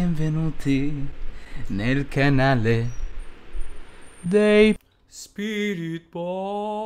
Benvenuti nel canale dei Spirit Boys.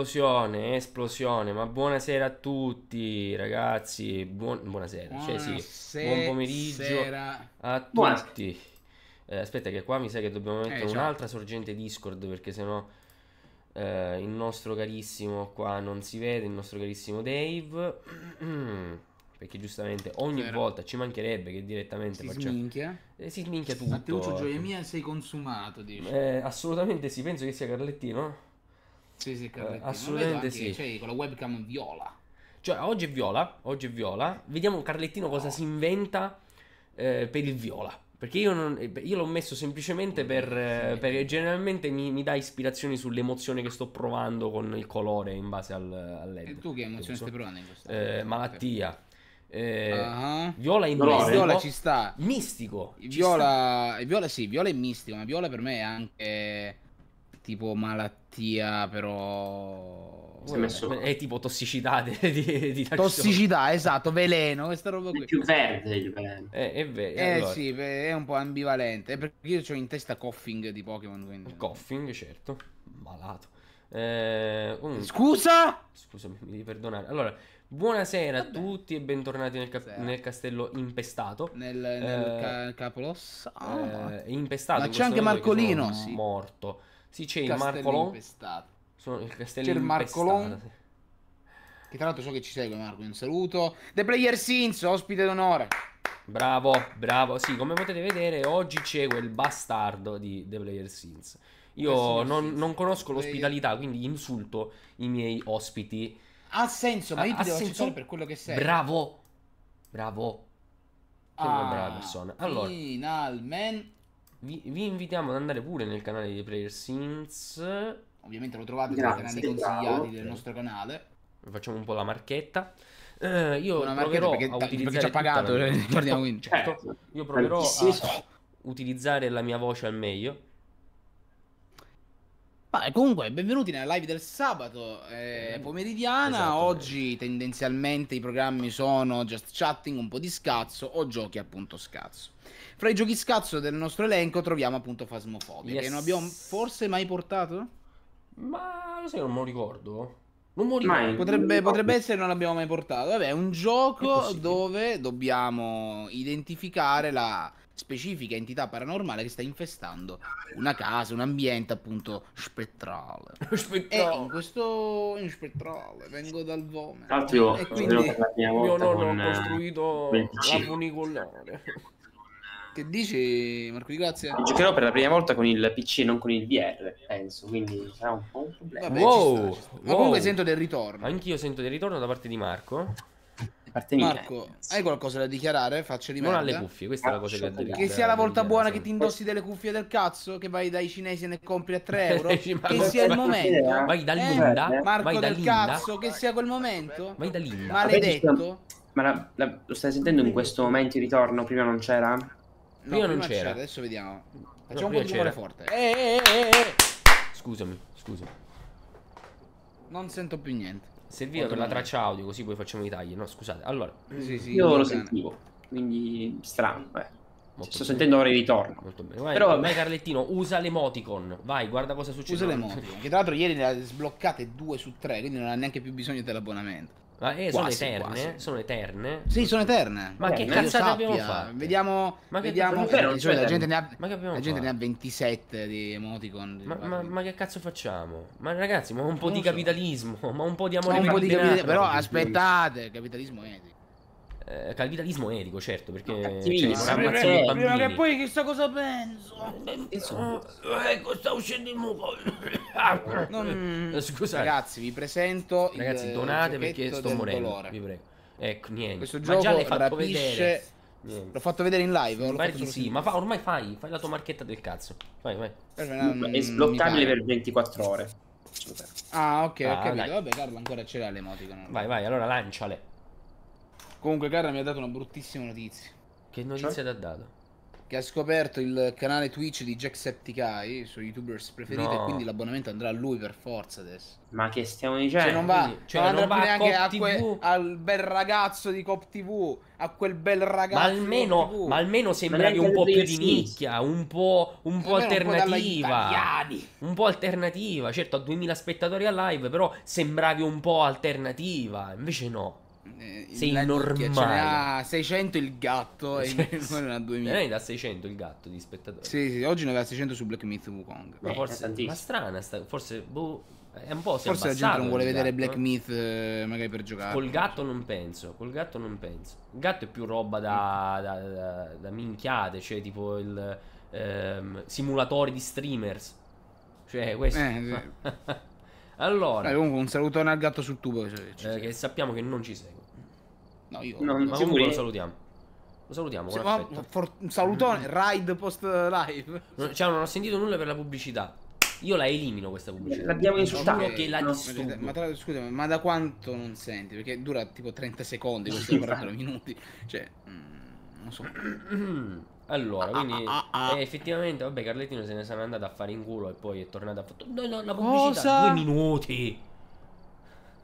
Esplosione, esplosione, ma buonasera a tutti ragazzi, Buon- buonasera, cioè sì, Buonasera. buon pomeriggio a Buonasera. tutti. Eh, aspetta che qua mi sa che dobbiamo mettere Eh, un'altra sorgente Discord perché sennò eh, il nostro carissimo qua non si vede, il nostro carissimo Dave, perché giustamente ogni Vero. volta ci mancherebbe che direttamente Si facciamo... sminchia. Eh, si sminchia Matteuccio, tutto. gioia mia, sei consumato, dici. Eh, assolutamente sì, penso che sia Carlettino. Sì, sì. Eh, assolutamente sì. Cioè, con la webcam viola. Cioè, oggi è viola, oggi è viola. Vediamo Carlettino cosa si inventa eh, per il viola. Perché io, non- eh, io l'ho messo semplicemente per, eh, perché generalmente mi, mi dà ispirazioni sull'emozione che sto provando con il colore in base al, al LED. E tu che emozione stai provando in questo Eh, malattia. Eh, Ah. Viola in mistico. Viola ci sta. Mistico. ci sta. Viola, viola sì, viola è mistico, ma viola per me è anche tipo malattia, però... Si è messo- È tipo tossicità di, di, di. Tossicità, esatto, veleno, questa roba È qui. più verde il veleno. Eh, è vero. Eh allora, sì, è un po' ambivalente, eh, perché io ho in testa coughing di Pokémon, quindi... Coughing, certo. Malato. Eh, comunque, Scusa? scusami, mi devi perdonare. Allora, buonasera a Vabbè. tutti e bentornati nel, cap- Buonasera. nel castello impestato. Nel, nel Eh, ca- capolossa? Eh, impestato. Ma c'è anche che Marcolino, sì. Morto. Sì, c'è il Marcolon. impestato. Sono il castello C'è il Marcolon. sì. Che tra l'altro so che ci segue Marco, un saluto. The Player Sins, ospite d'onore. Bravo, bravo. Sì, come potete vedere, oggi c'è quel bastardo di The Player Sins. Io non, non conosco l'ospitalità, quindi insulto i miei ospiti. Ha senso, ma io ti ha devo senso? per quello che sei. Bravo, bravo. Sei una Ah, brava persona. Allora, Finalmente. Vi, vi invitiamo ad andare pure nel canale di Player Sins. Ovviamente lo trovate Grazie, nei canali consigliati del nostro canale. Facciamo un po' la marchetta. Eh, io Una proverò perché, a utilizzare ci ha pagato, la mia- eh, ricordiamo Certo, quindi. certo. Io proverò Tantissimi a soldi. utilizzare la mia voce al meglio. Ma comunque, benvenuti nella live del sabato eh, pomeridiana. Esatto. Oggi tendenzialmente i programmi sono just chatting, un po' di scazzo o giochi appunto scazzo. Fra i giochi scazzo del nostro elenco troviamo appunto Phasmophobia, Yes. che non abbiamo forse mai portato? Ma lo sai, non me lo ricordo. Non lo Mai. ricordo. Potrebbe, potrebbe essere che non l'abbiamo mai portato. Vabbè, è un È gioco possibile. dove dobbiamo identificare la specifica entità paranormale che sta infestando una casa, un ambiente appunto spettrale. Aspetta. E in questo in spettrale vengo dal vomito. Tra l'altro io E quindi- Mio nonno con, ha eh, costruito la funicolare. Che dici Marco di Grazia? Giocherò per la prima volta con il PC e non con il VR, penso, quindi sarà un po' un problema. Vabbè, Wow, ci sta, ci sta. Ma wow. comunque sento del ritorno. Anch'io sento di ritorno da parte di Marco. A parte mica. Marco, hai qualcosa da dichiarare? Faccia di Non ha merda. le cuffie, questa è la cosa che ha da Che sia la da volta buona che ti indossi delle cuffie del cazzo, che vai dai cinesi e ne compri a 3 euro. Che non sia il momento. Vai da Eh, Linda, Marco vai da del Linda. cazzo, che sia quel momento. Vai da Linda. Maledetto. Ma la- la- lo stai sentendo in questo momento di ritorno? Prima non c'era? No, Prima non c'era. Adesso vediamo. No, Facciamo un po' prima di rumore forte. Eh, eh, eh, eh. Scusami, scusami. Non sento più niente. Serviva per la traccia audio, così poi facciamo i tagli. No, scusate. Allora, Sì, sì, Io lo sentivo, quindi strano. eh. molto Sto bene. sentendo ora il ritorno. Molto bene. Vai, Però- vai Carlettino, usa l'emoticon. Vai, guarda cosa succede. Usa le emoticon. Che tra l'altro ieri ne ha sbloccate 2 su 3, quindi non ha neanche più bisogno dell'abbonamento. Ma eh, sono Quasi, eterne? quasi. Sono eterne? Sì, sono eterne. Ma che Io cazzate sappia. abbiamo fatto? Vediamo, Ma che- vediamo. ma non di solito la gente ne ha, Ma che la gente ne ha fatto? 27 di emoticon. Ma, ma- ma che cazzo facciamo? Ma ragazzi, ma un po' Non di so. capitalismo, ma un po' di Ma amore un per po' di capitalismo, però aspettate, capitalismo etico. Eh, capitalismo etico, certo, perché No, cioè, Prima ammazzando bambini. prima che poi chissà cosa penso. Insomma, ecco, sta uscendo il muco. Non- Eh, Scusate. Ragazzi, vi presento Ragazzi, il donate perché sto morendo, dolore. vi prego. Ecco, niente. Questo ma gioco già l'hai fatto rapisce- vedere. Niente. L'ho fatto vedere in live. pare fatto di sì, ma fa, ormai fai, fai la tua marchetta del cazzo. Vai, vai. È sbloccabile per 24 ore. Ah, ok, ho Ah, capito. dai. Vabbè, Carlo ancora ce l'ha l'emoticon. Vai, vai, allora lanciale. Comunque, Carlo mi ha dato una bruttissima notizia. Che notizia ti ha dato? Che ha scoperto il canale Twitch di Jacksepticeye, i suoi youtubers preferiti, No. e quindi l'abbonamento andrà a lui per forza adesso. Ma che stiamo dicendo? Cioè, non va, quindi- cioè, non non andrà va neanche a que- al bel ragazzo di Cop TV, a quel bel ragazzo Ma di almeno, Cop TV. ma almeno sembravi un po' più di nicchia, un po', un po' alternativa. Un po' alternativa. Certo, a 2000 spettatori a live, però sembravi un po' alternativa. Invece no. Eh, Sei la normale. Ce ne ha 600 il gatto e Sì, invece non ne ha 2000. Veramente da 600 il gatto di spettatori. Sì, sì, oggi ne aveva 600 su Black Myth Wukong. Ma Eh, forse, ma strana, sta- forse boh, è un po' è Forse la gente non vuole vedere gatto, Black eh. Myth eh, magari per giocare. Col gatto non penso, col gatto non penso. Il gatto è più roba da, da, da- da minchiate, cioè tipo il ehm, simulatori di streamers. Cioè questo. Eh, allora, Dai, comunque un salutone al gatto sul tubo. che ci- eh, che sappiamo che non ci segue. No, io... Non- Ma comunque lo salutiamo. Lo salutiamo ma- affetto. for- un salutone, ride post live. Non- Cioè, non ho sentito nulla per la pubblicità. Io la elimino questa pubblicità. L'abbiamo insultato. Giuro che la No, disturbo. Ma tra l'altro, scusa, ma da quanto non senti? Perché dura tipo 30 secondi, questi 40 minuti. Cioè, mm, non so. Allora, quindi Ah, ah, ah. eh, effettivamente, vabbè, Carlettino se ne sarà andato a fare in culo e poi è tornato a fare. No, no, la pubblicità, Cosa? due minuti.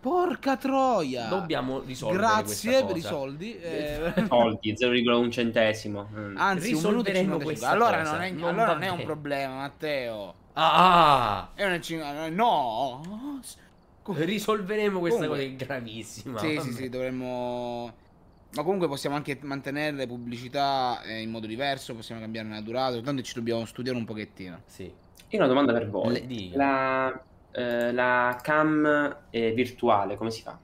Porca troia! Dobbiamo risolvere Grazie per i soldi. eh, Soldi, 0,1 centesimo. Mm. Anzi, e Risolveremo 55. questa Allora non è, non allora non è un problema, Matteo. Ah! È una cin- No! Risolveremo questa Comunque- cosa gravissima. Sì, sì, sì, dovremmo. Ma comunque possiamo anche mantenere le pubblicità eh, in modo diverso, possiamo cambiare la durata, tanto ci dobbiamo studiare un pochettino. Sì. Io ho una domanda per voi. La, eh, la cam eh, virtuale, come si fa?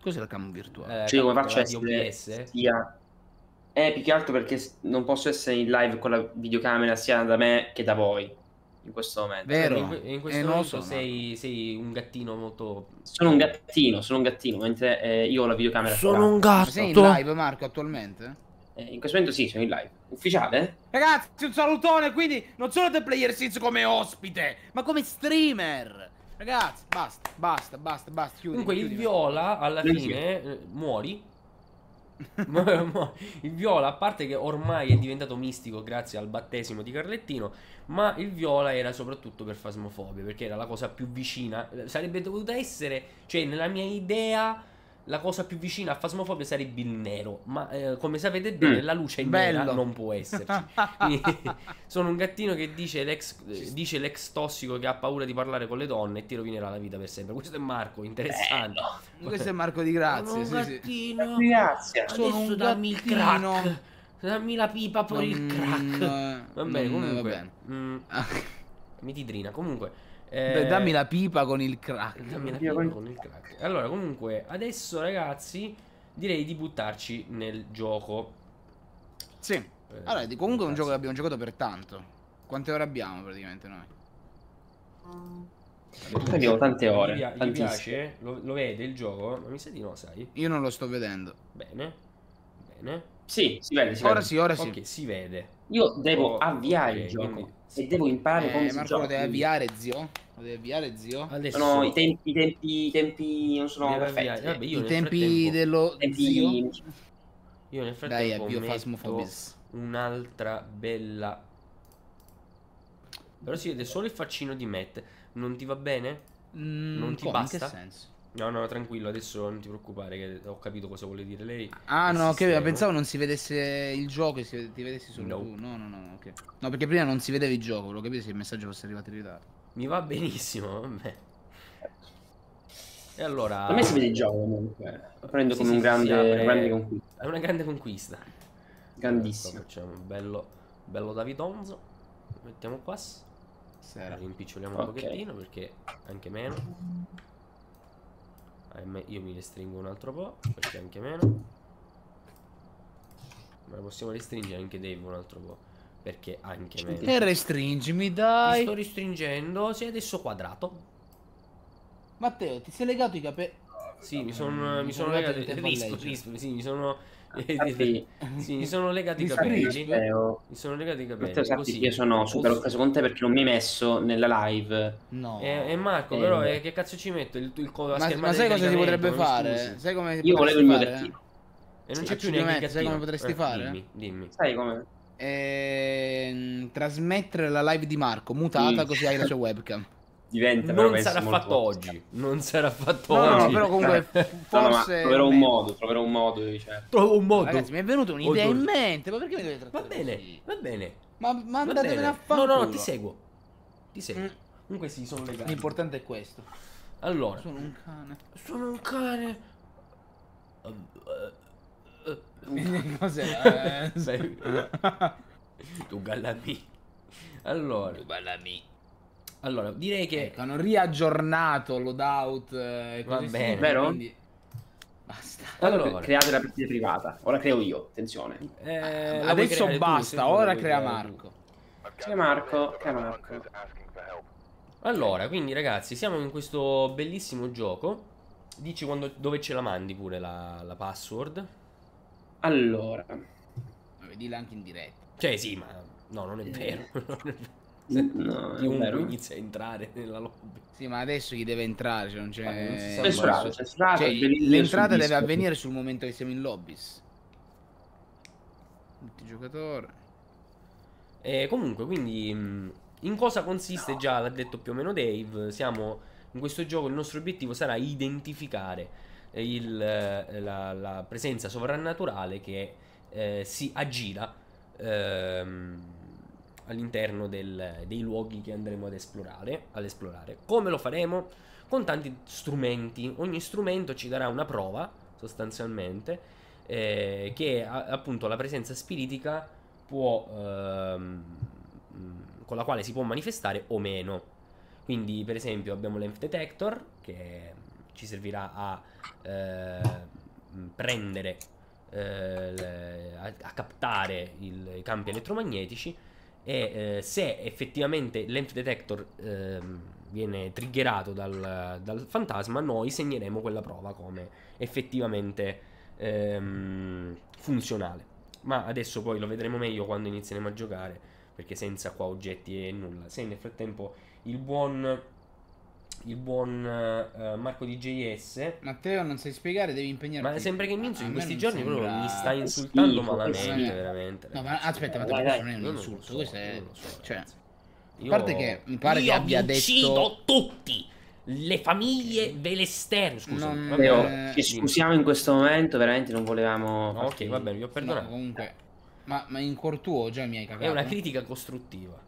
Cos'è la cam virtuale? Eh, Cioè, come faccio a essere sia... Eh, più che altro perché non posso essere in live con la videocamera sia da me che da voi in questo momento. Vero. In, in questo Eh, momento so, sei, sei un gattino molto. Sono un gattino, sono un gattino, mentre eh, io ho la videocamera un Ma sei in live, Marco, attualmente? Eh, in questo momento sì, sono in live. Ufficiale? Ragazzi, un salutone, quindi non solo The Player Seeds come ospite, ma come streamer. Ragazzi, basta, basta, basta, basta. Chiudi, Comunque il chiudi. viola alla sì. fine eh, muori. Mu- mu- il viola, a parte che ormai è diventato mistico grazie al battesimo di Carlettino, ma il viola era soprattutto per fasmofobia, perché era la cosa più vicina. Sarebbe dovuta essere, cioè nella mia idea, la cosa più vicina a fasmofobia sarebbe il nero, ma eh, come sapete bene Mm. la luce Bello. nera non può esserci. Sono un gattino che dice l'ex, eh, dice l'ex tossico che ha paura di parlare con le donne e ti rovinerà la vita per sempre. Questo è Marco, interessante. Questo è Marco di Grazia, Sono un sì, sì. gattino. Grazie. Sono Adesso un dammi il crack. Dammi la pipa per il Non- crack. eh, Va bene, comunque. va bene. mm, mitidrina. Comunque. Beh, eh, dammi la pipa con il crack. dammi la pipa con- il crack. Allora, comunque, adesso, ragazzi, direi di buttarci nel gioco. Sì. Eh, Allora, di- comunque è un gioco che abbiamo giocato per tanto. Quante ore abbiamo praticamente noi? Noi abbiamo tante ore. tantissime. piace? Lo, lo vede il gioco? Ma mi sa di no, sai? Io non lo sto vedendo. Bene. Bene. Sì, si vede, si Ora vede. sì, ora sì. Ok, si vede. Io devo Oh, avviare ok, il gioco quindi- e devo imparare come Eh, si Marco gioca. lo deve avviare, zio. Lo deve avviare, zio. Adesso Sono i tempi, i tempi, i tempi non sono Deve perfetti. vabbè, io I tempi frattempo- dello tempi- zio. Io nel Dai, frattempo avvio metto un'altra bella Però si vede solo il faccino di Matt Non ti va bene? Mm, Non ti come? In basta? che senso? No, no, tranquillo, adesso non ti preoccupare che ho capito cosa vuole dire lei Ah, no, ok, sistema. pensavo non si vedesse il gioco e si- ti vedessi solo No. tu. No, no, no, ok. No, perché prima non si vedeva il gioco, volevo capire se il messaggio fosse arrivato in ritardo. Mi va benissimo, vabbè E allora... A me si vede il gioco comunque. Lo prendo Sì, come sì, un grande, apre- una grande conquista. È una grande conquista. Grandissimo. Ecco, facciamo un bello, bello Davidonzo. Mettiamo qua. Sera. Rimpiccioliamo un Ok. pochettino perché anche meno. Ahimè, Io mi restringo un altro po' perché anche meno. Ma possiamo restringere anche Dave un altro po'. Perché anche meno. E restringimi, Mi dai. sto restringendo. Sei adesso quadrato. Matteo, ti sei legato i capelli. Sì, mi sono, Mm, mi sono legato leggere. rispo, sì, mi sono. Infatti, sì, mi sono legati i Mi capelli. Matteo, Mi sono legati i capelli. Matteo, Così. che io sono super offeso con te perché non mi hai messo nella live. No. E, e Marco, Eh, però, eh, che cazzo ci metto? Il, il, la ma, ma sai cosa si potrebbe non fare? Sai come Io volevo il mio fare? gattino. E non Sì, c'è più metti, sai come potresti Eh, fare? Dimmi, dimmi. Sai come? Ehm, trasmettere la live di Marco mutata Mm. così hai la sua webcam. Diventa Non sarà molto fatto oggi. Non sarà fatto No, no, oggi. no, però comunque No, no, ma forse troverò un modo, troverò un modo di certo. Trovo un modo. Ragazzi, mi è venuta un'idea in mente, ma perché mi dovete Va bene, così? va bene. Ma mandatevene a No, fare. no, no, ti seguo. Ti seguo. Mm. Comunque sì, sono legati. L'importante è questo. Allora, Sono un cane. sono un cane. Cos'è? Eh, Sei- tu gallami. Allora, allora, direi che Ecco, hanno riaggiornato loadout eh, e Va cose bene. Vero? quindi Basta. Allora, Allora. create la partita privata. Ora creo io, attenzione. eh, vuoi Adesso tu, basta, vuoi, ora crea Marco. Crea Marco, crea Marco. tu. Allora, quindi ragazzi, siamo in questo bellissimo gioco. Dici quando, dove ce la mandi pure la, la password. Allora, Vabbè, Dilla anche in diretta. Cioè, sì, ma no, non è vero. no, è Chiunque inizia a entrare nella lobby. Sì, ma adesso chi deve entrare? Cioè, non c'è... Non Censurato, mai. censurato. Cioè, l'entrata deve Discord. avvenire sul momento che siamo in lobbies. Multigiocatore. E comunque, quindi, mh, in cosa consiste già, l'ha detto più o meno Dave, siamo in questo gioco, il nostro obiettivo sarà identificare eh, il, eh, la, la presenza sovrannaturale che eh, si aggira ehm, all'interno del- dei luoghi che andremo ad esplorare, ad esplorare. Come lo faremo? Con tanti strumenti. Ogni strumento ci darà una prova, sostanzialmente, eh, che appunto la presenza spiritica può ehm, con la quale si può manifestare o meno. Quindi, per esempio, abbiamo l'Enf Detector che ci servirà a eh, prendere, eh, le- a, a captare il- i campi elettromagnetici e eh, se effettivamente l'Enf Detector ehm, viene triggerato dal, dal fantasma, noi segneremo quella prova come effettivamente ehm, funzionale. Ma adesso poi lo vedremo meglio quando inizieremo a giocare, perché senza qua oggetti e nulla. Se nel frattempo il buon, il buon eh, Marco di JS, Matteo, non sai spiegare, devi impegnarti. ma sembra che Minzo in questi giorni sembra- proprio mi sta insultando schifo, malamente, veramente. No, ma aspetta, Matteo, dai, questo non è io un insulto, so, questo io è... non lo so, cioè, a parte che mi pare che Io abbia vi uccido detto... tutti. Le famiglie ve le sterno. Scusa, Non-. Eh, ci scusiamo in questo momento, veramente non volevamo... No, ok, va bene, vi ho No, perdonato. comunque... Ma, ma in cuor tuo già mi hai cagato? È una critica costruttiva.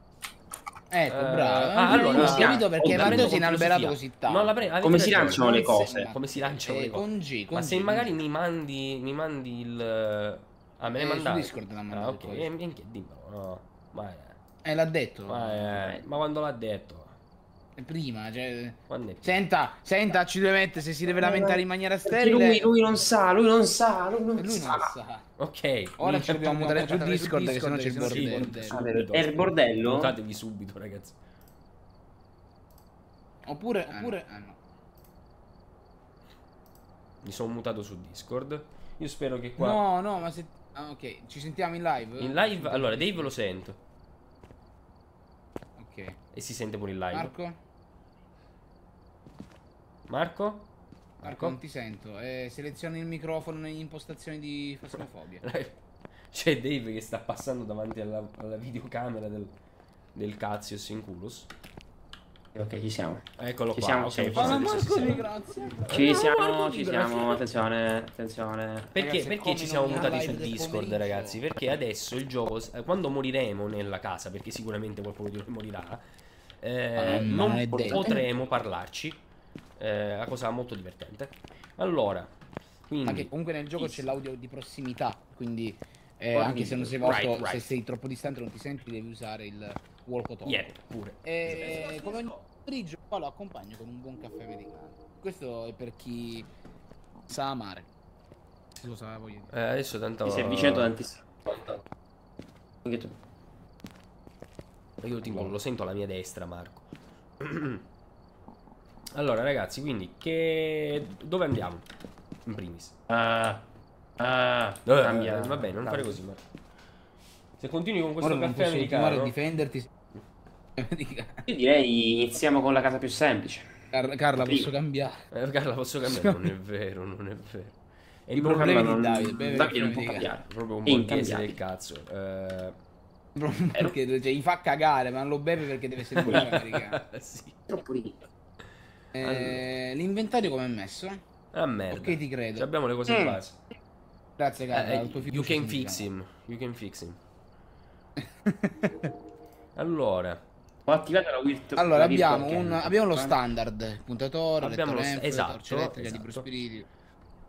Ecco, Eh, bravo. ah, allora, non ho capito perché prendo si è inalberato così tanto. Come si lanciano le Non cose? Come si lanciano Eh, le cose? con G, con Ma G, se con magari G. mi mandi, mi mandi il... Ah, me ne Eh, su mandavi? Discord l'ha Ah, mandato ok. il E minchia, dimmelo. No. Ma, Eh, l'ha detto. ma, eh, ma quando l'ha detto? Prima, cioè... Quando è... Senta, senta, ci deve mettere se si deve lamentare in maniera Perché sterile. lui, lui non sa, lui non sa, lui non E lui sa. non sa. Ok. Ora ci dobbiamo mutare su Discord, che sennò c'è il Sì, bordello. subito, Ah, vero. È il bordello? Mutatevi subito, ragazzi. Oppure, oppure... ah, no. Mi sono mutato su Discord. Io spero che qua... No, no, ma se... Ah, ok, ci sentiamo in live? In live... Allora, Dave lo sento. Ok. E si sente pure in live. Marco? Marco? Marco, non ti sento. Eh, selezioni il microfono nelle impostazioni di fasmofobia. C'è Dave che sta passando davanti alla, alla videocamera del, del Cazius Inculus. Ok, ci siamo. Eccolo Ci qua. siamo, ok, siamo, ci ci siamo, ci siamo. grazie. Ci siamo, ci siamo, attenzione, attenzione. Perché, Ragazzi, perché ci siamo mutati una su Discord, pomeriggio? ragazzi? Perché adesso il gioco, eh, quando moriremo nella casa, perché sicuramente qualcuno di noi morirà, eh, Ah, non potremo parlarci. Eh, la cosa molto divertente. Allora, quindi... Ma che comunque nel gioco c'è l'audio di prossimità, quindi eh, anche se non sei molto, right, right. se sei troppo distante non ti senti, devi usare il walk on. Yeah, pure. E come ogni pomeriggio qua lo accompagno con un buon caffè americano. Questo è per chi sa amare. Cosa voglio dire? Eh, adesso tanto... Mi si è avvicinato tantissimo. Anche tu. Io tipo lo sento alla mia destra, Marco. allora, ragazzi, quindi che... Dove andiamo? In primis. Ah, ah, Eh, cambia. va bene, non fare così, Marco. Se continui con questo Ora non caffè americano... difenderti. Io direi iniziamo con la casa più semplice. Car- Carla, Prima. posso cambiare? Eh, Carla, posso cambiare? Non è vero, non è vero. È I il problemi problema di non- Davide, beve Davide non può cambiare. proprio un borghese del cazzo. Eh, Perché cioè, gli fa cagare, ma non lo beve perché deve seguire l'americano. sì. Troppo ridicolo. Eh, L'inventario come è messo? Ah, merda. Ok, ti credo. Ci abbiamo le cose in Mm. base. Grazie, Carla. Eh, tua you can fix him. You can fix him. Allora, Ho attivato la Wirt. Allora, la abbiamo, un, abbiamo lo standard, puntatore, Abbiamo lo lamp, esatto, torcia elettrica, esatto. libro spiriti.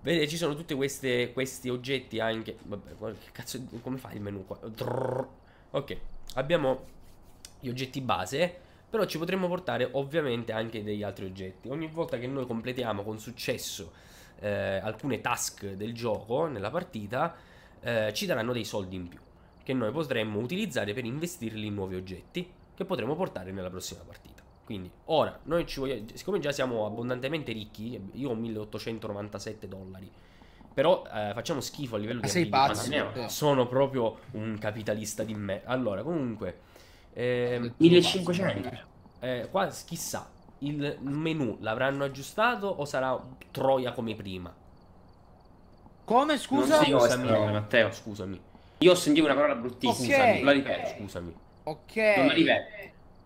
vede, ci sono tutti queste, questi oggetti anche. Vabbè, che cazzo. Come fa il menu qua? Drrr. Ok, abbiamo gli oggetti base. Però ci potremmo portare ovviamente anche degli altri oggetti. Ogni volta che noi completiamo con successo eh, alcune task del gioco nella partita, eh, ci daranno dei soldi in più. Che noi potremmo utilizzare per investirli in nuovi oggetti che potremo portare nella prossima partita. Quindi ora noi ci vogliamo, siccome già siamo abbondantemente ricchi, io ho 1897 dollari. Però eh, facciamo schifo a livello Ma di sei abilità. pazzo? Eh. Sono proprio un capitalista di me. Allora, comunque, ehm, 1500. eh, qua chissà, il menu l'avranno aggiustato o sarà Troia come prima? Come, scusa? Non so io queste Scusami. parole, Matteo. Scusami, Io ho sentito una parola bruttissima. Ok. Non la ripeto. scusami. Ok. Non la ripeto.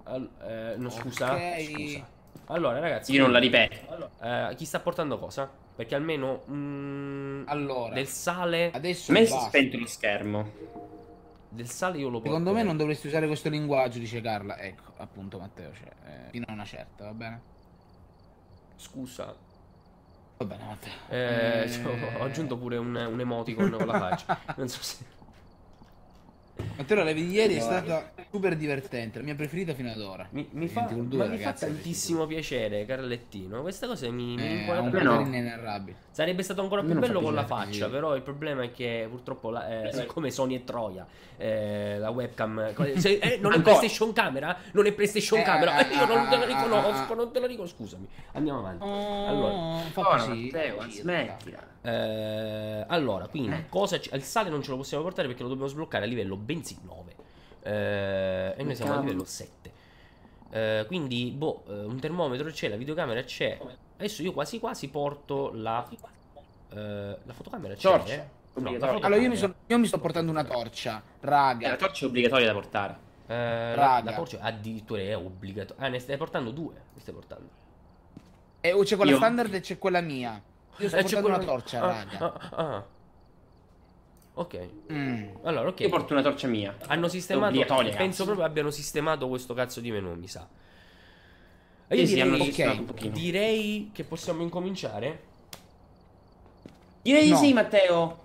Al- eh, no, scusa, Ok. scusa. Allora, ragazzi, Io non la ripeto. eh, chi sta portando cosa? Perché almeno mm, Allora, del sale, adesso A me si spento lo schermo. del sale io lo porto. Secondo me non dovresti usare questo linguaggio, dice Carla. Ecco, appunto, Matteo, cioè, eh, fino a una certa, va bene? Scusa, Va bene, Matteo. eh, Eh, ho aggiunto pure un, un emoticon con la faccia. Non so se. Matteo, la di ieri è stata super divertente, la mia preferita fino ad ora. Mi, mi fa, 22, ma mi fa tantissimo piacere, Carlettino. Questa cosa mi, mi Eh, un tanto. no. inenarrabile. Sarebbe stato ancora più bello con la faccia, però il problema è che purtroppo, la- eh, siccome Sony e Troia, eh, la webcam... se- eh, non è. PlayStation Camera? Non è PlayStation Eh, Camera? ah, Eh, io non te la ah, riconosco, ah, non te la riconosco. Scusami, andiamo avanti. Allora, Allora, fa così. Matteo, Sì, smettila. Eh, allora, quindi, cosa ci- il sale non ce lo possiamo portare perché lo dobbiamo sbloccare a livello bensì 9. Eh, e noi siamo a livello 7. Eh, quindi, boh, eh, un termometro c'è, la videocamera c'è. Adesso io quasi quasi porto la... eh, la fotocamera c'è. Torcia, eh? No. Allora, io mi, sono- io mi sto portando una torcia, Eh, la raga. torcia è obbligatoria da portare. Eh, la, Raga. la torcia addirittura è obbligatoria. Ah, ne stai portando due. Ne stai portando. E c'è quella Io- standard e c'è quella mia. Io sto Eh, c'è portando una quella- torcia, ah, raga. ah, ah, ah. Ok. Mm. Allora, ok. Io porto una torcia mia. Hanno sistemato. Penso cazzo. proprio abbiano sistemato questo cazzo di menu, mi sa. E Sì, io sì, hanno direi, sistemato ok, un pochino. direi che possiamo incominciare. Direi No. sì, Matteo.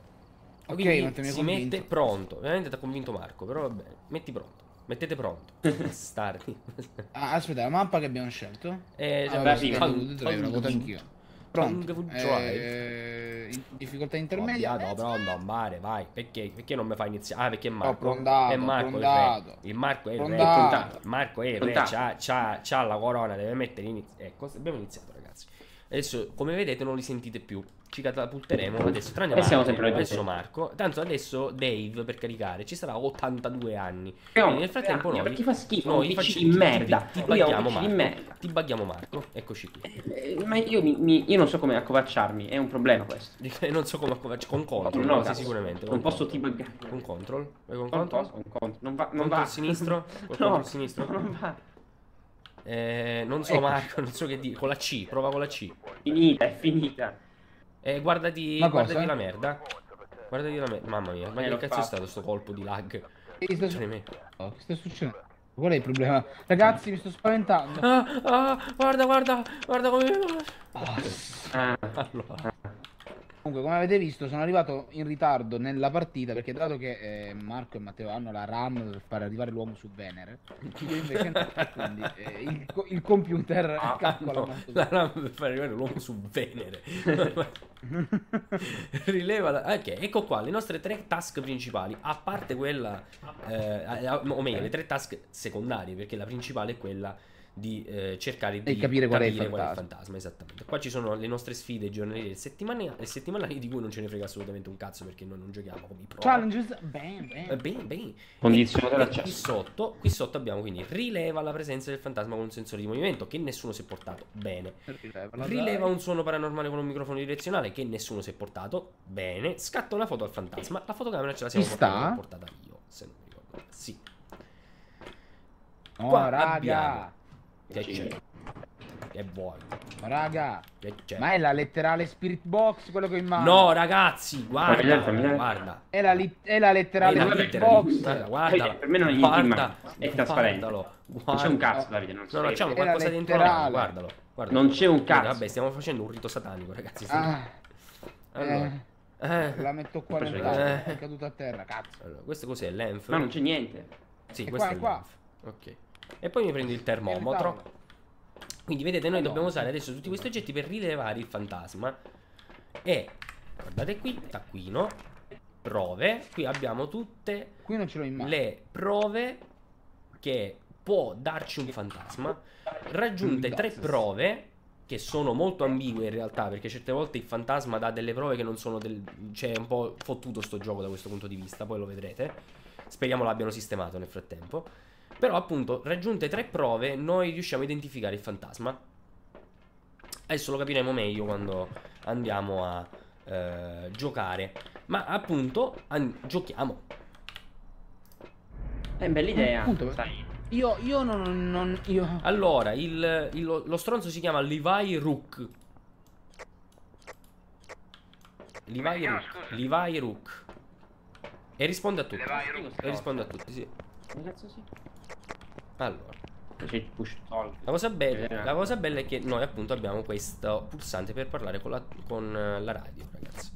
Ok, Quindi Matteo, mi si convinto. mette pronto. Veramente ti ha convinto Marco, però va bene. Metti pronto. Mettete pronto. Bastardi. Ah, aspetta, la mappa che abbiamo scelto? eh, Ah, cioè, vabbè, sì, sì, Kang- Kang- Drive, la voto anch'io. Pronto. Kang Fu Eh, in- difficoltà intermedia. No, pronto, mare, vai. Perché, perché non mi fai iniziare? Ah, perché è Marco. prontato, è Marco il prontato. re. Il Marco è il re. Il Marco è il re. C'ha, c'ha- c'ha la corona, deve mettere inizio. Ecco, abbiamo iniziato, ragazzi. Adesso, come vedete, non li sentite più. Ci catapulteremo adesso. Tranne E Marco, siamo sempre adesso. Marco. Tanto adesso Dave per caricare ci sarà 82 anni. No, nel frattempo noi. perché fa schifo, noi facci- di ti- merda. Ti, ti baghiamo PC di Marco. merda. Ti baghiamo Marco. Eccoci qui. Eh, ma io, mi- mi- io non so come accovacciarmi, è un problema questo. non so come accovacci- Con control, No, cazzo. sicuramente. Non con posso control. tibaggare. Con control? Con control? un conto. Non va, non Control va. sinistro? No, control sinistro? non va. Eh, non so Ecco. Marco, non so che dire. Con la C, prova con la C. Finita, è finita. Eh, guardati, Ma guardati cosa? la merda. Guardati la merda. Mamma mia, ma Eh, che cazzo è fatto. stato sto colpo di lag? Che sta, Tremendo. che sta succedendo? Qual è il problema? Ragazzi, mi sto spaventando. Ah, ah, guarda, guarda, guarda come... Ah, Allora, Comunque, come avete visto, sono arrivato in ritardo nella partita perché dato che eh, Marco e Matteo hanno la RAM per far arrivare l'uomo su Venere, io invece no, quindi eh, il, il computer ah, calcola no, molto la. RAM per fare arrivare l'uomo su Venere. Rileva la- Ok, ecco qua le nostre tre task principali, a parte quella, eh, o meglio, le tre task secondarie, perché la principale è quella di eh, cercare di E capire qual è il capire fantasma. fantasma, esattamente. Qua ci sono le nostre sfide giornaliere e settimanali, settimanali di cui non ce ne frega assolutamente un cazzo perché noi non giochiamo come i pro. Challenges. Condizionatore E- e Qui sotto, qui sotto abbiamo quindi rileva la presenza del fantasma con un sensore di movimento che nessuno si è portato. Bene. Rileva, Rileva dai. un suono paranormale con un microfono direzionale che nessuno si è portato. Bene. Scatta una foto al fantasma. La fotocamera ce la siamo portata, portata io, se non mi ricordo. Sì. No, qua raga, abbiamo- Che c'è? Che vuoi? raga. Che c'è? Ma è la letterale Spirit Box quello che ho in mano? No, ragazzi, guarda, Familiare, familiare. guarda. È la, è la È letterale la vabbè, Spirit lettera Box. guarda. Per me non è guarda, è trasparente. guardalo, Non c'è un cazzo, Davide, non No, no, c'è. c'è Era qualcosa dentro la guardalo. guardalo. Non c'è un cazzo. Vabbè, stiamo facendo un rito satanico, ragazzi. sì. Ah, Allora, eh, la metto qua nel Eh. è caduto a terra, cazzo. allora, questo cos'è? L'enf? Ma non c'è niente. Sì, È questo qua, è è qua. Ok. E poi mi prendi il termometro. Quindi vedete, noi dobbiamo usare adesso tutti questi oggetti per rilevare il fantasma. E guardate qui, taccuino, prove. Qui abbiamo tutte Qui le prove che può darci un fantasma. Raggiunte tre prove che sono molto ambigue in realtà, perché certe volte il fantasma dà delle prove che non sono del... cioè è un po' fottuto sto gioco da questo punto di vista, poi lo vedrete. Speriamo l'abbiano sistemato nel frattempo. Però appunto, raggiunte tre prove, noi riusciamo a identificare il fantasma. Adesso lo capiremo meglio quando andiamo a eh, giocare. Ma appunto, an- giochiamo. È una bella idea. Appunto. sai. Io, io non, non- io... Allora, il, il- lo stronzo si chiama Levi Rook. Levi Rook. Levi Rook. E risponde a tutti. E risponde a tutti, sì. Che cazzo sì? Allora, la cosa, bella, Eh. la cosa bella è che noi appunto abbiamo questo pulsante per parlare con la, con eh, la radio, ragazzi.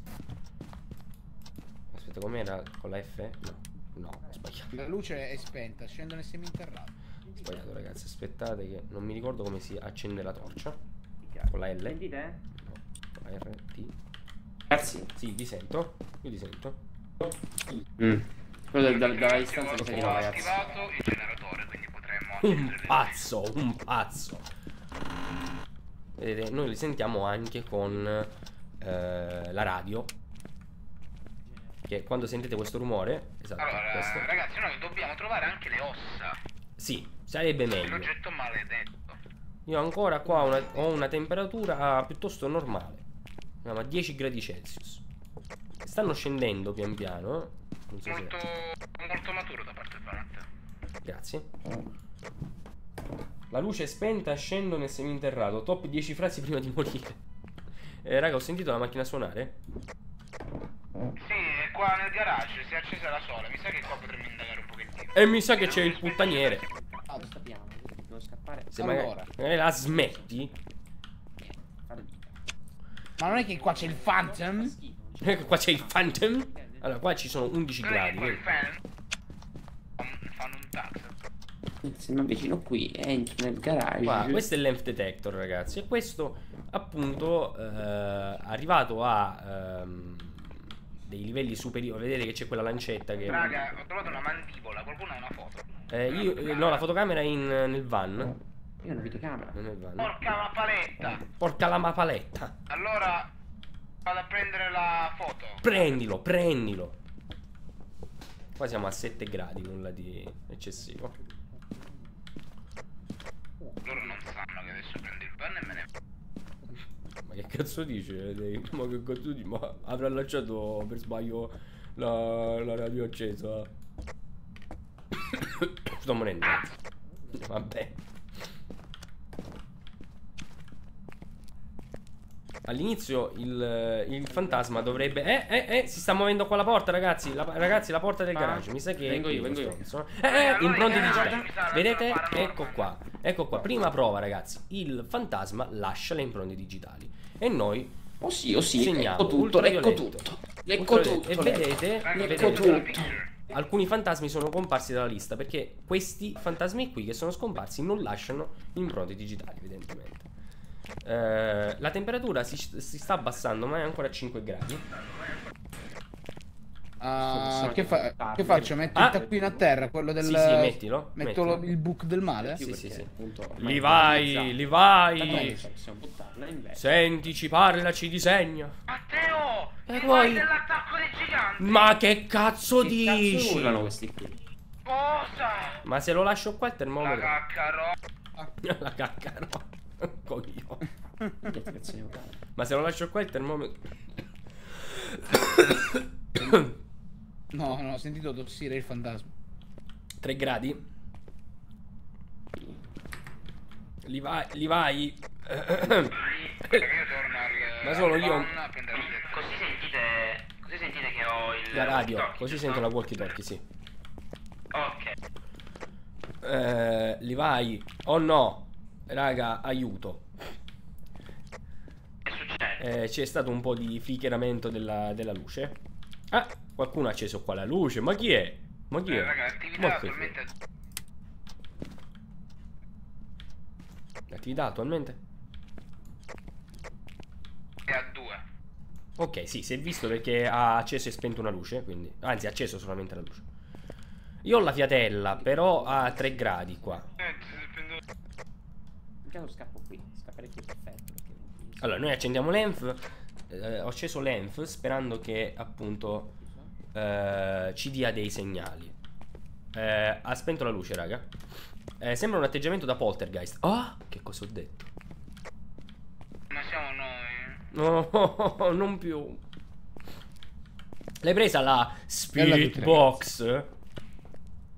Aspetta, com'era con la F? No, no, ho sbagliato. La luce è spenta, scendo nel seminterrato. Ho sbagliato, ragazzi. Aspettate che non mi ricordo come si accende la torcia. Con la L? Sentite? No, con la R, T. Ragazzi. Sì, ti sento. Io ti sento. Mm. Quello da- da- dalla distanza mi sa di no, ho ragazzi. attivato il generatore, quindi Un pazzo, un pazzo. Vedete, noi li sentiamo anche con eh, la radio. Che quando sentite questo rumore, esatto, Allora, questo. ragazzi, noi dobbiamo trovare anche le ossa Sì, sarebbe meglio. dell'oggetto maledetto. Io ancora qua ho una, ho una temperatura piuttosto normale. Siamo a 10 gradi Celsius. Stanno scendendo pian piano. Se... Molto, molto maturo da parte del Valente. Grazie. La luce è spenta, scendo nel seminterrato. Top 10 frasi prima di morire. Eh, raga, ho sentito la macchina suonare? Sì, è qua nel garage, si è accesa da sola. Mi sa che qua potremmo indagare un pochettino. E mi sa che c'è il puttaniere. Ah, lo sappiamo. Devo scappare. Se Allora. magari, magari la smetti. Ma non è che qua c'è il Phantom? Schifo. Ecco qua c'è il Phantom. Allora, qua ci sono 11 Non è gradi. che fanno un tax. Se mi avvicino qui, entro nel garage. Qua, questo è l'enf detector, ragazzi. E questo, appunto, eh, arrivato a ehm, dei livelli superiori. Vedete che c'è quella lancetta che. Raga, ho trovato una mandibola, qualcuno ha una foto. Eh, io, eh, no, la fotocamera è in, nel van. Io ho una videocamera. Non nel van. Porca la paletta! Porca la mapaletta. Allora, vado a prendere la foto. Prendilo, prendilo. Qua siamo a 7 gradi, nulla di eccessivo. Loro non sanno che adesso prendo il van e me ne Ma che cazzo dice? Dei- Ma che cazzo dice? Ma avrà lanciato per sbaglio la, la radio accesa. Sto morendo. Vabbè. All'inizio il, il fantasma dovrebbe... Eh, eh, eh, si sta muovendo qua la porta, ragazzi. La, ragazzi, la porta del Ah, garage. Mi sa che... vengo io, è vengo io. stronzo. Eh, eh, impronte io- digitali. Vedete? Ecco qua. Ecco qua. Prima prova, ragazzi. Il fantasma lascia le impronte digitali. E noi Oh sì, oh sì, Segniamo, ecco tutto, ecco tutto. Ecco tutto. E vedete, Ecco tutto. alcuni fantasmi sono comparsi dalla lista perché questi fantasmi qui che sono scomparsi non lasciano impronte digitali, evidentemente. Eh, la temperatura si, si sta abbassando, ma è ancora a 5 gradi. Ah, Sono che, fa- che faccio? Metto Ah. il taccuino a terra, quello del... Sì, sì, mettilo, Metto mettilo. lo- il book del male? Sì, sì, sì. appunto, Li vai, li vai. Sentici, parlaci, disegna. Matteo! E poi- dell'attacco dei giganti! Ma che cazzo Che cazzo dici? urlano questi qui? Cosa? Ma se lo lascio qua il La termometro. caccarò. La cacca, no. Coglione. Che? Ma se lo lascio qua il termometro. No, no, ho sentito tossire il fantasma. 3 gradi? Li vai, li vai. Ma sono al io. Così sentite, così sentite che ho il La radio, così no? sento la walkie talkie, sì. Ok. Eh, li vai. Oh no. Raga, aiuto. Che succede? Eh, c'è stato un po' di flickeramento della, della luce. Ah, qualcuno ha acceso qua la luce. Ma chi è? Ma chi è? Eh, raga, l'attività attualmente L'attività attualmente? è a 2. Ok, sì, si è visto perché ha acceso e spento una luce, quindi... Anzi, ha acceso solamente la luce. Io ho la fiatella, però a 3 gradi qua. In caso scappo qui. Scapperecchio è perfetto. Perché... Allora, noi accendiamo l'enf. eh, ho acceso l'enf sperando che appunto eh, ci dia dei segnali. Eh, ha spento la luce, raga. Eh, sembra un atteggiamento da poltergeist. Ah, che cosa ho detto? Ma siamo noi. No, non più. L'hai presa la Spirit Box?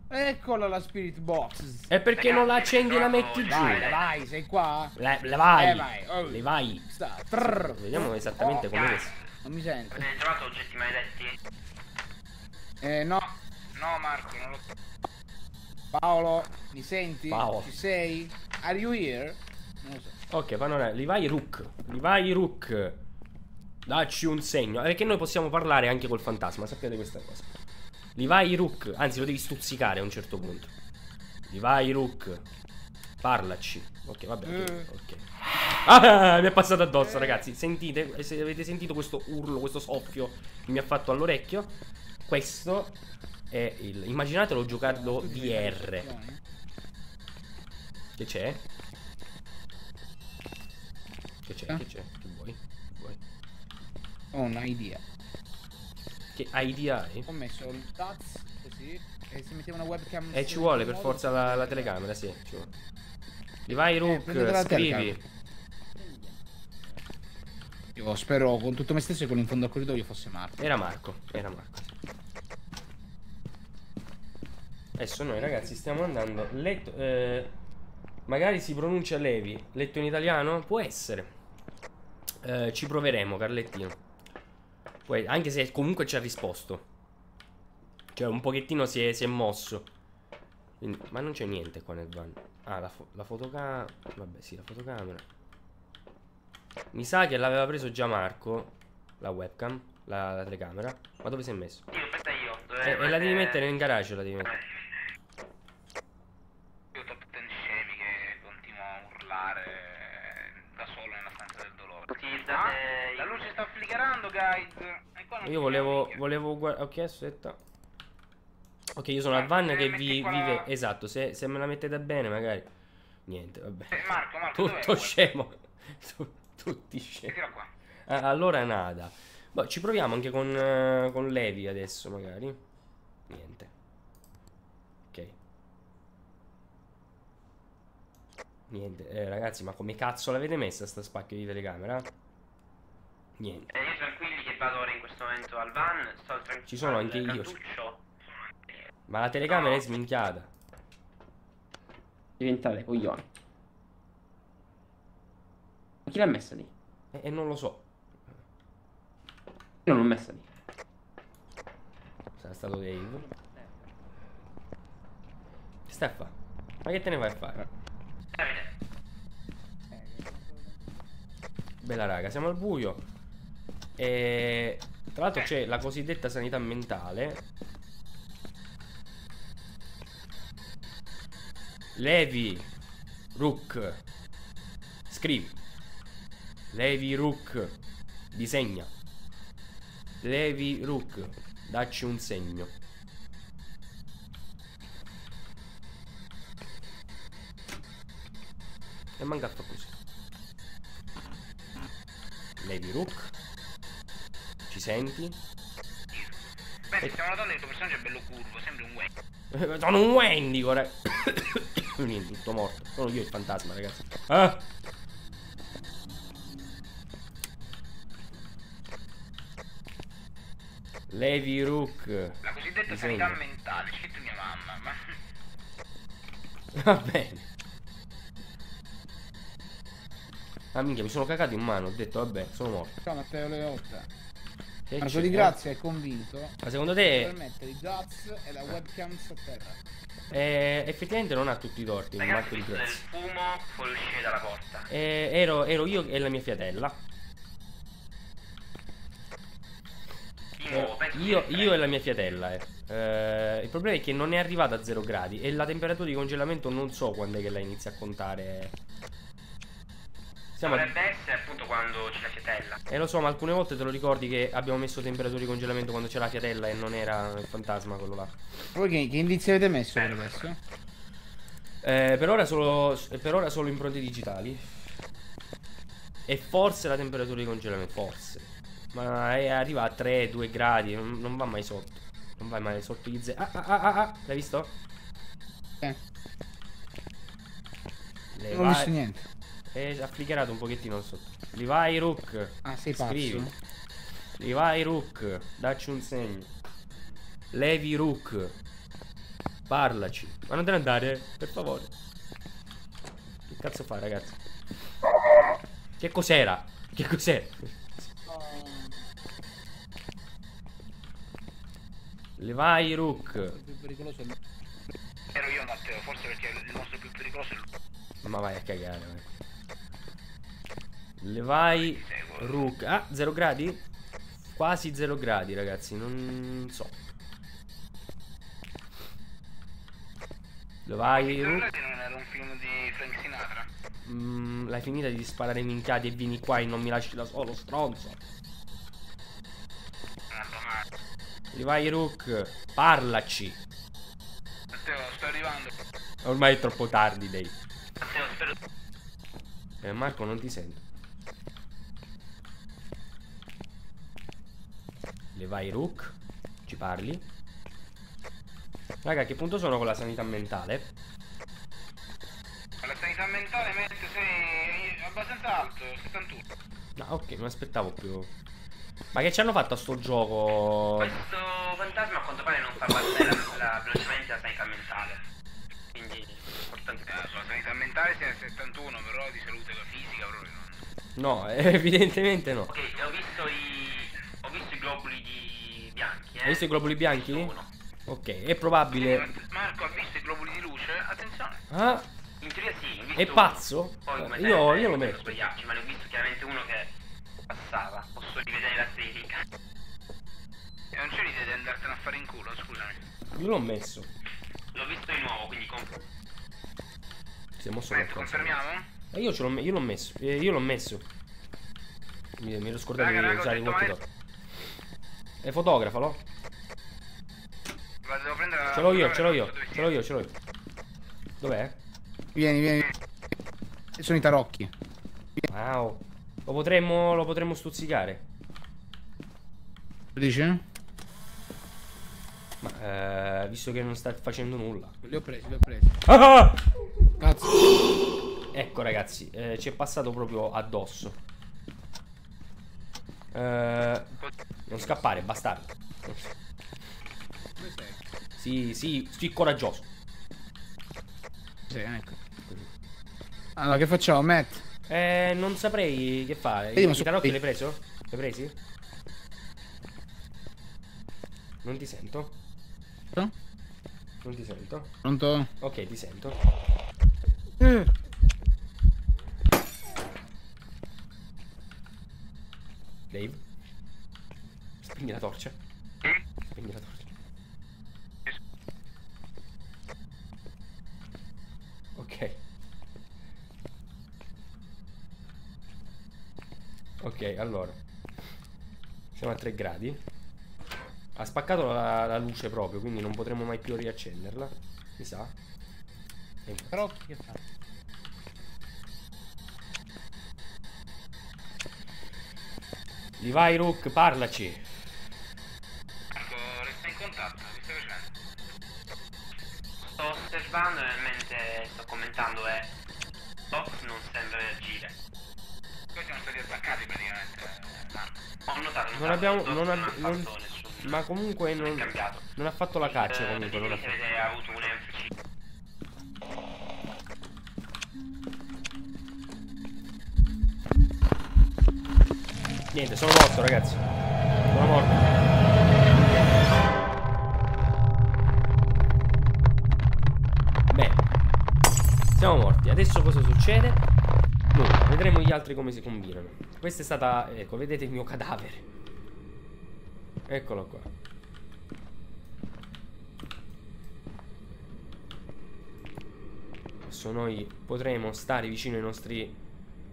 Eccola la spirit box. E perché non la accendi e la metti giù? Vai, vai, sei qua? Le, le vai, Eh, vai, oh. le vai. Sta. Trrr. Vediamo esattamente Oh, come che- Non mi sento. Avete trovato oggetti maledetti? Eh, no. No, Marco, non lo so. Paolo, mi senti? Paolo. Ci sei? Are you here? Non lo so. Ok, panorama. Levi Rook. Levi Rook. Dacci un segno. Perché noi possiamo parlare anche col fantasma, sappiate questa cosa. Levi Rook. Anzi, lo devi stuzzicare a un certo punto. Levi Rook. Parlaci. Ok, vabbè. ok, Eh. ok. Ah, mi è passato addosso, ragazzi. Sentite, se avete sentito questo urlo, questo soffio che mi ha fatto all'orecchio? Questo è il. Immaginatelo giocarlo VR. Che c'è? Che c'è? Eh? Che c'è? Che vuoi? Che vuoi? Ho un'idea. Che hai? Ho messo il taz così. E se metteva una webcam. Eh, ci vuole per modo- forza la, la telecamera, sì. Ci vuole. Levi Rook, prendete la scrivi. Io spero con tutto me stesso che quello in fondo al corridoio fosse Marco. Era Marco, era Marco. Adesso noi ragazzi stiamo andando. Letto, eh, magari si pronuncia Levi. Letto in italiano? Può essere. Eh, ci proveremo, Carlettino. Poi, anche se comunque ci ha risposto. Cioè, un pochettino si è, si è mosso. Quindi- ma non c'è niente qua nel van. Ah, la, fo- la fotocamera. Vabbè, sì, la fotocamera. Mi sa che l'aveva preso già Marco. La webcam, la, la telecamera. Ma dove si è messo? Io, aspetta io. Dove Eh, e la devi mettere in garage, la devi mettere. Io top ten scemi che continuo a urlare da solo nella stanza del dolore. Utilizzate Ah, i- la luce sta flickering, guys. Io volevo, volevo. Ok, aspetta. Ok, io sono Ah, al van che vi qua- vive. Esatto, se, se me la mettete bene, magari. Niente, vabbè. Eh, Marco, Marco? Tutto scemo. Tu- Tutti scemi. Ah, allora nada. Boh, ci proviamo anche con, eh, con Levi adesso, magari. Niente. Ok. Niente, eh, ragazzi, ma come cazzo l'avete messa sta spacchio di telecamera? Niente. Eh, io tranquilli che vado ora in questo momento al van. Sto tranquillo. Ci sono anche io. Cantuccio. Ma la telecamera è sminchiata. Diventare coglione. Ma chi l'ha messa lì? E, e non lo so. Io non l'ho messa lì. Sarà stato Dave. Steffa, ma che te ne vai a fare? Davide, Bella raga, siamo al buio. E tra l'altro c'è la cosiddetta sanità mentale. Levi Rook. Scrivi. Levi Rook. Disegna. Levi Rook. Dacci un segno. E manca fa così. Levi Rook. Senti? Beh, stiamo notando che il tuo personaggio è bello curvo, sembra un Wayne. Sono un Wendigo, re. Niente, tutto morto. Sono io il fantasma, ragazzi. Ah! Levi Rook. La cosiddetta Disegna. sanità mentale, c'è scritto mia mamma, ma... Va bene. Ah, minchia, mi sono cagato in mano. Ho detto, vabbè, sono morto. Ciao Matteo Leotta. Che Marco c'è? Di Grazia è convinto Ma secondo per te, mettere i Jazz e la webcam sotterra. eh, effettivamente non ha tutti i torti, ragazzi, Marco Di Grazia. fumo fuoriuscire dalla porta. Eh, ero, ero io e la mia fiatella. Eh, io, io e la mia fiatella, eh. Eh, il problema è che non è arrivata a 0 gradi e la temperatura di congelamento non so quando è che la inizia a contare. Siamo a- Dovrebbe essere appunto quando c'è la fiatella. Eh lo so, ma alcune volte te lo ricordi che abbiamo messo temperatura di congelamento quando c'è la fiatella e non era il fantasma quello là. Voi che, che indizi avete messo per adesso? Eh, per, ora solo, per ora solo impronte digitali. E forse la temperatura di congelamento, forse. Ma è- arriva a 3-2 gradi, non, non va mai sotto. Non va mai sotto gli zero. Ah, ah, ah, ah, ah, l'hai visto? Eh, Le non ho visto niente. Ha flickerato un pochettino sotto. Levi Rook. Ah, sei pazzo? Scrivi. Levi Rook. Dacci un segno. Levi Rook. Parlaci. Ma non te ne andare, per favore. Che cazzo fa, ragazzi? Che cos'era? Che cos'era? Levi Rook. Il più pericoloso è lui. Ero io Matteo, forse perché il mostro più pericoloso è. Ma vai a cagare, vai. Levi Rook. Ah, 0 gradi? Quasi 0 gradi, ragazzi. Non so. Zero Rook. Non era un film di Frank Sinatra? Mm, l'hai finita di sparare minchiati e vieni qua e non mi lasci da solo, stronzo. Levi Rook. Parlaci. Matteo, sto arrivando. Ormai è troppo tardi, Dave. Matteo, spero... Eh, Marco, non ti sento. Levi Rook. Ci parli? Raga, a che punto sono con la sanità mentale? Alla sanità mentale mette sei abbastanza alto, 71. No, ok, mi aspettavo più. Ma che ci hanno fatto a sto gioco? Questo fantasma a quanto pare non fa parte velocemente della sanità mentale. Quindi è importante Eh, sulla sanità mentale sei a 71, però di salute fisica proprio non. No, evidentemente no. Ok, ho visto i. Hai visto i globuli bianchi? Uno. Ok, è probabile. Marco ha visto i globuli di luce? Attenzione. Ah, In teoria sì, è pazzo? Poi Io, io eh, lo metto. ma ne ho visto chiaramente uno che passava. Posso rivedere la serie. E non c'è l'idea di andartene a fare in culo, scusami. Io l'ho messo. L'ho visto di nuovo, quindi compro. Si è mosso Aspetta, qualcosa. confermiamo? Eh, io, ce l'ho, me- io l'ho messo. Eh, io l'ho messo. Mi, mi ero scordato Raga, di raga, usare il detto, walkie E fotografalo. Vado, devo prendere Ce l'ho io, ce l'ho io. Ce l'ho io, ce l'ho io. Dov'è? Vieni, vieni. Sono i tarocchi. Wow. Lo potremmo, lo potremmo stuzzicare. Lo dici? Ma eh, visto che non sta facendo nulla. Li ho presi, li ho presi. Ah! Cazzo. Ecco ragazzi, eh, ci è passato proprio addosso. Eh, non scappare, bastardo. Sì, sì, sii coraggioso. Sì, ecco. Allora, che facciamo, Matt? Eh, non saprei che fare. Vediamo I su- tarocchi l'hai preso? L'hai presi? Non ti sento. No? Non ti sento. Pronto? Ok, ti sento. Dave? Spegni la torcia. Spegni la torcia. Ok. Ok, allora. Siamo a 3 gradi. Ha spaccato la, la luce proprio, quindi non potremo mai più riaccenderla. Mi sa. Però che fa? Levi Rook, parlaci. Marco, resta in contatto, che stai facendo? Sto osservando e mentre sto commentando e Box non sembra reagire. Poi siamo stati attaccati praticamente, eh. Ho notato, Non notato abbiamo. Non non ab- ha non- fatto nessun... ma comunque non è non, non ha fatto la caccia. Eh, Comunque, non ha fatto. avete avuto un. Niente, sono morto, ragazzi. Sono morto. Siamo morti. Adesso cosa succede? Nulla. Vedremo gli altri come si combinano. Questa è stata. Ecco, vedete il mio cadavere. Eccolo qua. Adesso noi potremo stare vicino ai nostri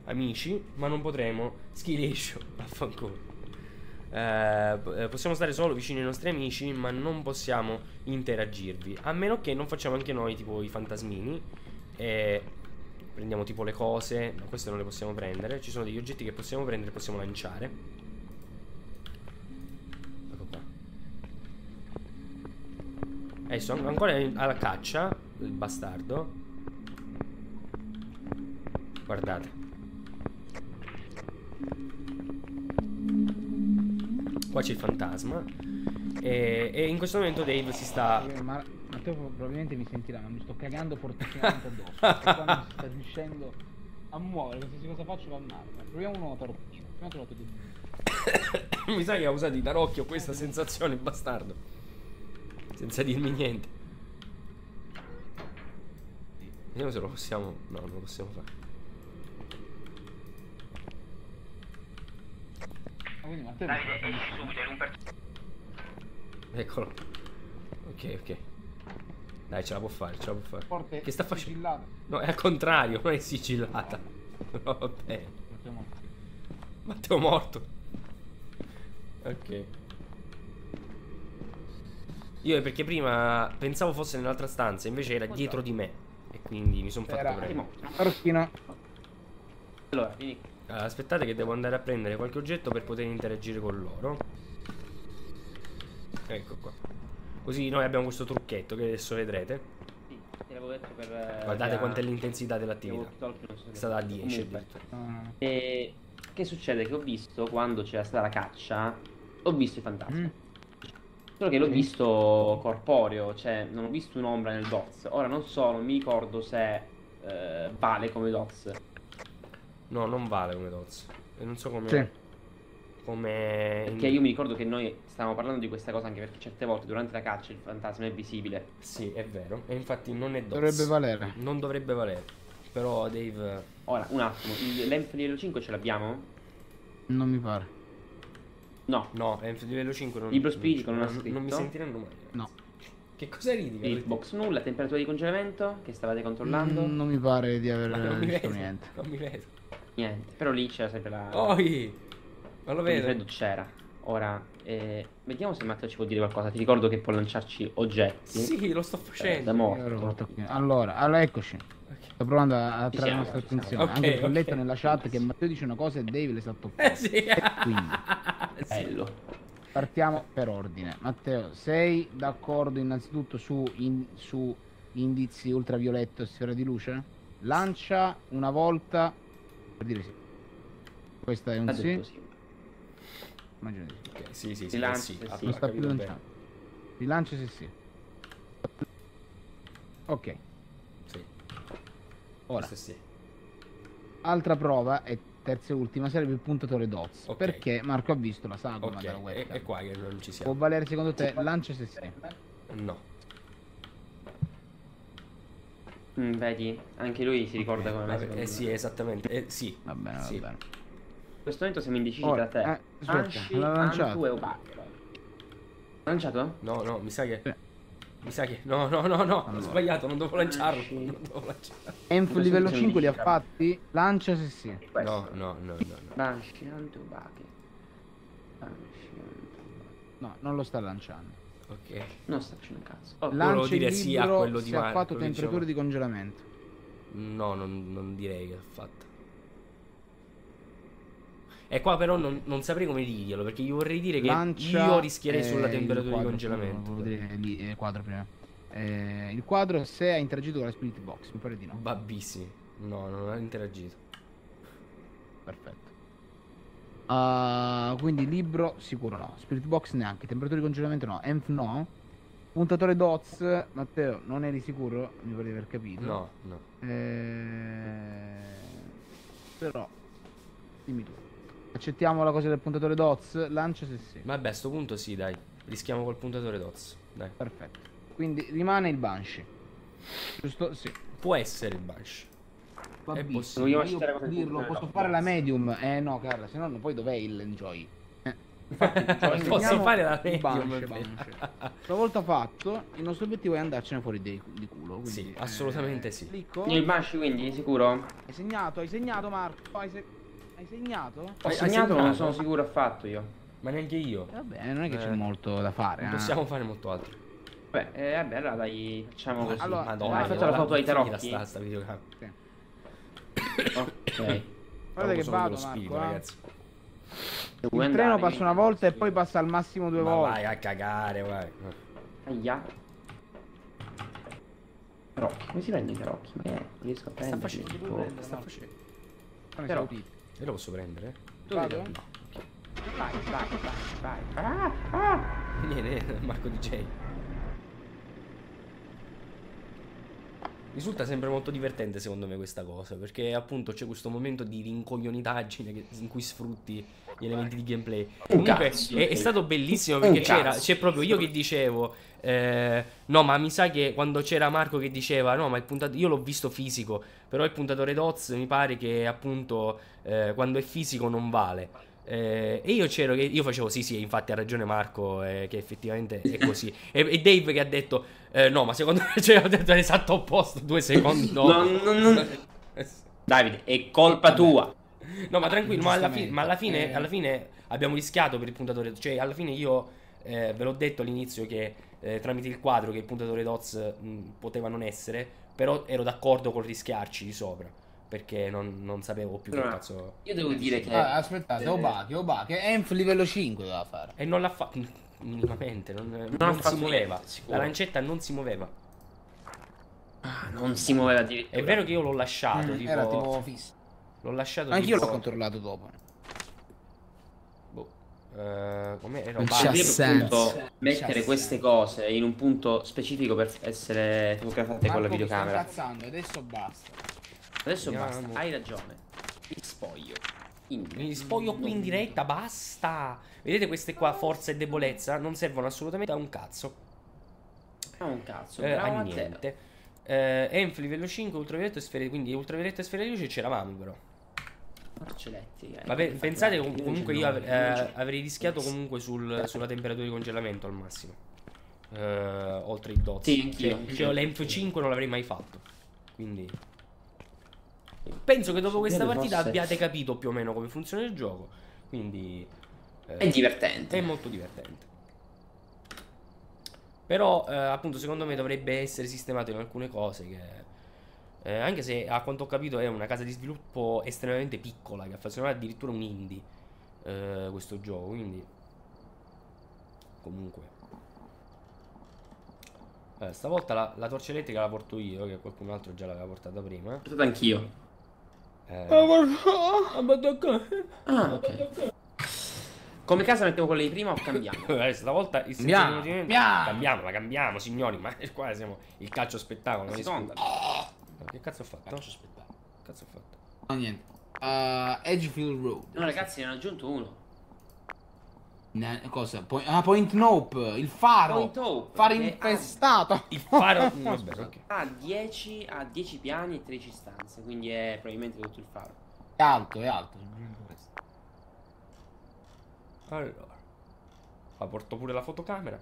amici, ma non potremo schilescio, vaffanculo. Eh, eh, possiamo stare solo vicino ai nostri amici, ma non possiamo interagirvi. A meno che non facciamo anche noi, tipo i fantasmini. E prendiamo tipo le cose. No, queste non le possiamo prendere. Ci sono degli oggetti che possiamo prendere e possiamo lanciare. Ecco qua. Adesso an- ancora alla caccia. Il bastardo. Guardate. Qua c'è il fantasma. E, e in questo momento Dave si sta. Eh, Ma Matteo probabilmente mi sentirà, ma mi sto cagando fortissimamente addosso. qua non si sta riuscendo a muovere, qualsiasi cosa faccio va male. Proviamo uno tarocchino. Prima trovato dei... Mi sa che ha usato di tarocchio questa sensazione, bastardo. Senza dirmi niente. Vediamo se lo possiamo. No, non lo possiamo fare. Ah, quindi Matteo Davide, esci subito, hai un per... Eccolo. Ok, ok. Dai, ce la può fare, ce la può fare. forte Che sta facendo? sigillata. No, è al contrario, non è sigillata. No, vabbè. Mettiamo- Matteo morto. Ok. Io è perché prima pensavo fosse nell'altra stanza, invece era dietro di me. E quindi mi sono fatto prendere. Tarocchino. Allora, vieni. Allora, aspettate che devo andare a prendere qualche oggetto per poter interagire con loro. Ecco qua. Così noi abbiamo questo trucchetto che adesso vedrete. Sì, te l'avevo detto per. eh, Guardate che- quant'è l'intensità dell'attività. È stata a l'avete 10 Comunque, addirittura. E che succede? Che ho visto quando c'era stata la caccia, ho visto i fantasmi. Mm. Solo che l'ho visto corporeo, cioè non ho visto un'ombra nel DOTS. Ora non so, non mi ricordo se eh, vale come DOTS. No, non vale come Doz. E non so come. Sì. Come. Perché io mi ricordo che noi stavamo parlando di questa cosa anche perché certe volte durante la caccia il fantasma è visibile. Sì, è vero. E infatti non è Doz. Dovrebbe valere. Non dovrebbe valere. Però Dave. Ora, un attimo, il l'Enf livello 5 ce l'abbiamo? Non mi pare. No. No, di livello 5 non. Libro spirico non ha non, scritto? non mi sentiranno mai. No. Che cosa ridi? Il Carletti? box nulla, temperatura di congelamento che stavate controllando? Mm, Non mi pare di aver mi visto niente. Non mi vedo. Niente, però lì c'era sempre la... Oi! Ma lo Il freddo vedo. c'era. Ora, eh, vediamo se Matteo ci può dire qualcosa. Ti ricordo che può lanciarci oggetti. Sì, lo sto eh, facendo. da morto. Allora, allora, eccoci. Ok. Sto provando a attrarre la siamo, nostra ci siamo. attenzione. Ok, Anche perché ho ok. letto nella chat che Matteo dice una cosa e Dave le sa toccare. Eh sì. quindi? Sì. Bello. Partiamo per ordine. Matteo, sei d'accordo innanzitutto su, in- su indizi ultravioletto e sfera di luce? Lancia una volta per dire sì. Questo è un sì? sì. Immagino di sì. Ok, sì, sì, sì. Rilancio, sì, sì. ha sta più lontano. bene. Rilancia se sì. Ok, Sì. ora. Questo sì. altra prova e terza e ultima sarebbe il puntatore DOTS. Ok. Perché Marco ha visto la sagoma Ok, della è, webcam. è qua che non ci Può siamo. valere secondo te lancia se sì. No. Mm, vedi, anche lui si ricorda come me. Eh sì, esattamente. Eh, sì. Va bene, Sì. va bene. In questo momento siamo indecisi Ora, tra te. eh, lanciato. Antu e Obake. Lanciato? No, no, mi sa che. Mi sa che. No, no, no, no. Ho Allora. sbagliato, non dovevo lanciarlo. Non dovevo lanciarlo. Enf livello sono 5 li ha fatti? Lancia se sì. No, no, no, no. no. Banshee, Antu, No, non lo sta lanciando. Ok. Non sta facendo un cazzo. Oh, Lancia dire sì a libro quello di se ha fatto temperature diciamo. di congelamento. No, non, non direi che ha fatto. E qua però non, non saprei come dirglielo, perché gli vorrei dire che Lancia io rischierei sulla il temperatura di congelamento. volevo dire lì, eh, quadro prima. Eh, il quadro se ha interagito con la Spirit Box, mi pare di no. Babbissimi. No, non ha interagito. Perfetto. Ah, quindi libro sicuro no. Spirit Box neanche. Temperatura di congelamento no. Enf no. Puntatore DOTS, Matteo, non eri sicuro? Mi pare di aver capito. No, no. Eh, Però, dimmi tu. Accettiamo la cosa del puntatore DOTS? Lancia se sì. Vabbè, a sto punto sì, dai. Rischiamo col puntatore DOTS. Dai. Perfetto. Quindi rimane il Banshee. Giusto? Sì. Può essere il Banshee. Va È possibile. Io cosa dirlo, posso DOTS? fare la medium? Eh no, Carla, se no non- poi dov'è il Enjoy? Eh. Infatti, Enjoy, Posso fare la il medium, Banshee, Banshee. Una volta fatto, il nostro obiettivo è andarcene fuori di, di culo. Quindi, Sì, assolutamente sì. Clicco. Il Banshee quindi, sicuro? Hai segnato, hai segnato Marco? Hai, se- hai segnato? Ho Hai- hai segnato, non sono sicuro affatto io. Ma neanche io. Eh, Vabbè, non è che c'è Eh, molto da fare. Non eh. possiamo fare molto altro. Beh, eh, vabbè, allora dai, facciamo così. Allora, Madonna, hai fatto la foto ai tarocchi? Sta, sta videocamera. Sì. Ok. Guarda che vado, spirito, Marco. eh. ragazzi. Vuoi Il treno andare? passa una volta e poi passa al massimo due Ma volte. vai a cagare, vai. Aia. Tarocchi, come si prende i tarocchi? Ma che è? Non riesco a Sta prenderli. facendo? Che sta facendo? Però-. Io lo posso prendere? Tu Vado? vedi? Vai, vai, vai, vai. Ah, ah. Niente, Marco DJ. Risulta sempre molto divertente secondo me questa cosa, perché appunto c'è questo momento di rincoglionitaggine in cui sfrutti gli elementi di gameplay. Comunque è, è stato bellissimo perché c'era, c'è proprio io che dicevo, eh, no ma mi sa che quando c'era Marco che diceva, no ma il puntatore, io l'ho visto fisico, però il puntatore DOTS mi pare che appunto eh, quando è fisico non vale. Eh, e io c'ero che io facevo sì sì infatti ha ragione Marco eh, che effettivamente è così e, e Dave che ha detto eh, no ma secondo me cioè, ho detto l'esatto opposto due secondi dopo No, no, no. Davide, è colpa tua. No, ma tranquillo, ma alla, fine, Giustamente. ma alla fine, Eh. alla fine abbiamo rischiato per il puntatore. Cioè, alla fine io eh, ve l'ho detto all'inizio che eh, tramite il quadro che il puntatore DOTS mh, poteva non essere, però ero d'accordo col rischiarci di sopra. Perché non, non sapevo più che Allora, cazzo. Io devo dire che... Ah, aspettate, Obake, Obake, Enf livello 5 doveva fare. E non l'ha fatto. Minimamente, non, non ha si muoveva. niente. La lancetta non si muoveva. Ah, non si muoveva addirittura. È vero che io l'ho lasciato. tipo, Mm, Era tipo fisso. L'ho lasciato. Anch'io l'ho controllato dopo. Boh, eh, come era senso. appunto mettere queste senso. cose in un punto specifico per essere fotografate con la mi videocamera. sto incazzando, adesso basta. Adesso Andiamo. basta, hai ragione. Mi spoglio. Mi spoglio qui in diretta, basta. Vedete queste qua, forza e debolezza, non servono assolutamente a un cazzo. Ah, un cazzo. Eh, a niente. Eh, Enf livello 5, ultravioletto e sfere, quindi ultravioletto e sfere di luce c'eravamo però. Marcelletti, eh. Pe- pensate com- comunque io av- eh, avrei rischiato comunque sul- sulla temperatura di congelamento al massimo. Eh, oltre il DOTS. Sì, anch'io, Cioè, cioè, l'Enf5 non l'avrei mai fatto. Quindi... Penso che dopo questa partita abbiate capito più o meno come funziona il gioco. Quindi... eh, È divertente. è molto divertente. Però, eh, appunto, secondo me dovrebbe essere sistemato in alcune cose che... eh, anche se a quanto ho capito è una casa di sviluppo estremamente piccola che ha fatto sembrare addirittura un indie eh, questo gioco, quindi comunque Eh, stavolta la, la torcia elettrica la porto io, che qualcun altro già l'aveva portata prima. Portato anch'io. Eh, Ah, ok. Come casa mettiamo quella di prima o cambiamo? Eh, stavolta il Cambiamo, senso cambiamo. cambiamo, la cambiamo, signori. Ma qua siamo il calcio spettacolo. La non seconda. è scusa. Che cazzo ho fatto? Spettacolo. Che cazzo ho fatto? No, niente. a Edgefield Road. No, ragazzi, ne hanno aggiunto uno. Ne- cosa? Po- ah, Point Nope, il faro. Point Hope, Faro infestato. Il faro... Vabbè, ok. Ha 10, ha 10 piani e 13 stanze, quindi è probabilmente tutto il faro. È alto, è alto. questo. Allora. Qua porto pure la fotocamera.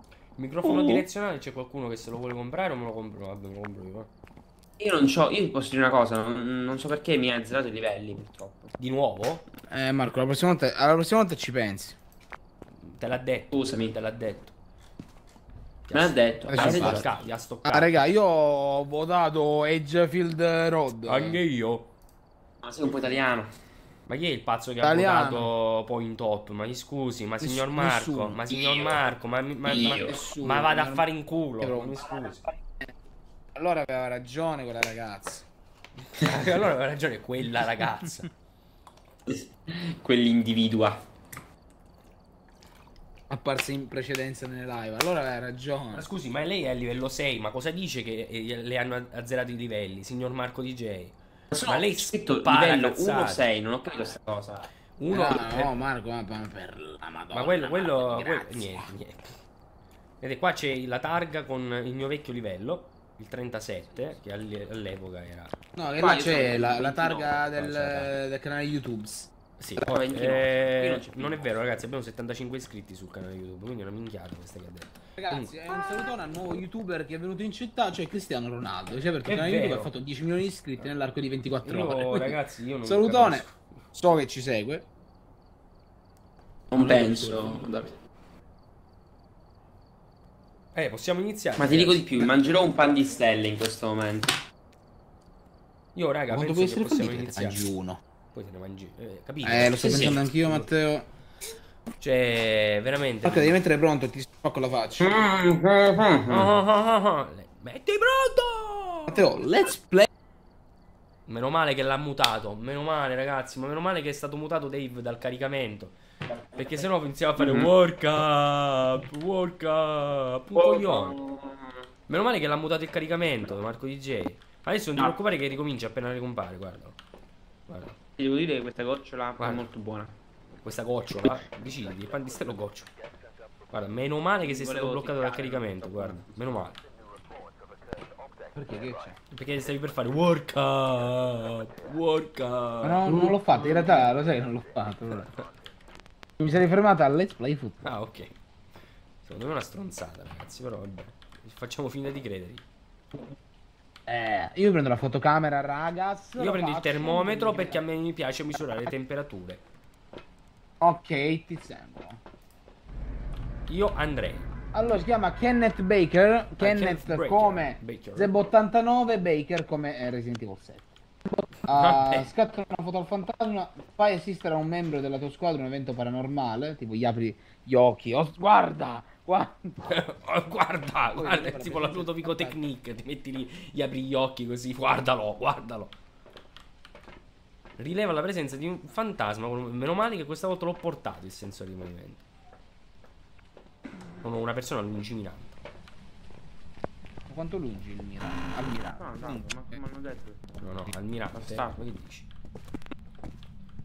Il microfono Oh. direzionale c'è qualcuno che se lo vuole comprare o me lo compro? Vabbè, me lo compro io. eh. Io non c'ho, io posso dire una cosa, non, non so perché mi ha azzerato i livelli purtroppo. Di nuovo? Eh, Marco, la prossima volta, alla prossima volta ci pensi. Te l'ha detto. Scusami. Te l'ha detto. Me l'ha detto. Ah, Ha vedi? basta. stoccato, ha stoccato. Ah, raga, io ho votato Edgefield Road. Anche io. Ma sei un po' italiano. Ma chi è il pazzo che Italiano. ha votato Point Top? Ma gli scusi, ma signor Marco, nessuno. ma signor. Marco, ma, ma, ma. Nessuno, ma vada a fare in culo. Io- Mi scusi. Allora aveva ragione quella ragazza. allora aveva ragione quella ragazza. Quell'individua. Apparsa in precedenza nelle live. Allora aveva Ma ragione. scusi, ma lei è a livello 6, ma cosa dice che eh, le hanno azzerato i livelli, signor Marco DJ? Ma lei scritto livello cazzate. 1-6, non ho capito questa cosa. Uno Ah, eh, no, Marco, ma, per la madonna. Ma quello, quello, quello- niente, niente. Vedete, qua c'è la targa con il mio vecchio livello, il 37, che all- all'epoca era... No, che Qua là c'è sono la, la 29, targa del, c'è la targa. del canale YouTube. Sì, poi, 29. eh, non non è vero ragazzi, abbiamo 75 iscritti sul canale YouTube, quindi è una minchiata questa che ha detto. Ragazzi, è un salutone al nuovo youtuber che è venuto in città, cioè Cristiano Ronaldo. Cioè, perché il canale YouTube ha fatto 10 milioni di iscritti nell'arco di 24 ore. Io Quindi, ragazzi, io non Salutone, capisco. so che ci segue. Non penso. Davide. Eh, possiamo iniziare. Ma ti dico di più, mangerò un pan di stelle in questo momento. Io raga, Quanto penso che possiamo iniziare. Mangi uno. Poi te ne mangi, eh, capito? Eh, lo sto Sì, sì. pensando anch'io, Matteo. Cioè, veramente... Ok, devi mettere pronto e ti spacco la faccia. Mm. Oh, oh, oh, oh. Metti pronto! Matteo, let's play. Meno male che l'ha mutato, meno male ragazzi, ma meno male che è stato mutato Dave dal caricamento. Perché sennò iniziava a fare Mhm. work up, work up, un coglione. Meno male che l'ha mutato il caricamento, Marco DJ. Adesso non ti No. preoccupare che ricomincia appena ricompare, guarda. Guarda, devo dire che questa gocciola Guarda. è molto buona. questa gocciola, vicini, il pan di stelo gocciola. Guarda, meno male che sei stato Volevo bloccato dal caricamento, guarda, meno male. Perché che c'è? Perché stavi per fare work up, work up. Ma no, non l'ho fatto, in realtà lo sai che non l'ho fatto. Mi sarei fermato al let's play football. Ah, ok. Secondo me è una stronzata, ragazzi, però vabbè. Facciamo finta di credergli. Eh, io prendo la fotocamera, ragazzi. Io prendo il faccio, termometro quindi- perché a me mi piace misurare le temperature. Ok, ti sembra. Io andrei. Allora si chiama Kenneth Baker. Kenneth Kenneth Baker. come Baker. Zeb89, Baker come eh, Resident Evil 7. Vabbè. Uh, scatta una foto al fantasma, fai assistere a un membro della tua squadra in un evento paranormale, tipo gli apri gli occhi, oh, guarda, guarda. Oh, guarda, guarda, è tipo la Ludovico Technique. Ti metti lì, gli apri gli occhi così. Guardalo, guardalo. Rileva la presenza di un fantasma. Meno male che questa volta l'ho portato il sensore di movimento. Sono una persona lungimirante. Quanto lungi il mirante? Al mirante. No, no, ma come hanno detto? No, no, almirante. Basta. Ma che dici?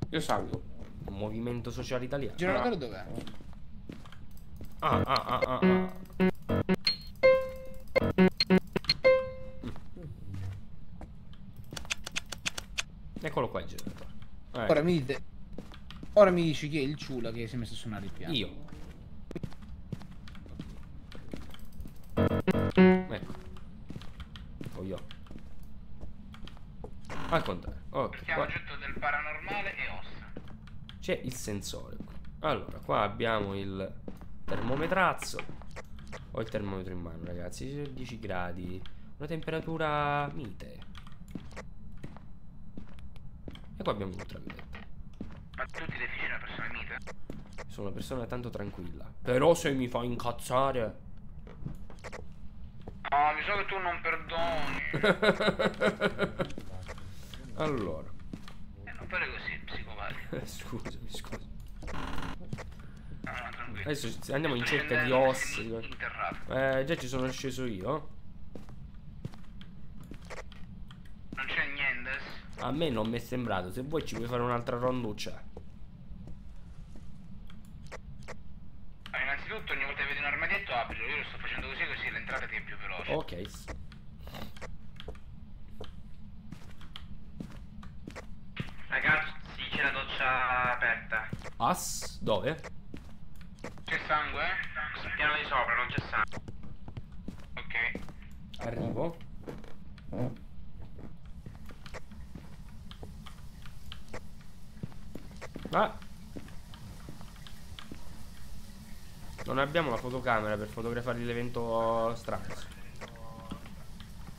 Io salgo. Un movimento sociale italiano. Il generatore dov'è? Ah, ah, ah, ah. Eccolo qua il generatore. Eh, Ora mi dite. Ora mi dici chi è il ciula che si è messo a suonare il piano. Io. Ecco. O io. Al contrario. Ok. Stiamo qua oggetto del paranormale e ossa. C'è il sensore. Allora, qua abbiamo il termometrazzo. Ho il termometro in mano, ragazzi. 10 gradi. Una temperatura mite. E qua abbiamo l'ultravioletta. Ma tu ti definisci una persona mite? Sono una persona tanto tranquilla. Però se mi fa incazzare. No, mi sa che tu non perdoni. allora. Eh, non fare così, psicopatico. Scusami, scusa. Tranquillo. Adesso andiamo in cerca di interrato. Eh, già ci sono sceso io. No, Non c'è niente. A me non mi è sembrato. Se vuoi ci puoi fare un'altra ronduccia. Ah, innanzitutto ogni volta che vedi un armadietto aprilo, io lo sto facendo così così l'entrata ti è più veloce. Ok. Ragazzi, c'è la doccia aperta. As? Dove? C'è sangue? Sul piano di sopra non c'è sangue. Ok. Arrivo. Ah. Non abbiamo la fotocamera per fotografare l'evento strano.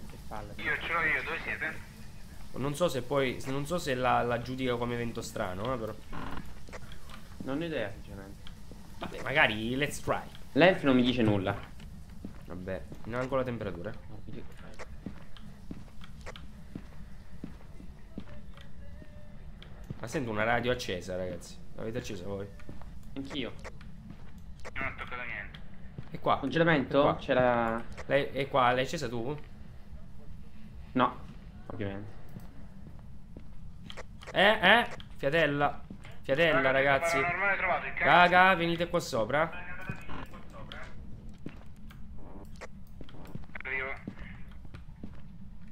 Che palle. Io ce l'ho io, dove siete? Non so se poi. Non so se la, la giudica come evento strano, eh, però. Non ho idea, sinceramente. Vabbè, magari let's try. L'elf non mi dice nulla. Vabbè, neanche la temperatura. Ma sento una radio accesa, ragazzi. L'avete accesa voi? Anch'io. Non ho toccato niente. E qua. Congelamento? È qua. C'era. Lei, è qua, l'hai accesa tu? No, ovviamente. Eh, eh, fiatella. Fiatella, ragazzi. Il cazzo. Raga, venite qua sopra. Arrivo.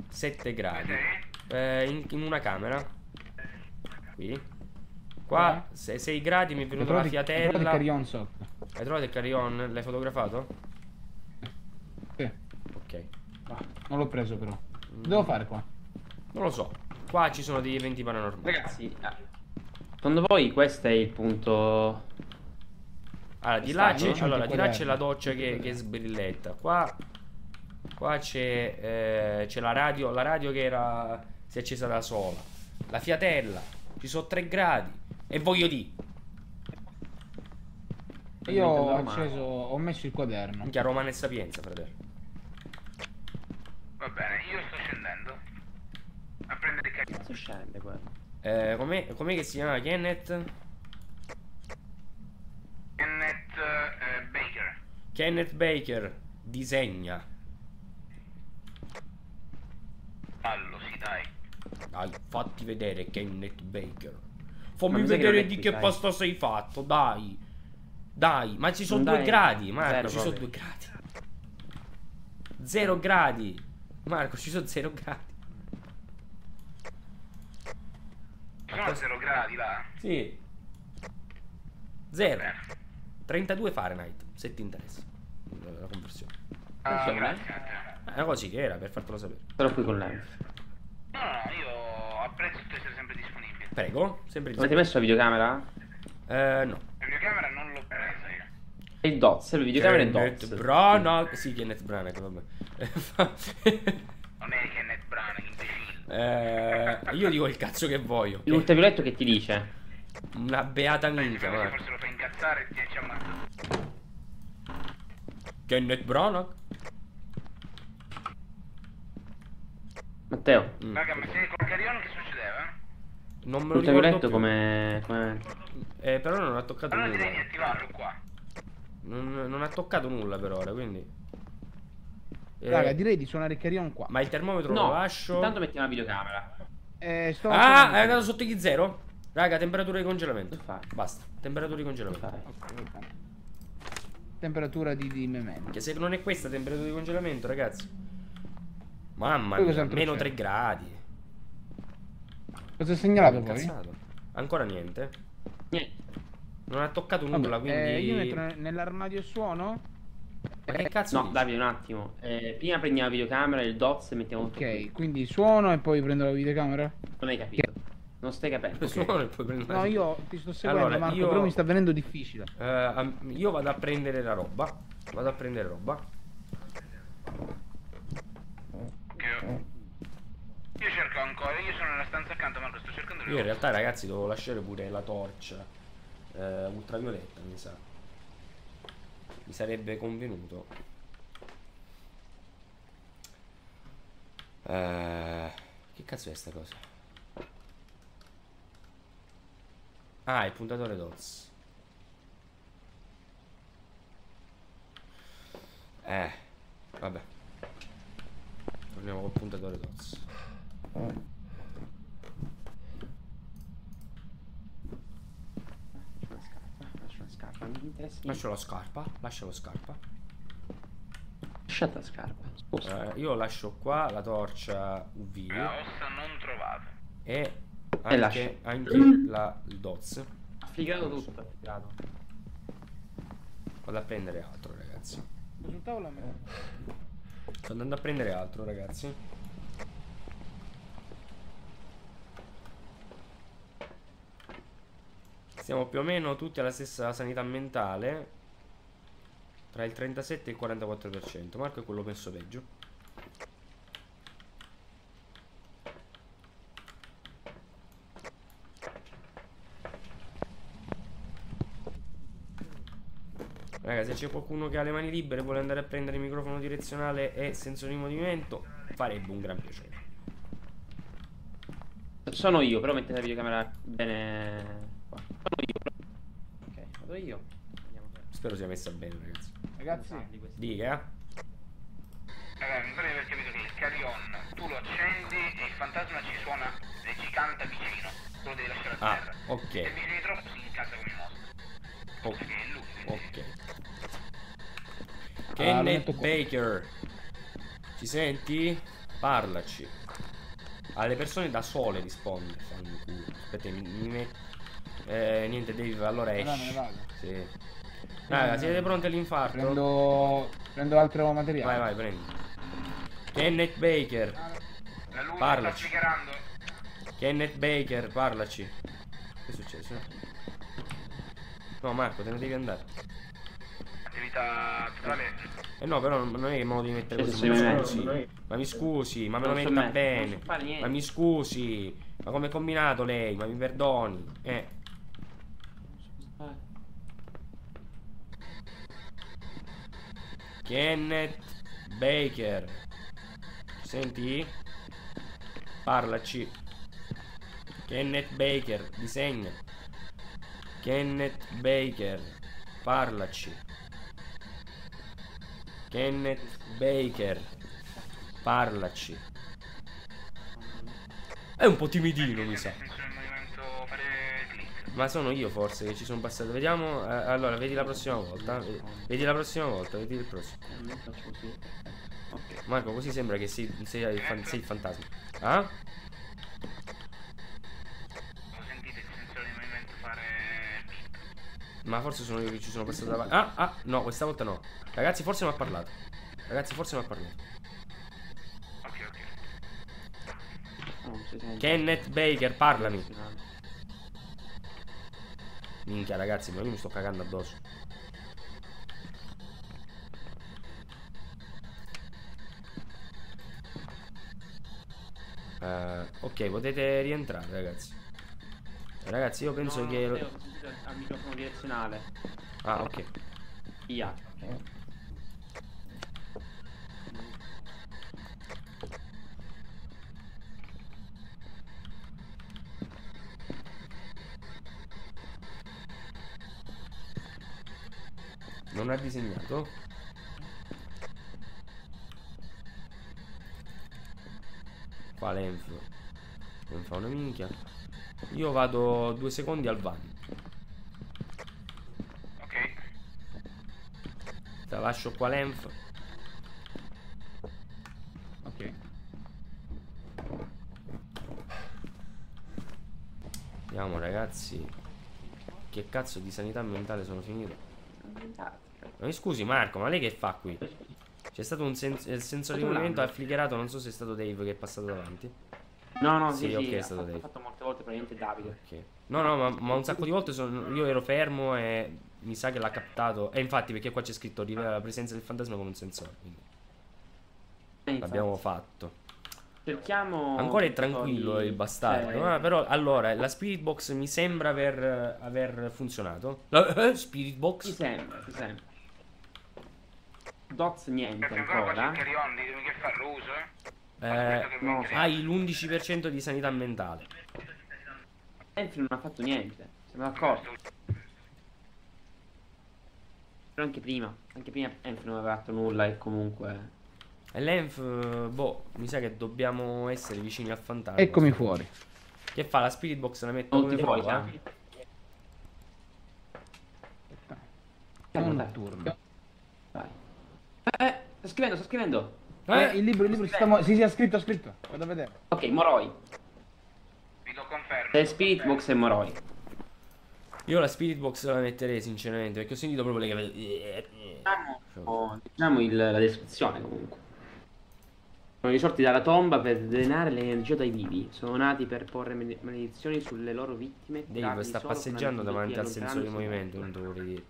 7 Dove gradi. Eh, in, in una camera. Qui. Qua, 6 gradi, mi è venuta la fiatella. Hai trovato il carillon? L'hai fotografato? Sì. Ok. Ah, non l'ho preso però. Devo fare qua. Non lo so. Qua ci sono degli eventi paranormali. Ragazzi, ah, secondo voi questo è il punto. Allora, di là c'è, allora, il di là c'è quaderno. la doccia che, che sbrilletta. Qua, qua c'è, eh, c'è la radio. La radio che era. si è accesa da sola. La fiatella. Ci sono 3 gradi. E voglio di. Io ho acceso, ho messo il quaderno. Minchia Romana e Sapienza, fratello. Va bene, io sto scendendo. A prendere il carico. Cazzo scende quello? Eh, com'è, com'è che si chiama Kenneth? Kenneth eh, Baker. Kenneth Baker. Disegna. Fallo, sì, dai. Dai, fatti vedere Kenneth Baker. Fammi vedere di che sai. pasta sei fatto, dai. Dai, ma ci sono due gradi, Marco, zero ci sono due gradi. Zero gradi. Marco, ci sono zero gradi. Ci sono 0 gradi là. Sì. Zero. Bene. 32 Fahrenheit, se ti interessa. La conversione. Ah, Matteo. È una cosa che era, per fartelo sapere. Però qui con l'elf. No, no, no, io apprezzo di essere sempre disponibile. Prego, sempre di Avete messo la videocamera? Eh, no. La videocamera non l'ho presa io. E il DOTS, serve videocamera e Kenneth DOTS. Branagh. Sì, Kenneth Branagh, vabbè. Non è Kenneth Branagh, imbecille. Eh, io dico il cazzo che voglio. ok? L'ultravioletto che ti dice? Una beata minchia, forse, Marco. forse lo fa incazzare e ti ci ammazza. Kenneth Branagh? Matteo, Mm. Raga, ma se col carillon che succedeva? Non me lo ricordo come... come... Eh, però non ha toccato Allora nulla. Non, non ha toccato nulla per ora, quindi. Eh, Raga, direi di suonare il carillon qua. Ma il termometro lo No, lascio. intanto mettiamo la videocamera. Eh, sto Ah, è andato sotto gli zero? Raga, temperatura di congelamento. Basta, temperatura di congelamento. Fai. Ok, va bene. Temperatura di, di memento. Che se non è questa temperatura di congelamento, ragazzi. Mamma mia, meno c'è? 3 gradi. Cosa hai segnalato poi? Incazzato. Ancora niente. Niente. Non ha toccato Vabbè, nulla, quindi. eh, io metto ne- nell'armadio il suono. Ma che cazzo No, dici? Davide, un attimo. Eh, prima prendiamo la videocamera e il DOTS e mettiamo tutto qui. Ok, quindi suono e poi prendo la videocamera. Non hai capito. Non stai capendo. Suono e poi prendo la- No, io ti sto seguendo, Allora, Marco, io- però mi sta venendo difficile. Am- io vado a prendere la roba. Vado a prendere roba. Che io... cerco ancora, io sono nella stanza accanto, Marco, sto cercando Io in realtà, ragazzi, devo lasciare pure la torcia eh, ultravioletta, mi sa. Mi sarebbe convenuto. Eh, che cazzo è sta cosa? Ah, il puntatore DOTS. Eh, vabbè. Torniamo col puntatore DOTS. Lascia una scarpa, lascia una scarpa, non mi interessa. Lascia la scarpa, lascia la scarpa. Lasciate la scarpa. Sposta. Eh, io lascio qua la torcia UV La ossa non trovata. e E lascio. anche, anche la, il DOTS. Ha fligrato tutto, ha fligrato. Vado a prendere altro, ragazzi. Sul tavolo a me. Sto andando a prendere altro, ragazzi. Siamo più o meno tutti alla stessa sanità mentale. Tra il 37 e il 44%. Marco è quello messo peggio. Raga, se c'è qualcuno che ha le mani libere e vuole andare a prendere il microfono direzionale e sensore di movimento, farebbe un gran piacere. Sono io, però mettete la videocamera bene io. Ok, vado io. Se... Spero sia messa bene, ragazzi. Ragazzi. Dica. Raga, mi pare di aver capito che il carillon tu lo accendi e il fantasma ci suona e ci canta vicino. Tu lo devi lasciare a Ah, terra. Se ok. vicini troppo si incazza. Ok. Perché è lui. quindi. Ok. Kenneth metto qua. Baker. Ci senti? Parlaci. Alle persone da sole risponde. Aspetta, mi, mi met- Eh, niente, Dave, allora ne esci. vado. Sì. Raga, siete pronti all'infarto? Prendo, prendo altro materiale. Vai, vai, prendi. Kenneth Baker. Parlaci. Kenneth Baker, parlaci. Che è successo? No, Marco, te ne devi andare. Attività totale. Eh no, però non è che me lo devi mettere così. Ma mi scusi. Ma mi scusi, ma me lo metta bene. Ma mi scusi. Ma come è combinato lei? Ma mi perdoni. Eh. Kenneth Baker. Senti? Parlaci. Kenneth Baker, disegna. Kenneth Baker, parlaci. Kenneth Baker, parlaci. È un po' timidino, mi sa. Ma sono io forse che ci sono passato. Vediamo. eh, allora, vedi la prossima volta. Vedi la prossima volta, vedi il prossimo. Marco, così sembra che sei, sei il, fan- sei il fantasma. Ah? Ma forse sono io che ci sono passato davanti. Ah, ah, no, questa volta no. Ragazzi, forse mi ha parlato. Ragazzi, forse mi ha parlato. Ok, ok. Oh. Kenneth Baker, parlami. Minchia, ragazzi, ma io mi sto cagando addosso. Eh, ok, potete rientrare, ragazzi. Ragazzi, io penso No, che. sentito al microfono direzionale. Ah, ok. Via. Non ha disegnato? Qua l'enf. Non fa una minchia. Io vado due secondi al van. Ok. Te la lascio qua l'enf. Ok. Andiamo ragazzi. Che cazzo di sanità mentale sono finito Ma mi scusi Marco ma lei che fa qui? C'è stato un sen- il sensore di movimento Lando. ha fligherato Non so se è stato Dave che è passato davanti No, no, Sì, sì, ok, sì, è stato fatto, Dave. fatto molte volte praticamente Davide. Ok. No, no, ma, ma un sacco di volte sono- io ero fermo e mi sa che l'ha captato. E infatti, perché qua c'è scritto rivela la presenza del fantasma con un sensore. Quindi Eh, l'abbiamo fatto. Cerchiamo... Ancora è tranquillo di- il bastardo. cioè, Ah, però, allora, la Spirit Box mi sembra aver, aver funzionato. La, eh, Spirit Box? sembra, ti sembra. Dots niente ancora eh. Eh, no, hai l'11% di sanità mentale. Enfield non ha fatto niente. Siamo d'accordo. Però anche prima. Anche prima Enfield non aveva fatto nulla e comunque... E l'Enf, boh, mi sa che dobbiamo essere vicini al fantasma. Eccomi fuori. Che fa la Spirit Box? La metto Non come prova? eh? Sono Calma, dai. Sto scrivendo, sto scrivendo. Eh, Eh, il libro, il libro si sta sì, sì, ha scritto, ha scritto. Vado a vedere. Ok, Moroi. Vi do conferma. The Spirit Box e Moroi. io la Spirit Box la metterei sinceramente perché ho sentito proprio le che... Diciamo, diciamo il- la descrizione comunque. Sono risorti dalla tomba per drenare l'energia dai vivi. Sono nati per porre male- maledizioni sulle loro vittime. Dave sta passeggiando davanti al sensore di movimento, non lo vorrei dire.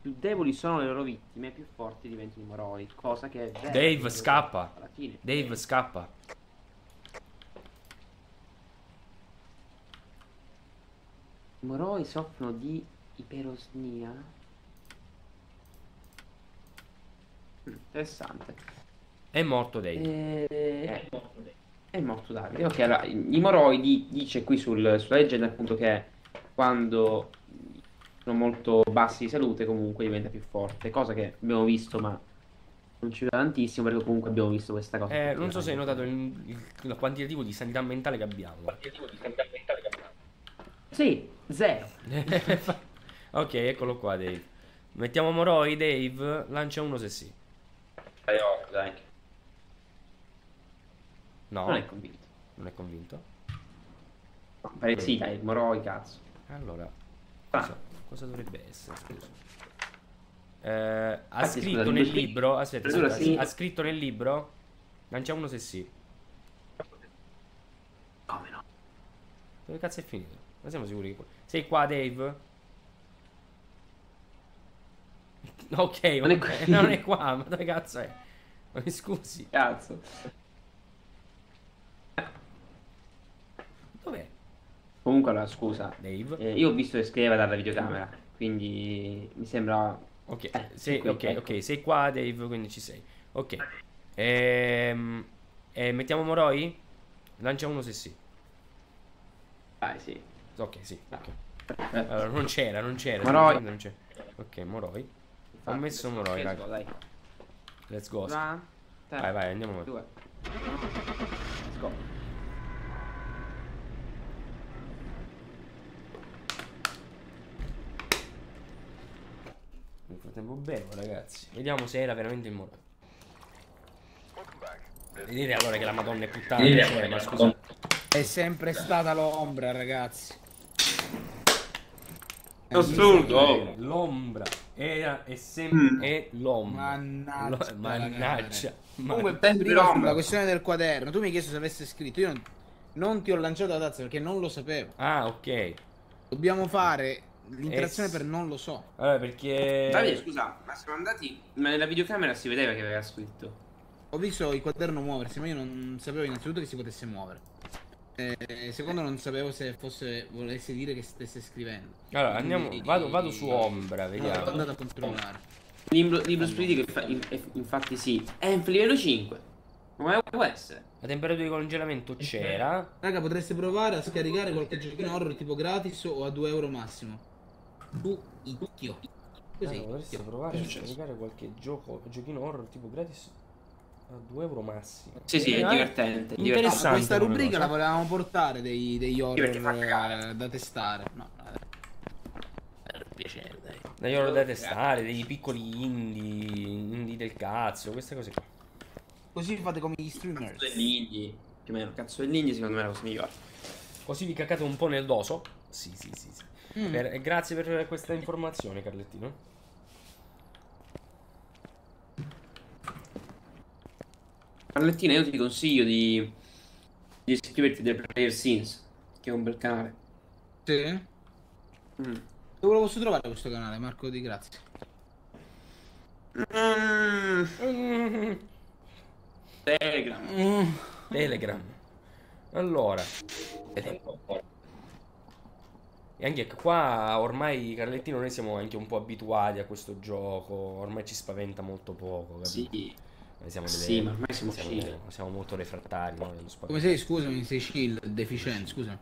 Più deboli sono le loro vittime, più forti diventano i moroi. Cosa che è vera. Dave, scappa. Alla fine. Dave, scappa. I moroi soffrono di iperosnia. Mm, interessante. È morto Dave. Eh, è morto Davide. Ok, allora, i moroi di- dice qui sul- sulla leggenda appunto che quando sono molto bassi di salute comunque diventa più forte, cosa che abbiamo visto ma non ci va tantissimo perché comunque abbiamo visto questa cosa. Eh, non so se hai notato il, il- il quantitativo di sanità mentale che abbiamo. Sì, zero. ok, eccolo qua Dave. Mettiamo Moroi, Dave, lancia uno se sì. Dai, No, Non è convinto. non è convinto. Pare sì, dai, moroi, cazzo. Allora, Ah. cosa, cosa dovrebbe essere? Scusa. Eh, ha Infatti, scritto scusa, nel scrivi- libro. Aspetta, aspetta, sì. ha scritto nel libro. Lancia uno se sì. Come no? Dove cazzo è finito? Non siamo sicuri che. Sei qua, Dave? Ok, Non è vabbè, qui. non è qua, ma dove cazzo è? Ma mi scusi, Cazzo. dov'è Comunque, allora, scusa. Dave? Eh, io ho visto che scriveva dalla videocamera, quindi mi sembra... Ok, Eh, sei, qui, ok, ecco. ok, sei qua, Dave, quindi ci sei. Ok. Ehm, eh, mettiamo Moroi? Lancia uno se sì. Dai, sì. Ok, sì. ok. Eh, Allora, non c'era, non c'era. Moroi. non c'era. Ok, Moroi. Ho messo Moroi, raga. Dai. Let's go. Vai, vai, andiamo due. Let's go. Nel frattempo bevo, ragazzi. Vediamo se era veramente il Moroi. Vedete allora che la Madonna è puttana. Vedete allora ma che la scusa. È sempre stata l'ombra, ragazzi. Assurdo. L'ombra era e Mm. sempre è l'ombra. Mannaggia. Mannaggia. Comunque, prima sulla questione del quaderno, tu mi hai chiesto se avesse scritto. Io non, non ti ho lanciato la tazza perché non lo sapevo. Ah, ok. Dobbiamo fare l'interazione Eh, per non lo so. Allora, perché. Davide, scusa, ma siamo andati... Ma nella videocamera si vedeva che aveva scritto. Ho visto il quaderno muoversi, ma io non sapevo innanzitutto che si potesse muovere. Eh, secondo non sapevo se fosse volesse dire che stesse scrivendo. Allora, andiamo. Quindi- Vado, vado su Ombra, Sono vediamo. andato a controllare. Libro, libro spiritico, infa- in- in- infatti sì. È un livello 5. Come può essere? La temperatura di congelamento c'era. Raga, potreste provare a scaricare qualche giochino horror tipo gratis o a 2 euro massimo. Tu, icchio. Così. Icchio. provare a successo? caricare qualche gioco, giochino horror tipo gratis a 2 euro massimo. Sì, sì, è Eh, divertente. Interessante. è divertente. Ah, questa rubrica cosa. la volevamo portare dei, degli horror eh, da testare. No, eh. per piacere, dai. Dagli horror da testare, dei piccoli indie, indie del cazzo, queste cose qua. Così fate come gli Cazzo streamers. dell'indie. Più o meno, cazzo dell'indie secondo me è la cosa migliore. Così vi cacate un po' nel doso. Sì, sì, sì. sì. Mm. Per- e grazie per questa informazione, Carlettino. Carlettina, io ti consiglio di, di iscriverti del Player Scenes, che è un bel canale. Sì? Mm. Dove lo posso trovare questo canale, Marco Di Grazia? Mm. Telegram. Telegram. Allora. E anche qua ormai Carlettino noi siamo anche un po' abituati a questo gioco, ormai ci spaventa molto poco, capito? Sì. Noi siamo Sì, delle- ma ormai siamo chill. siamo molto refrattari noi allo spavento. Come sei? Scusami, sei chill, deficiente, scusami.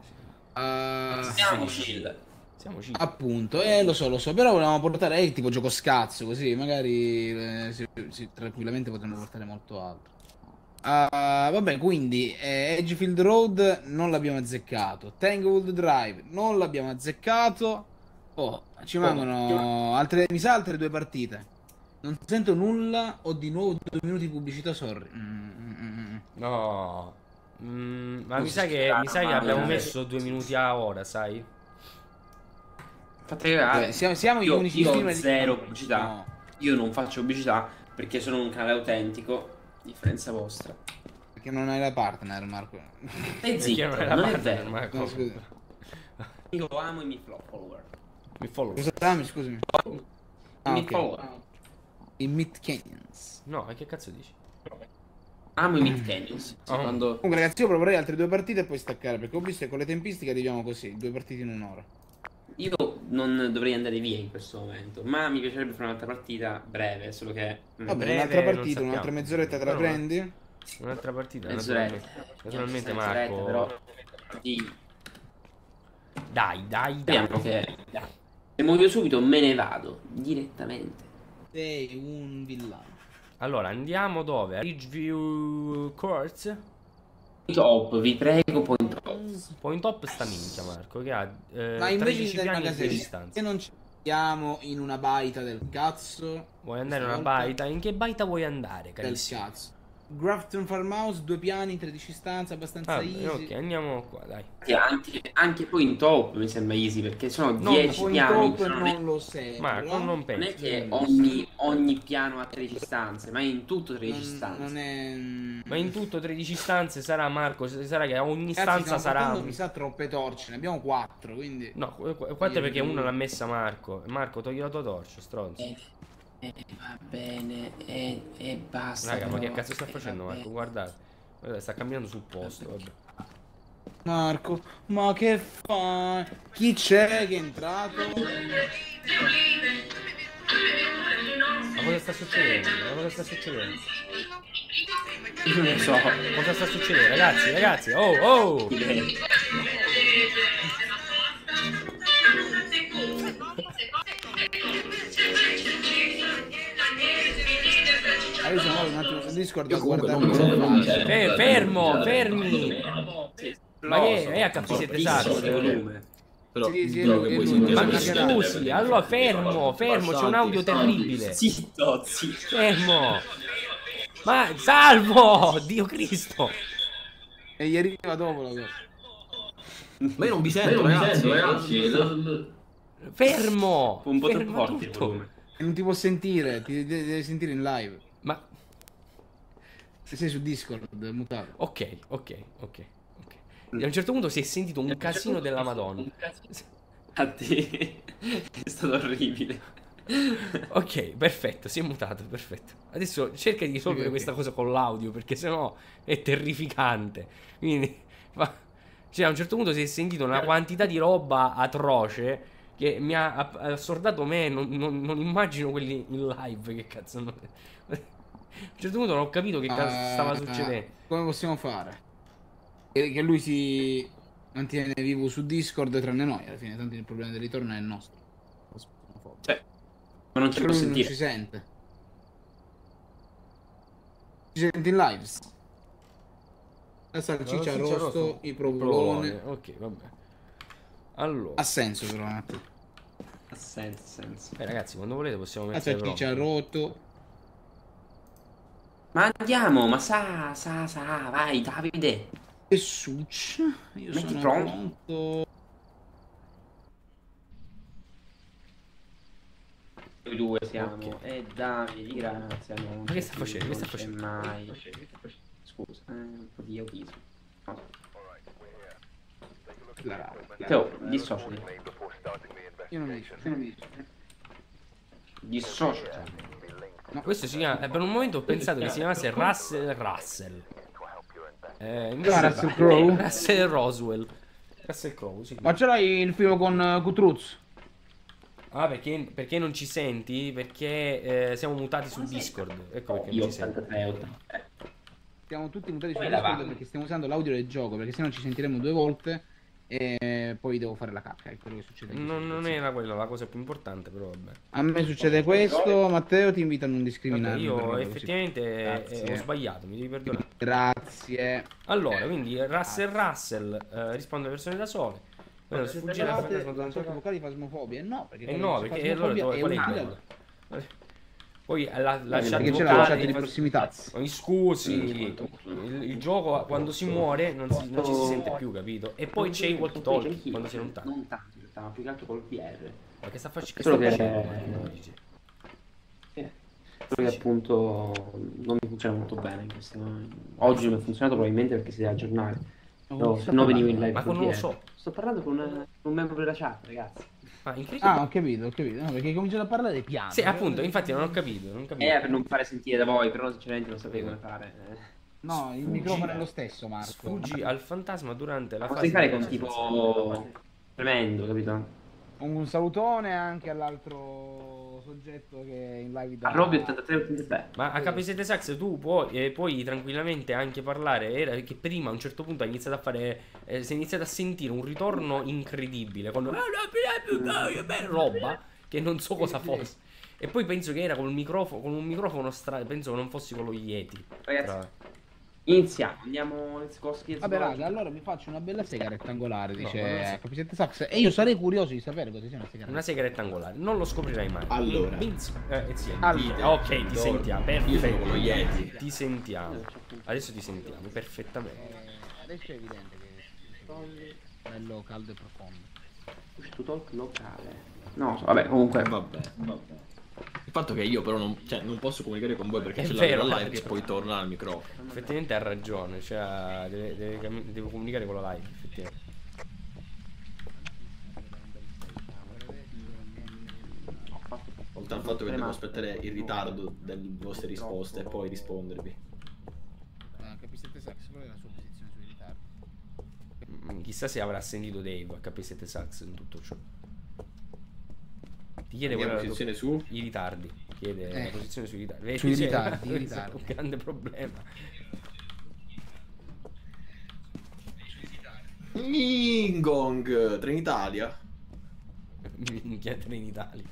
Ah, Siamo chill. Siamo 5. Appunto, eh, lo so, lo so, però volevamo portare eh, tipo gioco scazzo, così magari eh, si- si- tranquillamente potremmo portare molto altro. Ah, vabbè, quindi eh, Edgefield Road non l'abbiamo azzeccato, Tanglewood Drive non l'abbiamo azzeccato. Oh, ci mancano altre, mi sa altre due partite. Non sento nulla, ho di nuovo due minuti di pubblicità, sorry. Mm, mm, mm, mm. No. Mm, ma mi sa che, mi sa che abbiamo messo due minuti a ora, sai? Fate cagare. Beh, siamo, siamo gli io, unici io di- zero pubblicità. No. Io non faccio pubblicità perché sono un canale autentico. Differenza vostra. Perché non hai la partner, Marco. E zitto, non è la non è partner, vero. Marco. No, scusa. Io amo i miei follower. Mi follow. Cosa dammi, scusami? I Ah, miei ok. follower. I Mid Canyons. No, ma che cazzo dici? Amo i mid canyons. Oh. Quando... Comunque, ragazzi, io proverei altre due partite e poi staccare. Perché ho visto che con le tempistiche arriviamo così: due partite in un'ora. Io non dovrei andare via in questo momento, ma mi piacerebbe fare un'altra partita breve, solo che... Vabbè, breve un'altra partita, un'altra mezz'oretta te la No, prendi? Un'altra partita, Mezz'oretta. naturalmente, naturalmente Mezz'oretta, Marco. però... Sì, Dai, dai, dai. che... Se muoio subito me ne vado, direttamente. Sei un villano. Allora, andiamo dove? A Ridgeview Courts? Top, vi prego, point Point top sta minchia, Marco, che ha eh, Ma invece 13 del piani di distanza. se non ci siamo in una baita del cazzo. Vuoi andare in una baita? In che baita vuoi andare, Del carissimo? cazzo. Grafton Farmhouse, due piani, 13 stanze, abbastanza Ah, easy. ok, andiamo qua, dai. Sì, Anche, anche point top mi sembra easy, perché sono Non 10 Point piani. top non è- non lo sei. Marco, non Non pensi. è che ogni, ogni piano ha 13 stanze, ma è in tutto 13 non, stanze. non è. mm, Ma in tutto 13 stanze sarà, Marco, sarà che ogni Ragazzi, stanza sarà... mi sa troppe torce, ne abbiamo quattro, quindi. No, qu- qu- quattro perché una l'ha messa Marco. Marco, togli la tua torcia, stronzo. Eh, eh, va bene, e eh, basta. Raga, ma che cazzo sta Eh, facendo. Marco? Guardate. Guardate, sta camminando sul posto, vabbè. Marco, ma che fai? Chi c'è che è entrato? Ma cosa sta succedendo? Ma cosa sta succedendo? Non lo so. Cosa sta succedendo? Ragazzi, ragazzi, oh, oh! Ah, io sono un attimo su Discord a guardare Eh, fermo, fermi! Ma che è HP7 Fortissimo di Sax? volume. Però Sì, sì, che lui, Ma mi Scusi, allora fermo, fermo, c'è un audio terribile. Zitto, zitto. Fermo! Ma salvo! Dio Cristo! E gli arriva dopo la cosa. Ma io non vi sento, mi ragazzi. sento, ragazzi. Fermo! Un po' troppo forte E non ti può sentire, ti de- devi sentire in live. Ma Se sei su Discord, mutato. ok, ok, ok, ok. E a un certo punto si è sentito un casino della Madonna. A te. È stato orribile. Ok, perfetto, si è mutato, perfetto. Adesso cerca di risolvere Ok, ok. questa cosa con l'audio perché sennò è terrificante. Quindi, ma- cioè, a un certo punto si è sentito una quantità di roba atroce che mi ha assordato me. Non, non- non immagino quelli in live. Che cazzo. non- A un certo punto non ho capito che cazzo Ah, stava succedendo. Come possiamo fare? Che, che lui si mantiene vivo su Discord tranne noi, alla fine, tanto il problema del ritorno è il nostro. Cioè, ma non ci può lui non ci sentire. sente. Ci senti in live? La salsiccia Salsiccia rosto, rosto, i provolone. Ok, vabbè. Allora, Ha senso però un attimo. Ha senso, ha senso. eh, ragazzi, quando volete possiamo La mettere salsiccia prova. rotto. Ma andiamo, ma sa, sa, sa, vai Davide. E succia. Io Metti sono pronto. pronto. Noi due siamo. Ok. E Davide, grazie. Ma che sta facendo? Che sta facendo? Mai. Scusa, eh, un po' di autismo. No. Rapa. Teo, dissociati. Io non mi dico. Io non mi dico. Dissociati. Questo si chiama. eh, per un momento ho pensato che si chiamasse Russell Russell. Eh, invece Ah, Russell Crowe? Russell Roswell. Russell Crowe, sì. Ma ce l'hai il film con uh, Kutruz? Ah, perché, perché non ci senti? Perché eh, siamo mutati su Discord. Ecco perché Io non ci senti. 83 euro. Siamo tutti mutati su Poi Discord perché stiamo usando l'audio del gioco, perché se no ci sentiremo due volte e poi devo fare la cacca. È quello che succede. Non, non era quella la cosa più importante, però vabbè. A me succede questo, Matteo ti invito a non discriminare. io effettivamente eh, Grazie. ho sbagliato, mi devi perdonare. Grazie. Allora, quindi Russell Russell eh, risponde a persone da sole. Allora, sfuggire durante sotto la- vocali fasmofobia? No, perché Eh no, perché allora qual è il? Poi la, la Perché chat Perché c'è la di prossimità. Mi scusi, il, il gioco quando si muore non, si- non ci si sente più, capito? E poi c'è i walkie talkie quando si è lontano. Non tanto, ma più che altro col VR. Ma che sta, fac- che Solo che- facendo? No. Sì. Solo che appunto non mi funziona molto bene in questo Oggi non mi ha funzionato probabilmente perché si deve aggiornare. No, se no venivo in live Ma non lo so. Sto parlando con, con un membro della chat, ragazzi. Incredibile. Ah, ho capito, ho capito. No, perché cominciano a parlare piano. Sì, appunto, infatti non ho capito, non ho capito. Eh, per non fare sentire da voi, però sinceramente non sapevo come fare. Eh. No, il microfono è lo stesso, Marco. Sfuggi al fantasma durante la Ma fase posso con tipo tremendo, capito? Un salutone anche all'altro soggetto che è in live da... A Robby 83 83. Ma a KP7 Sax tu puoi, eh, puoi tranquillamente anche parlare. Era che prima a un certo punto hai iniziato a fare. Eh, sei iniziato a sentire un ritorno incredibile. Con roba che non so cosa fosse. E poi penso che era col microfono, con un microfono strano. Penso che non fossi con lo Yeti. Ragazzi, Tra- iniziamo. Andiamo go skills. Vabbè, raga, allora mi faccio una bella sega rettangolare, No, dice so. Capisette Sax. E io sarei curioso di sapere cosa sia una sega Una sega rettangolare. Non lo scoprirai mai. Allora. Vince- eh, sì, Allora. ok, ti sentiamo. Io con lo Perfetto. Yeti. Ti sentiamo. Adesso ti sentiamo perfettamente. Eh, adesso è evidente che bello caldo e profondo. Push to talk locale. No, vabbè, comunque. Vabbè, vabbè. Il fatto che io però non, cioè, non posso comunicare con voi perché È c'è vero, la live che poi torna al microfono. Effettivamente ha ragione, cioè deve, deve devo comunicare con la live, effettivamente. Oltre al fatto che devo aspettare il ritardo delle vostre risposte e poi rispondervi. Eh, Capisette Sax, qual è la sua posizione sui ritardi? Mm, Chissà se avrà sentito Dave a KP7 Sax in tutto ciò. Ti chiede La mia qual è la posizione tua- su? i ritardi. Chiede la Eh. posizione sui ritardi. Vedi, Sui c'è- ritardi, i ritardi. un grande problema. Mingong, Trenitalia. Minchia in Italia.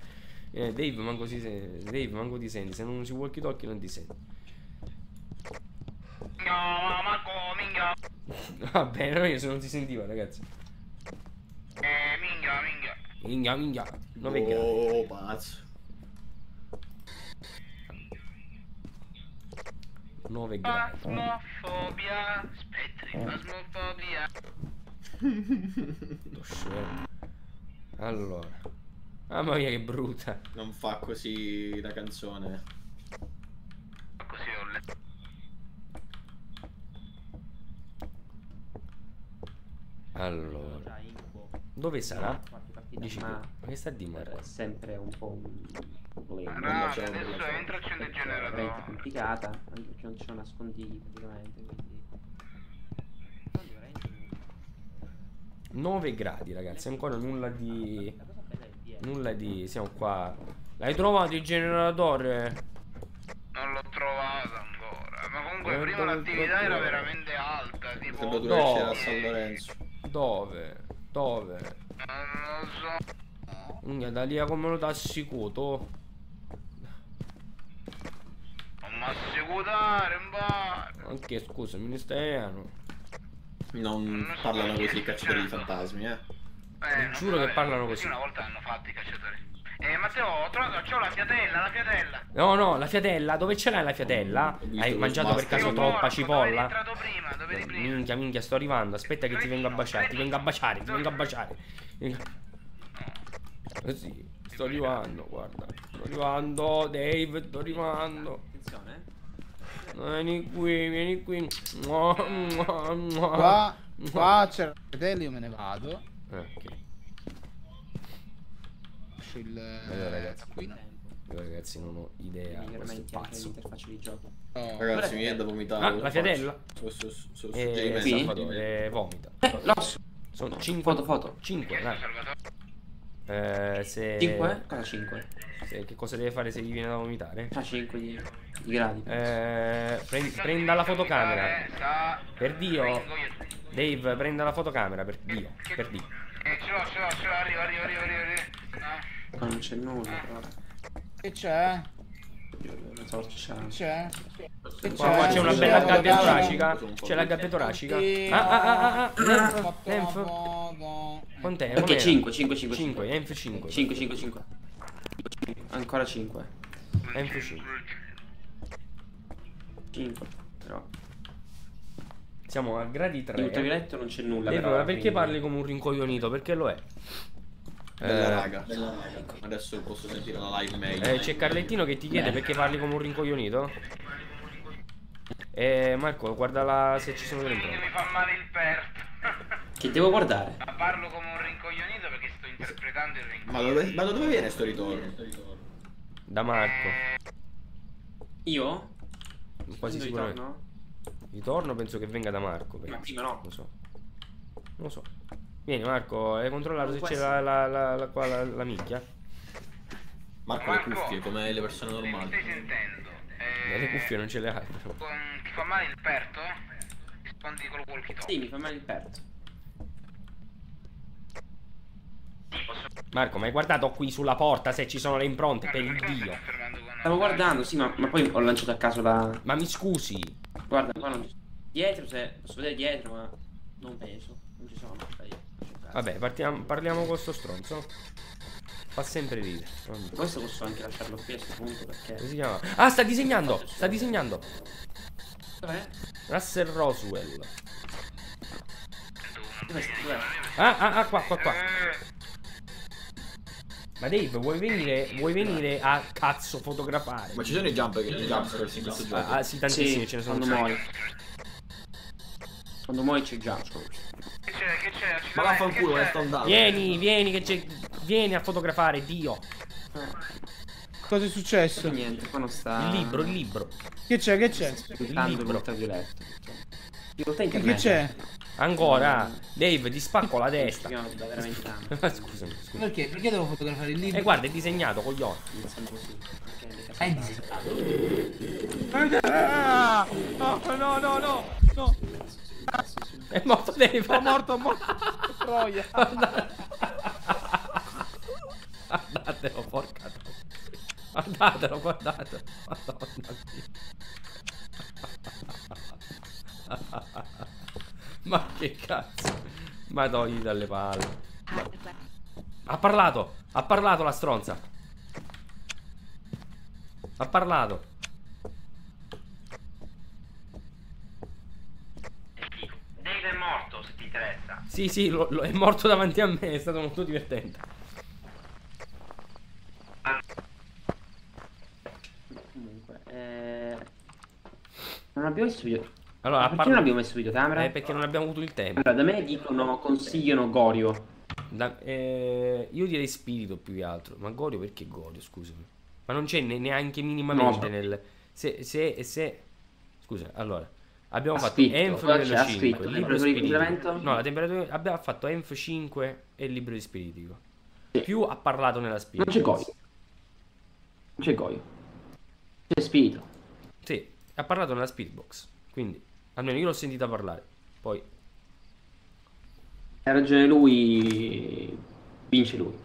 Eh, Dave manco si sente. Dave manco ti senti. Se non usi walkie talkie non ti senti. No, Marco, minchia. Va bene, meglio se non si sentiva, ragazzi. Eh, minchia, minchia. Minchia, minchia. 9 gradi. Oh, pazzo. 9 gradi. Fasmofobia. Aspetta, fasmofobia. Sto scemo. Allora. Mamma mia che brutta. Non fa così la canzone. Così ho letto. Allora. Dove sarà? Dici tu. ma che sta di è mare? sempre un po' un problema. C'è un adesso problema. entra il È veramente generatore. complicata, anche perché non ci sono nascondigli praticamente, quindi... 9 gradi, ragazzi. Ancora nulla di. Nulla di. Siamo qua. L'hai trovato il generatore? Non l'ho trovato ancora. Ma comunque Eh, prima dove- l'attività dove- era veramente alta. Tipo. No. San Lorenzo. Dove? Dove? Non lo so. Minchia, da lì a come lo t'assicuto? Non mi assicurare in bar. Anche scusa, ministeriano. Non parlano così i cacciatori di fantasmi, eh. Eh, non giuro che parlano eh, così. Una volta hanno fatto i cacciatori. Eh, Matteo, ho la fiatella, la fiatella. No, no, la fiatella, dove ce l'hai la fiatella? Hai mangiato per caso troppa porco, Dove cipolla? eri entrato prima, dove eri prima? Minchia, minchia, sto arrivando. Aspetta che ti vengo a baciare. Ti vengo a baciare, ti vengo a baciare. Così, sto arrivando, guarda. Sto arrivando, Dave, sto arrivando. Attenzione, eh. Vieni qui, vieni qui. Mua. Qua, qua c'è il fratello, io me ne vado. Eh, ok. Lascio il... Allora, ragazzi, qui, no? Io ragazzi non ho idea. Quindi Questo è pazzo. l'interfaccia di gioco. Oh, Ragazzi, mi viene da vomitare. Ah, la faccio. fiatella? Su, su, su, su, su Eh? Salvatore, vomita. Eh, l'osso! Sono 5 Foto, foto. 5, Che dai. Salvatore? Eh, se... 5? Cosa 5? se- Che cosa deve fare se gli viene da vomitare? Ah, 5 di, di gradi. Eh, prendi- prenda la fotocamera. Per Dio. Dave, prenda la fotocamera per Dio. Per Dio. Eh, ce l'ho, ce l'ho, ce l'ho, arrivo, arrivo, arrivo, arrivo, arrivo. Ah, Qua non c'è nulla, però. Che c'è? C'è. Che c'è? Qua, c'è una C'è bella la gabbia toracica. C'è la gabbia toracica. Ah, ah, ah, ah, ah. Enf. Quant'è? Ok, Com'era? 5, 5, 5. 5, Enf 5. 5, 5, 5. Ancora 5. Enf 5. 5. Però. Siamo a gradi In 3. ultravioletto non c'è nulla. Ma perché quindi- parli come un rincoglionito? Perché lo è? Bella Eh, raga. Adesso posso sentire la live meglio. Eh, c'è Carlettino che ti chiede perché parli come un rincoglionito. Eh, Marco, guarda la... se ci sono delle impronte. mi fa male il perp. Che devo guardare? Ma parlo come un rincoglionito perché sto interpretando il rincoglionito. ma da dove viene sto ritorno? Da Marco. Io? Quasi sicuramente. ritorno? Ritorno penso che venga da Marco. Ma prima no. Non lo so. Non lo so. Vieni Marco, hai controllato Non se c'è la, la, la, la, qua la, la minchia? Marco le cuffie come le persone normali. stai sentendo? Eh, Le cuffie non ce le hai però. Ti fa male il perto? Rispondi col walkie talkie. Sì, mi fa male il petto. Marco, ma hai guardato qui sulla porta se ci sono le impronte per il dio? Stavo guardando, sì, ma, ma poi ho lanciato a caso la. Ma mi scusi. Guarda, qua non ci Dietro, se posso vedere dietro, ma non penso. Non ci sono. Dai, Vabbè, partiamo, parliamo con sto stronzo. Fa sempre ridere. Questo posso anche lasciarlo qui a questo punto perché. Come si chiama? Ah, sta disegnando! Sta disegnando! Dov'è? Russell Roswell. Dov'è? Dov'è? Ah, ah, ah, qua, qua, qua. Ma Dave, vuoi venire, vuoi venire a cazzo fotografare? Ma ci sono i jump i jump in questo gioco? Ah, ah, sì, tantissimi Sì, ce ne sono. quando muori. Quando muori c'è il jump. Che c'è? Che c'è? Ma vaffanculo, c'è? sto andando? Vieni, vieni, che c'è. Vieni a fotografare, Dio. Cosa è successo? Niente, qua non sta. Il libro, il libro. Che c'è? Che c'è? Aspettando libro. Che c'è? Ancora. Dave, ti spacco la testa. scusami, scusami. Perché? Perché devo fotografare il libro? E guarda, è disegnato, perché le case- Hai disegnato. Ah! No, no, no, È morto Dave. È morto, morto. Troia. Guardatelo, porca. Guardatelo, guardatelo. Madonna mia. Ma che cazzo. Ma togli dalle palle. Ha parlato. Ha parlato la stronza. Ha parlato. È morto, se ti interessa. Sì, sì, lo- lo- è morto davanti a me. È stato molto divertente. Comunque, eh... Non abbiamo messo video. Allora, perché parla- non abbiamo messo videocamera? Eh, perché non abbiamo avuto il tempo. Allora, da me dicono, consigliano Gorio. Da- eh, io direi spirito più che altro. Ma Gorio perché Gorio, scusami. Ma non c'è ne- neanche minimamente No. nel... Se, se, se... Scusa, allora. Abbiamo Ha fatto scritto, Enf cosa livello c'è? Ha 5, scritto, libro complemento? No, la temperatura... Abbiamo fatto Enf 5 e il libro di spiritico. Sì. Più ha parlato nella Non spirito. c'è Gorio. Non c'è Gorio. C'è Spirito. Sì, ha parlato nella spirit box. Quindi, almeno io l'ho sentita parlare. Poi... Ha ragione lui. Vince lui.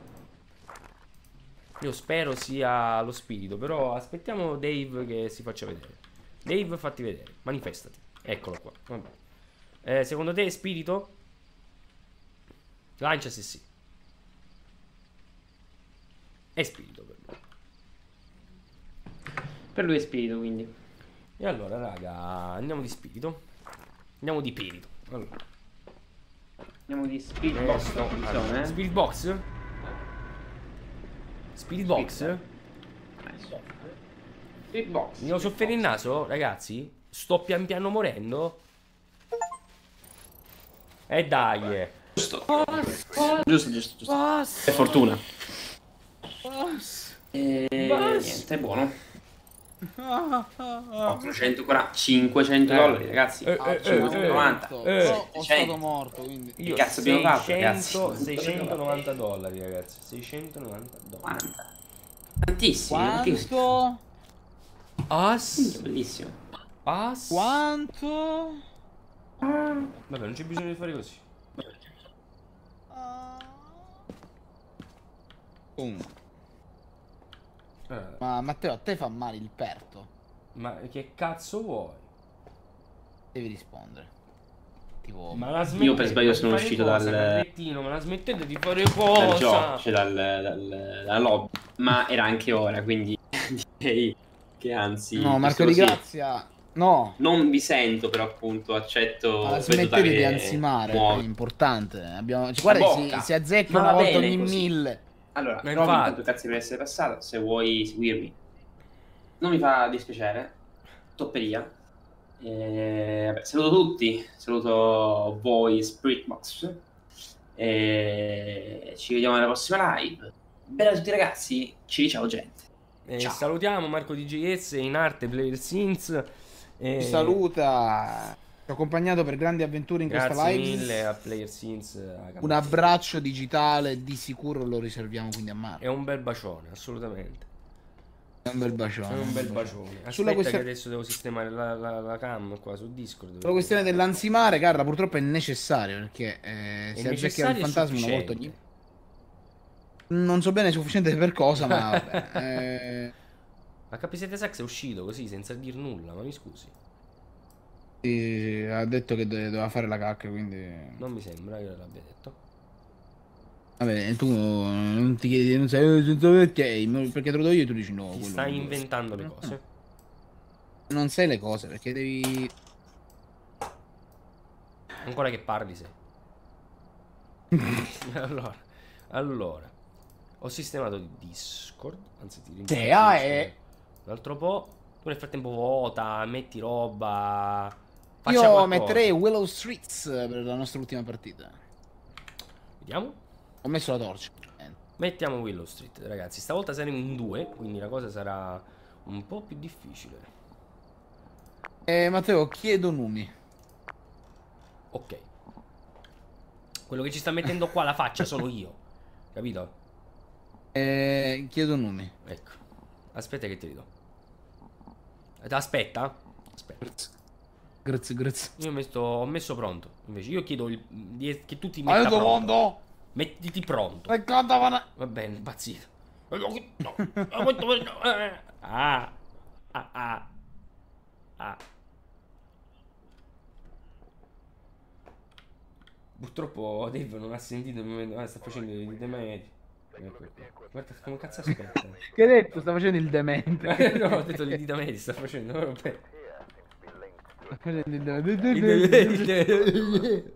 Io spero sia lo spirito, però aspettiamo Dave che si faccia vedere. Dave, fatti vedere, manifestati. Eccolo qua. Vabbè. Eh, secondo te è spirito? Lancia se sì. È spirito per me. Per lui è Spirito, quindi. E allora, raga, andiamo di spirito. Andiamo di perito. Allora, Andiamo di Spirit eh, Box sto- conclusione, allora, eh. Spirit box? Spirit box? Spirit Box. Mi ho sofferto il naso, ragazzi? Sto pian piano morendo? E dai. eh. Giusto. Giusto, giusto, giusto. È fortuna. E niente, è buono. 440, 500 dollari, ragazzi. Eh, eh, eh, 590. eh, No, ho 700. stato morto, quindi. Io cazzo abbiamo fatto, 600, ragazzi? 690 dollari, ragazzi. 690 dollari. 40. Tantissimi, tantissimi. Quanto? As. Bellissimo. As. Quanto? Vabbè, non c'è bisogno di fare così. Comunque. Eh, Ma Matteo, a te fa male il perto? ma che cazzo vuoi? Devi rispondere. Tipo, Ma la Io per sbaglio sono uscito cosa, dal- Carlettino, ma la smettete di fare dal cosa? gioco, cioè dal, dal- dalla lobby. Ma era anche ora, quindi direi che anzi... no, Marco Di. Grazia. No. Non vi sento, però appunto accetto... Ma vedo smettete di ansimare, è muovo. importante. Abbiamo... cioè, guarda, si, si azzecca una volta ogni così. mille. Allora, Robin, infatti. tanto grazie per essere passato. Se vuoi seguirmi, non mi fa dispiacere. Topperia. E, vabbè, saluto tutti. Saluto voi, Spiritbox. E ci vediamo nella prossima live. Bella a tutti, ragazzi. Ci ciao, gente. Eh, Ciao. salutiamo Marco DJS in arte Player Sins. Eh, Ci saluta. Ci ha accompagnato per grandi avventure in questa Grazie live. mille a Player Sins. a Un abbraccio digitale di sicuro lo riserviamo quindi a Marco. È un bel bacione, assolutamente. È un bel bacione. È un bel bacione. Aspetta Sulla che questione- adesso devo sistemare la, la- la cam qua su Discord. La questione dell'ansimare, Carla, purtroppo è necessario perché eh, È azzeccherà necessario il e fantasma una volta ogni... Non so bene sufficiente per cosa, ma vabbè. eh, Ma Capi7 Sax è uscito così senza dir nulla, ma mi scusi. sì, ha detto che dove- doveva fare la cacca, quindi... Non mi sembra che l'abbia detto. Vabbè, tu non ti chiedi, non sai, eh, perché, ma perché te lo do io e tu dici no. Ti stai inventando le cose. Non sai le cose, perché devi... Ancora che parli sei. allora, allora. Ho sistemato Discord. Anzi, ti ringrazio. Sì, ah, L'altro po'. Tu nel frattempo vota, metti roba. Io qualcosa. metterei Willow Streets per la nostra ultima partita. Vediamo. Ho messo la torcia. Mettiamo Willow Street, ragazzi. Stavolta saremo in due, quindi la cosa sarà un po' più difficile. Eh, Matteo, chiedo numi. Ok. Quello che ci sta mettendo qua la faccia sono io. Capito? Eh, chiedo numi. Ecco. Aspetta che ti ridò. Aspetta. Aspetta. Grazie, grazie. Io ho messo, ho messo pronto. Invece io chiedo il- di- che tu ti Ma metta pronto. domando! Mettiti pronto. E cantavano... Va bene, impazzito. No. Ah. Ah. Ah. Ah. Purtroppo Dave non ha sentito il momento. Ah, sta facendo i dementi. Guarda come cazzo aspetta. Che hai detto? Sta facendo il demente. no, ho detto dita medie, sta facendo. Vabbè. Il demente.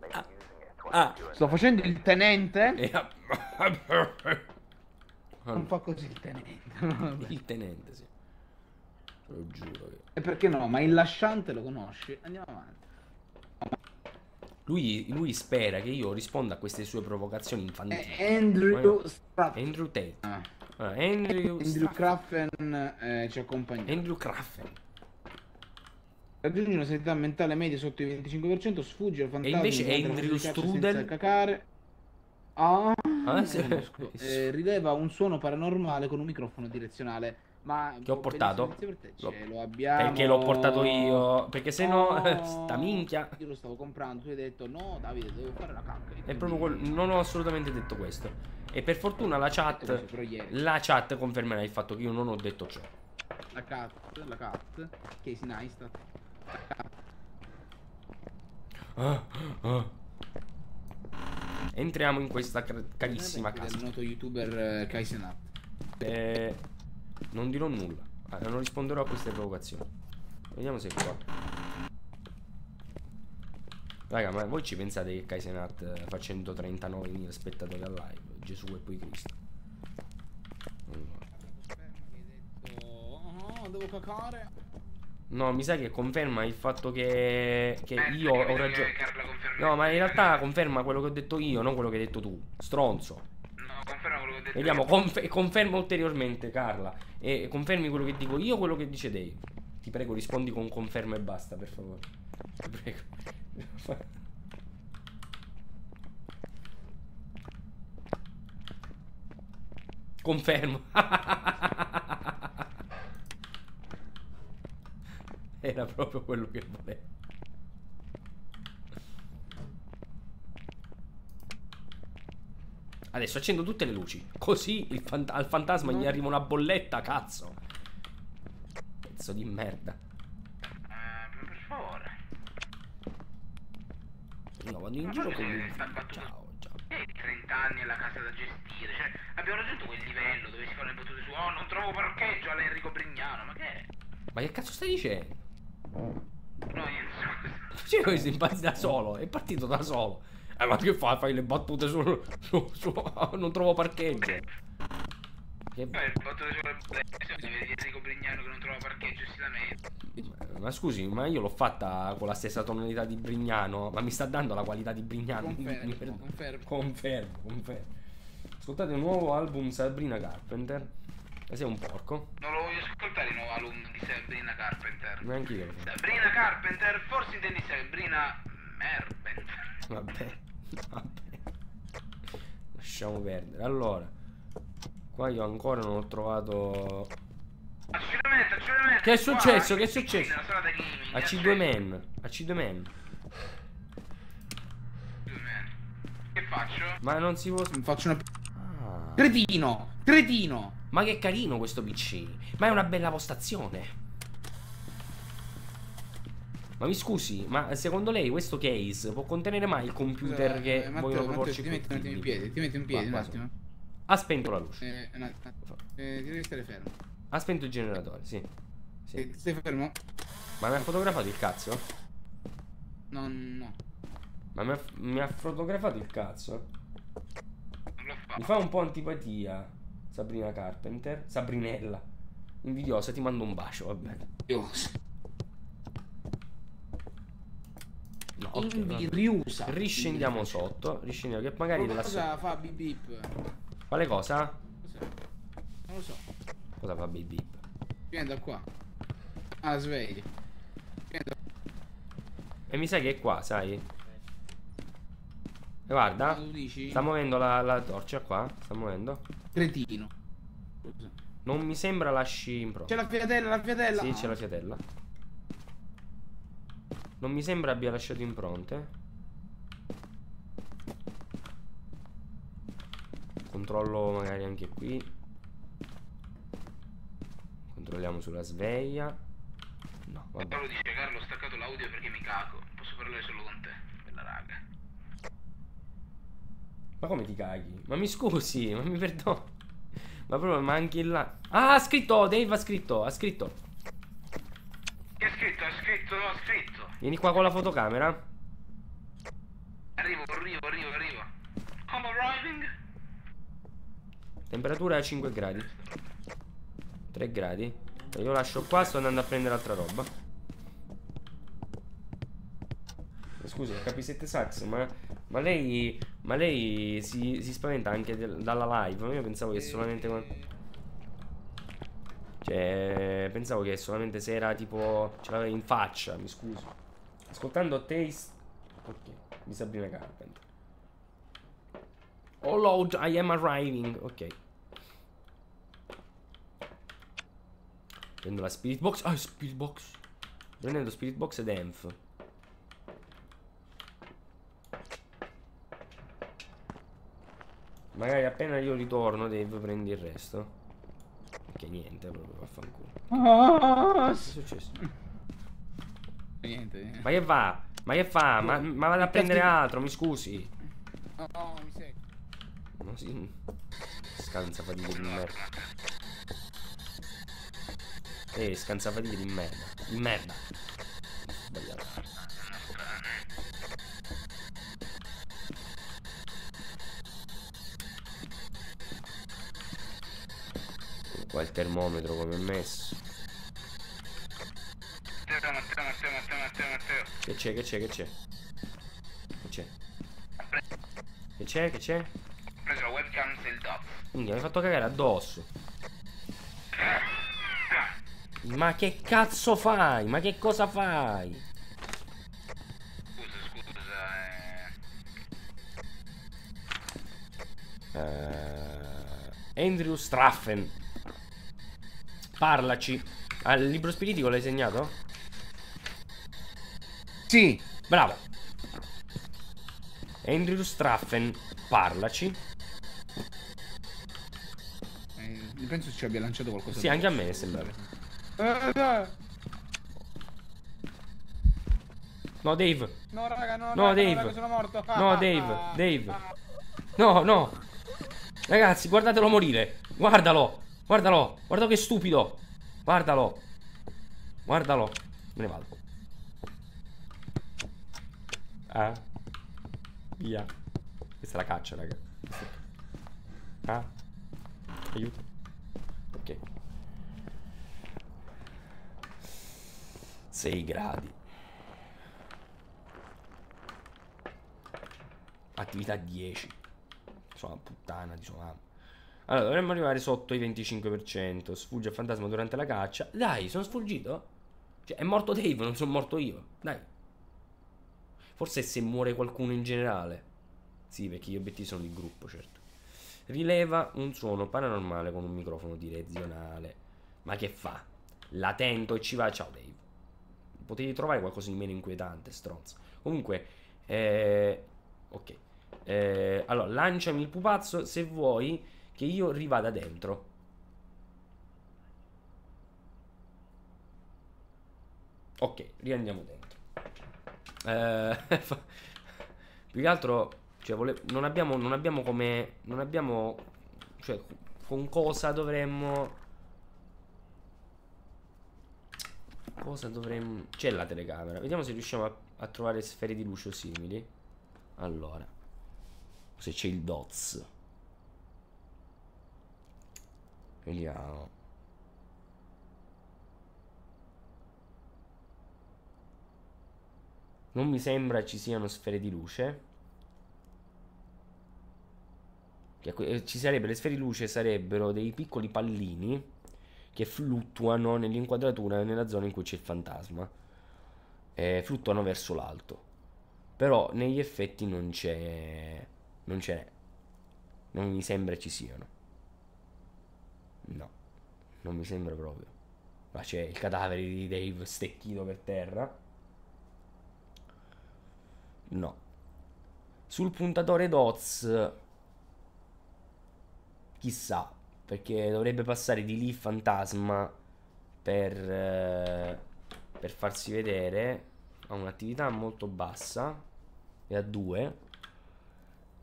Ah. Sto facendo il tenente. E- Non fa così il tenente. Il tenente, sì. Lo giuro che. E perché no? Ma il lasciante lo conosci? Andiamo avanti. Lui, lui spera che io risponda a queste sue provocazioni infantili. Eh, Andrew Straff. Andrew Tate. Ah. Ah, Andrew, Andrew Craffen eh, ci accompagna. Andrew Craffen. Raggiunge una sanità mentale media sotto il 25%, sfugge al fantasma. invece durante la Andrew Strudel? cacare. Ah, Ah, sì. Eh, rileva un suono paranormale con un microfono direzionale. Ma Che ho portato? te. Ce lo abbiamo. Perché l'ho portato io. Perché se no, Oh. sta minchia. Io lo stavo comprando, tu hai detto no, Davide, devo fare la cacca. È proprio quel- Non ho assolutamente detto questo. E per fortuna la chat. Però ieri. La chat confermerà il fatto che io non ho detto ciò. La cat, la cat, Casey Neistat. La cat. Ah, ah. Entriamo in questa car- carissima casa. noto youtuber eh, Kai Cenat. Eh, non dirò nulla. Ah, non risponderò a queste provocazioni. Vediamo se è qua. Raga, ma voi ci pensate che Kaisenat eh, fa 139.000 spettatori al live? Gesù e poi Cristo. Allora. Oh, devo cacare. No, mi sa che conferma il fatto che, che Eh, io ho ragione. Conferma No, ma in realtà conferma quello che ho detto io, non quello che hai detto tu. Stronzo. Conferma quello che ho detto. Vediamo, conf- conferma ulteriormente Carla. E confermi quello che dico io, quello che dice Dave. Ti prego, rispondi con conferma e basta, per favore. Ti prego. Confermo. Era proprio quello che volevo. Adesso accendo tutte le luci. Così fant- al fantasma gli arriva una bolletta, cazzo. Pezzo di merda. Per favore. No, vado in Ma giro con lui. Ciao, ciao. E 30 anni è la casa da gestire. Cioè, abbiamo raggiunto quel livello dove si fanno le battute su Oh, non trovo parcheggio all'Enrico Brignano. Ma che è? Ma che cazzo stai dicendo? No, niente, scusa. Sì, questo impazzi da solo. È partito da solo. Eh, ma che fai? Fai le battute su. su, su non trovo parcheggio. Che... Eh, le battute sulle battute. Vedi Brignano che non trova parcheggio e si lamenta. Ma scusi, ma io l'ho fatta con la stessa tonalità di Brignano. Ma mi sta dando la qualità di Brignano. Confermo, confermo. Confermo, confermo. Ascoltate il nuovo album Sabrina Carpenter. Ma sei un porco. Non lo voglio ascoltare il nuovo album di Sabrina Carpenter. Neanche io. Sabrina Carpenter, forse intendi Sabrina Merpenter. Vabbè, vabbè. Lasciamo perdere. Allora, qua io ancora non ho trovato. Che è successo? Che è successo? nella sala da gaming, AC2 accidente. Man. AC2 Man. Che faccio? Ma non si può. Faccio una... Ah. Cretino! Cretino! Ma che carino questo PC. Ma è una bella postazione. Ma mi scusi, ma secondo lei questo case può contenere mai il computer Scusa, che eh, Matteo, vogliono Matteo, proporci ti metti un attimo in piedi, ti metti in piedi Qua, un attimo. Ha spento la luce. Eh, attimo. Eh, ti devi stare fermo. Ha spento il generatore, sì. Sì. Eh, Stai fermo? Ma mi ha fotografato il cazzo? No, no. Ma mi ha, mi ha fotografato il cazzo? Mi fa un po' antipatia Sabrina Carpenter. Sabrinella. Invidiosa, ti mando un bacio, va bene. Io. No, ok, va bene. Invidiosa. Riscendiamo sotto. Riscendiamo che magari della Cosa fa bip bip? Quale cosa? Cos'è? Non lo so. Cosa fa Baby? Vieni da qua. Ah, svegli. Vieni da E mi sa che è qua, sai? E guarda, sta muovendo la, la torcia qua. Sta muovendo. Cretino. Non mi sembra lasci impronta. C'è la fiatella, la fiatella. Sì, c'è la fiatella. Non mi sembra abbia lasciato impronte. Controllo magari anche qui. Controlliamo sulla sveglia. No, vabbè. Paolo dice Carlo ho staccato l'audio perché mi cago. Posso parlare solo con te, bella raga. Ma come ti caghi? Ma mi scusi, ma mi perdoni. Ma proprio, ma anche là. Ah, ha scritto, Dave ha scritto, ha scritto. Che ha scritto? Ha scritto, ha scritto. Vieni qua con la fotocamera. Arrivo, arrivo, arrivo, arrivo. I'm arriving. Temperatura a 5 gradi. 3 gradi. Io lascio qua, sto andando a prendere altra roba. Scusi, Capisette Sax, ma, ma lei. Ma lei si, si spaventa anche del- dalla live. Io pensavo che solamente. con- Cioè, pensavo che solamente se era tipo. Ce l'avevi in faccia, mi scusi. Ascoltando Taste. Ok, di Sabrina Carpenter. Oh Lord, I am arriving. Ok. Prendo la Spirit Box. Ah, Spirit Box. Prendendo Spirit Box ed Enf. Magari appena io ritorno, Dave, prendi il resto. Che niente, proprio vaffanculo. Ah, Che è successo? Niente. niente. Ma che va? Ma che fa? Ma, ma vado a prendere altro, mi scusi. No, no, mi sei. Ma si... Scansa fatiche di merda. Eh, scansa fatiche di merda. Di merda. Sbagliato. Qua il termometro come è messo. Matteo, Matteo, Matteo, Matteo, Matteo, Matteo. Che c'è, che c'è, che c'è? Che c'è? Che c'è, che c'è? Ho preso la webcam del DOT. Minchia, mi hai fatto cagare addosso. Ma che cazzo fai? Ma che cosa fai? Scusa, scusa, eh. Eh, Andrew Straffen. Parlaci. Ah, il libro spiritico l'hai segnato? Sì. Bravo. Andrew Straffen, parlaci. penso ci abbia lanciato qualcosa. Sì, anche a me sembra. Eh, eh. No, Dave. No, raga, no, No, raga, Dave. raga, sono morto. No, Dave, Dave. No, no. Ragazzi, guardatelo morire. Guardalo. Guardalo. Guarda che stupido. Guardalo. Guardalo. Me ne vado. Ah. Via. Questa è la caccia, raga. Ah. Aiuto. Ok. 6 gradi. Attività 10. Sono una puttana di mamma. Allora, dovremmo arrivare sotto i 25%. Sfugge il fantasma durante la caccia. Dai, sono sfuggito? Cioè, è morto Dave, non sono morto io. Dai. Forse se muore qualcuno in generale. Sì, perché gli obiettivi sono di gruppo, certo. Rileva un suono paranormale con un microfono direzionale. Ma che fa? Latento e ci va. Ciao Dave. Potevi trovare qualcosa di meno inquietante, stronzo. Comunque, eh, ok. Eh, allora, lanciami il pupazzo se vuoi che io rivada dentro. Ok, riandiamo dentro. Eh, più che altro, cioè, vole- non abbiamo, non abbiamo come, non abbiamo, cioè, con cosa dovremmo, cosa dovremmo, c'è la telecamera, vediamo se riusciamo a, a trovare sfere di luce simili. Allora, se c'è il DOTS. Vediamo. Non mi sembra ci siano sfere di luce. Eh, Ci sarebbero le sfere di luce sarebbero dei piccoli pallini che fluttuano nell'inquadratura nella zona in cui c'è il fantasma. E fluttuano verso l'alto. Però negli effetti non c'è. Non c'è. Non mi sembra ci siano. No, non mi sembra proprio. Ma c'è il cadavere di Dave stecchito per terra. No. Sul puntatore DOTS. Chissà. Perché dovrebbe passare di lì il fantasma per, eh, per farsi vedere. Ha un'attività molto bassa. E a 2.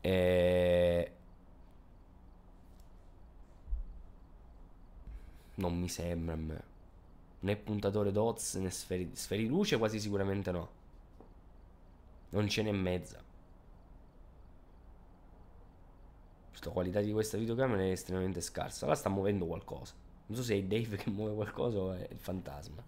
E... Non mi sembra a me. Né puntatore DOTS né sferi, sferi luce, quasi sicuramente no. Non ce n'è mezza. La qualità di questa videocamera è estremamente scarsa. La sta muovendo qualcosa. Non so se è Dave che muove qualcosa o è il fantasma.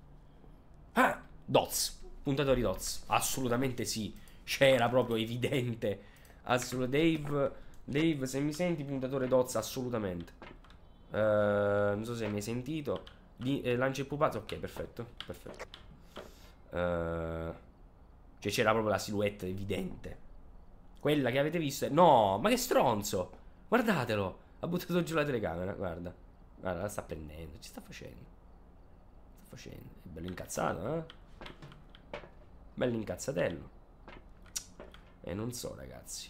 Ah! DOTS. Puntatori DOTS. Assolutamente sì. C'era proprio evidente. Assolutamente. Dave. Dave, se mi senti, puntatore DOTS, assolutamente. Eh, non so se mi hai sentito. Di, eh, lancia il pupazzo. Ok, perfetto. Perfetto. Eh, cioè c'era proprio la silhouette evidente. Quella che avete visto. è- No, ma che stronzo! Guardatelo. Ha buttato giù la telecamera. Guarda. Guarda, la sta prendendo. Ci sta facendo. Sta facendo. È bello incazzato, eh? Bello incazzatello. E non so, ragazzi.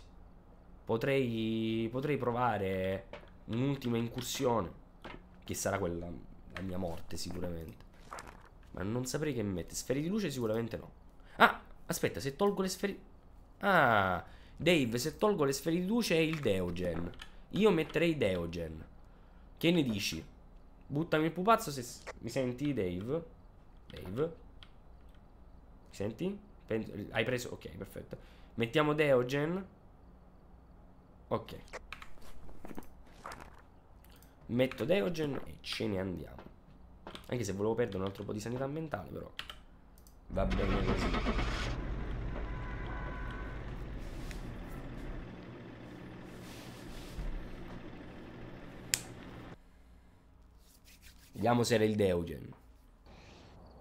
Potrei. Potrei provare un'ultima incursione. Che sarà quella. La mia morte, sicuramente. Ma non saprei che mette. Sfere di luce, sicuramente no. Ah, aspetta, se tolgo le sfere. Ah, Dave, se tolgo le sfere di luce è il Deogen. Io metterei Deogen. Che ne dici? Buttami il pupazzo se mi senti, Dave. Dave. Mi senti? Pen- Hai preso? Ok, perfetto. Mettiamo Deogen. Ok. Metto Deogen e ce ne andiamo. Anche se volevo perdere un altro po' di sanità mentale, però. Va bene così. Vediamo se era il Deogen.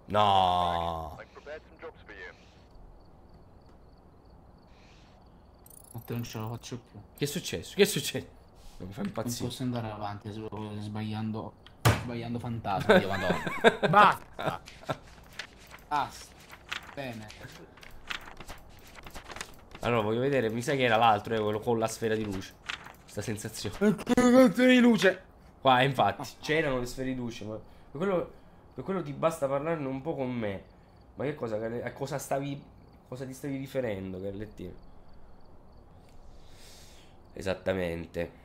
No. Ma te non ce la faccio più. Che è successo? Che è successo? Non mi fa Non impazzire. posso andare avanti sbagliando. Sbagliando fantasma. Dio madonna. Basta. Basta. Bene. Allora, voglio vedere. Mi sa che era l'altro, eh, quello con la sfera di luce. Questa sensazione. Cazzo di luce? Qua, infatti, c'erano le sfere di luce, ma per quello, per quello ti basta parlarne un po' con me. Ma che cosa, a cosa stavi, cosa ti stavi riferendo, Carlettino? Esattamente.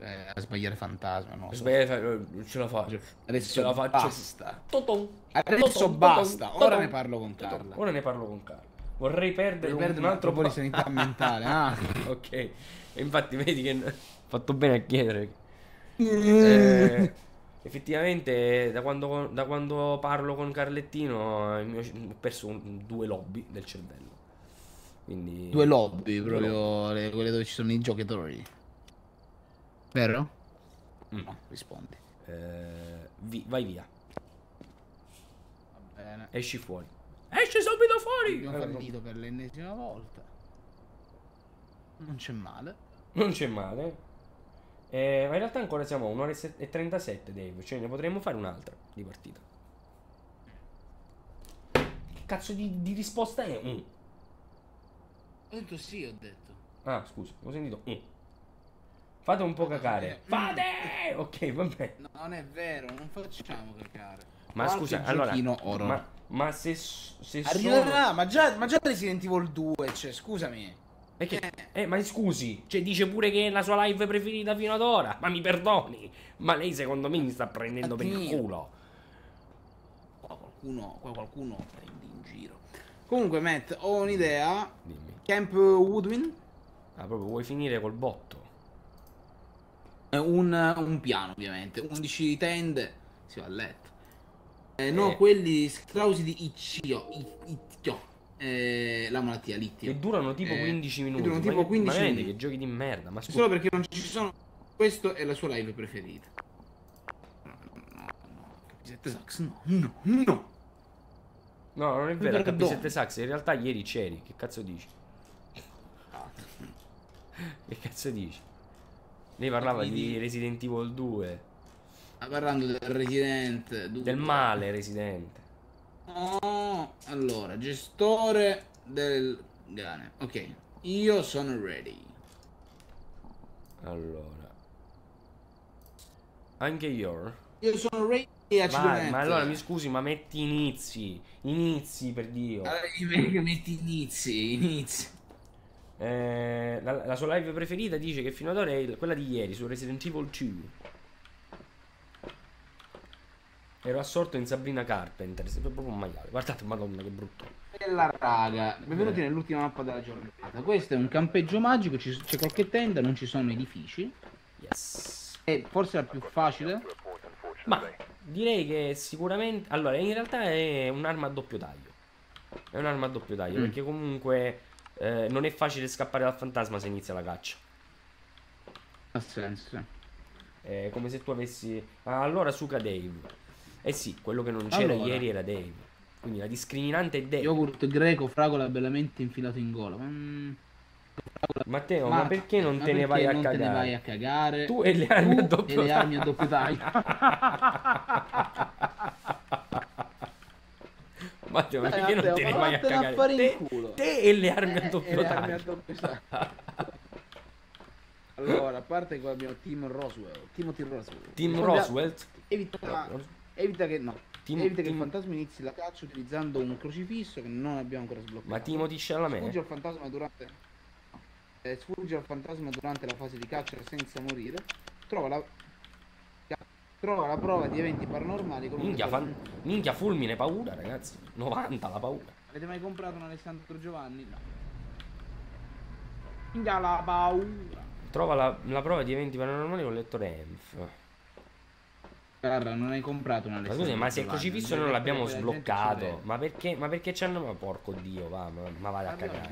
Eh, a sbagliare fantasma, no? Aspetta, eh, ce la faccio. Adesso ce la faccio. basta. Toton. Adesso Toton, basta. toton, Ora toton, ne parlo con. Carla. Ora ne parlo con Carla. Vorrei perdere, perdere un altro po' di sanità mentale. Ah. ok. E infatti vedi che ho fatto bene a chiedere. Eh, effettivamente da quando, da quando parlo con Carlettino mio- ho perso un- due lobby del cervello. Quindi... Due lobby, Due proprio le- quelle dove ci sono i giocatori. Vero? Mm. No, rispondi. Eh, vi- vai via. Va bene. Esci fuori. Esci subito fuori! Abbiamo Eh, fallito per l'ennesima volta. Non c'è male. Non c'è male. Eh, ma in realtà ancora siamo a 1 ora e se- e 37, Dave. Cioè ne potremmo fare un'altra di partita. Che cazzo di, di risposta è? Mm. Ho detto sì, ho detto. Ah, scusa, ho sentito. mm. Fate un po' cacare. Mm. Fate! Ok, vabbè. No, non è vero, non facciamo cacare. Ma Qualche scusa, allora. horror. Ma, ma se, se sono. Arriverà, ma già, ma già Resident Evil 2, cioè, scusami. E che- eh, ma scusi, cioè dice pure che è la sua live preferita fino ad ora. Ma mi perdoni, ma lei secondo me mi sta prendendo per il Addio. culo. Qua qualcuno, qua qualcuno prendi in giro. Comunque, Matt, ho un'idea. Dimmi. Camp Woodwin Ah, proprio vuoi finire col botto? È un, un piano, ovviamente. 11 tende, si va a letto. Eh, no, Eh. quelli strausi di Ichio. I- Ichio. Eh, la malattia, litio. Che durano tipo Eh, 15 che minuti. durano tipo che- 15 ma minuti. che giochi di merda. Ma Solo scusa. perché non ci sono. Questo è la sua live preferita. No, no, no. Capisette Sax, no, no, no. No, non è vero, a Perdono. KP7 Sax, in realtà ieri c'eri. Che cazzo dici? Che cazzo dici? Lei parlava Di- di Resident Evil 2. Sta parlando del Resident. due. Del male, Resident. Oh, allora, gestore del Gane. Ok, io sono ready. Allora. Anche io. Io sono ready Vai, ma allora mi scusi, ma metti inizi. Inizi per Dio. Allora, metti inizi, inizi. Eh, la, la sua live preferita dice che fino ad ora è quella di ieri su Resident Evil 2. Ero assorto in Sabrina Carpenter, sembra proprio un maiale. Guardate, madonna, che brutto. Bella raga, benvenuti nell'ultima mappa della giornata. Questo è un campeggio magico, c'è qualche tenda, non ci sono edifici. Yes. È forse la più facile. Ma direi che sicuramente. Allora, in realtà è un'arma a doppio taglio. È un'arma a doppio taglio. Mm. Perché comunque eh, non è facile scappare dal fantasma se inizia la caccia. Ha senso. È come se tu avessi. Ah, allora suca Dave. Eh sì, quello che non c'era Allora. ieri era Dave. Quindi la discriminante è Dave. Yogurt greco, fragola bellamente infilato in gola. Mm, Matteo, ma, ma- perché non ma te ne vai a non cagare? te ne vai a cagare? Tu e le armi Tu e a doppio taglio. Matteo, ma Dai, perché non Matteo, te ne vai a a cagare? in te, te e le armi a Eh, doppio a taglio. allora, a parte che qua abbiamo Team Roswell. Timothy Roswell. Team a- Roswell. Evita, evita che no. Team- evita che team- il fantasma inizi la caccia utilizzando un crocifisso che non abbiamo ancora sbloccato. Ma Timothy Chalamet? Sfugge al fantasma durante. eh, sfugge al fantasma durante la fase di caccia senza morire. Trova la. Trova la prova di eventi paranormali con Minchia, fan- minchia, fulmine, paura, ragazzi. 90 la paura. Avete mai comprato un Alessandro Giovanni? No. Minchia la paura. Trova la, la prova di eventi paranormali con lettore ENF. Guarda, non hai comprato un Ma Alessandro scusi, ma se il crocifisso non l'abbiamo sbloccato. Ma perché? Ma perché ci hanno. Ma porco dio, va, ma, ma vada a cagare.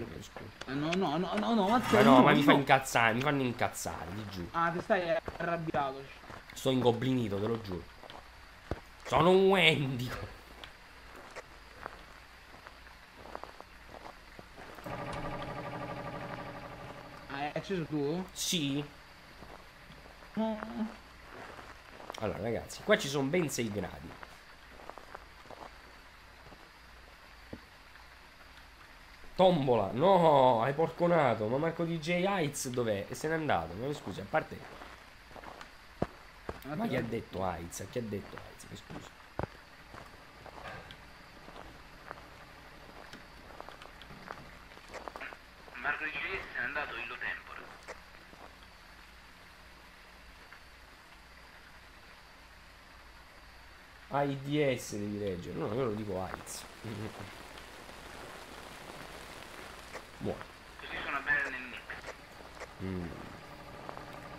Eh, No, no, no, no, no, Ma no, no, ma mi fa incazzare, mi fanno incazzare, ti giuro. Ah, ti stai arrabbiato. Sto ingoblinito, te lo giuro. Sono un Wendigo. Ah, hai acceso tu? Sì. Allora, ragazzi, qua ci sono ben 6 gradi. Tombola, no, hai porconato. Ma Marco DJ Heights dov'è? E se n'è andato. Ma scusi, a parte. Ma chi ha detto AIDS? Chi ha detto AIDS? Mi scusi. Marco Cilese se n'è andato illo tempore. AIDS devi leggere. No, io lo dico AIDS. Buono. Così suona bene nel nick. Mm.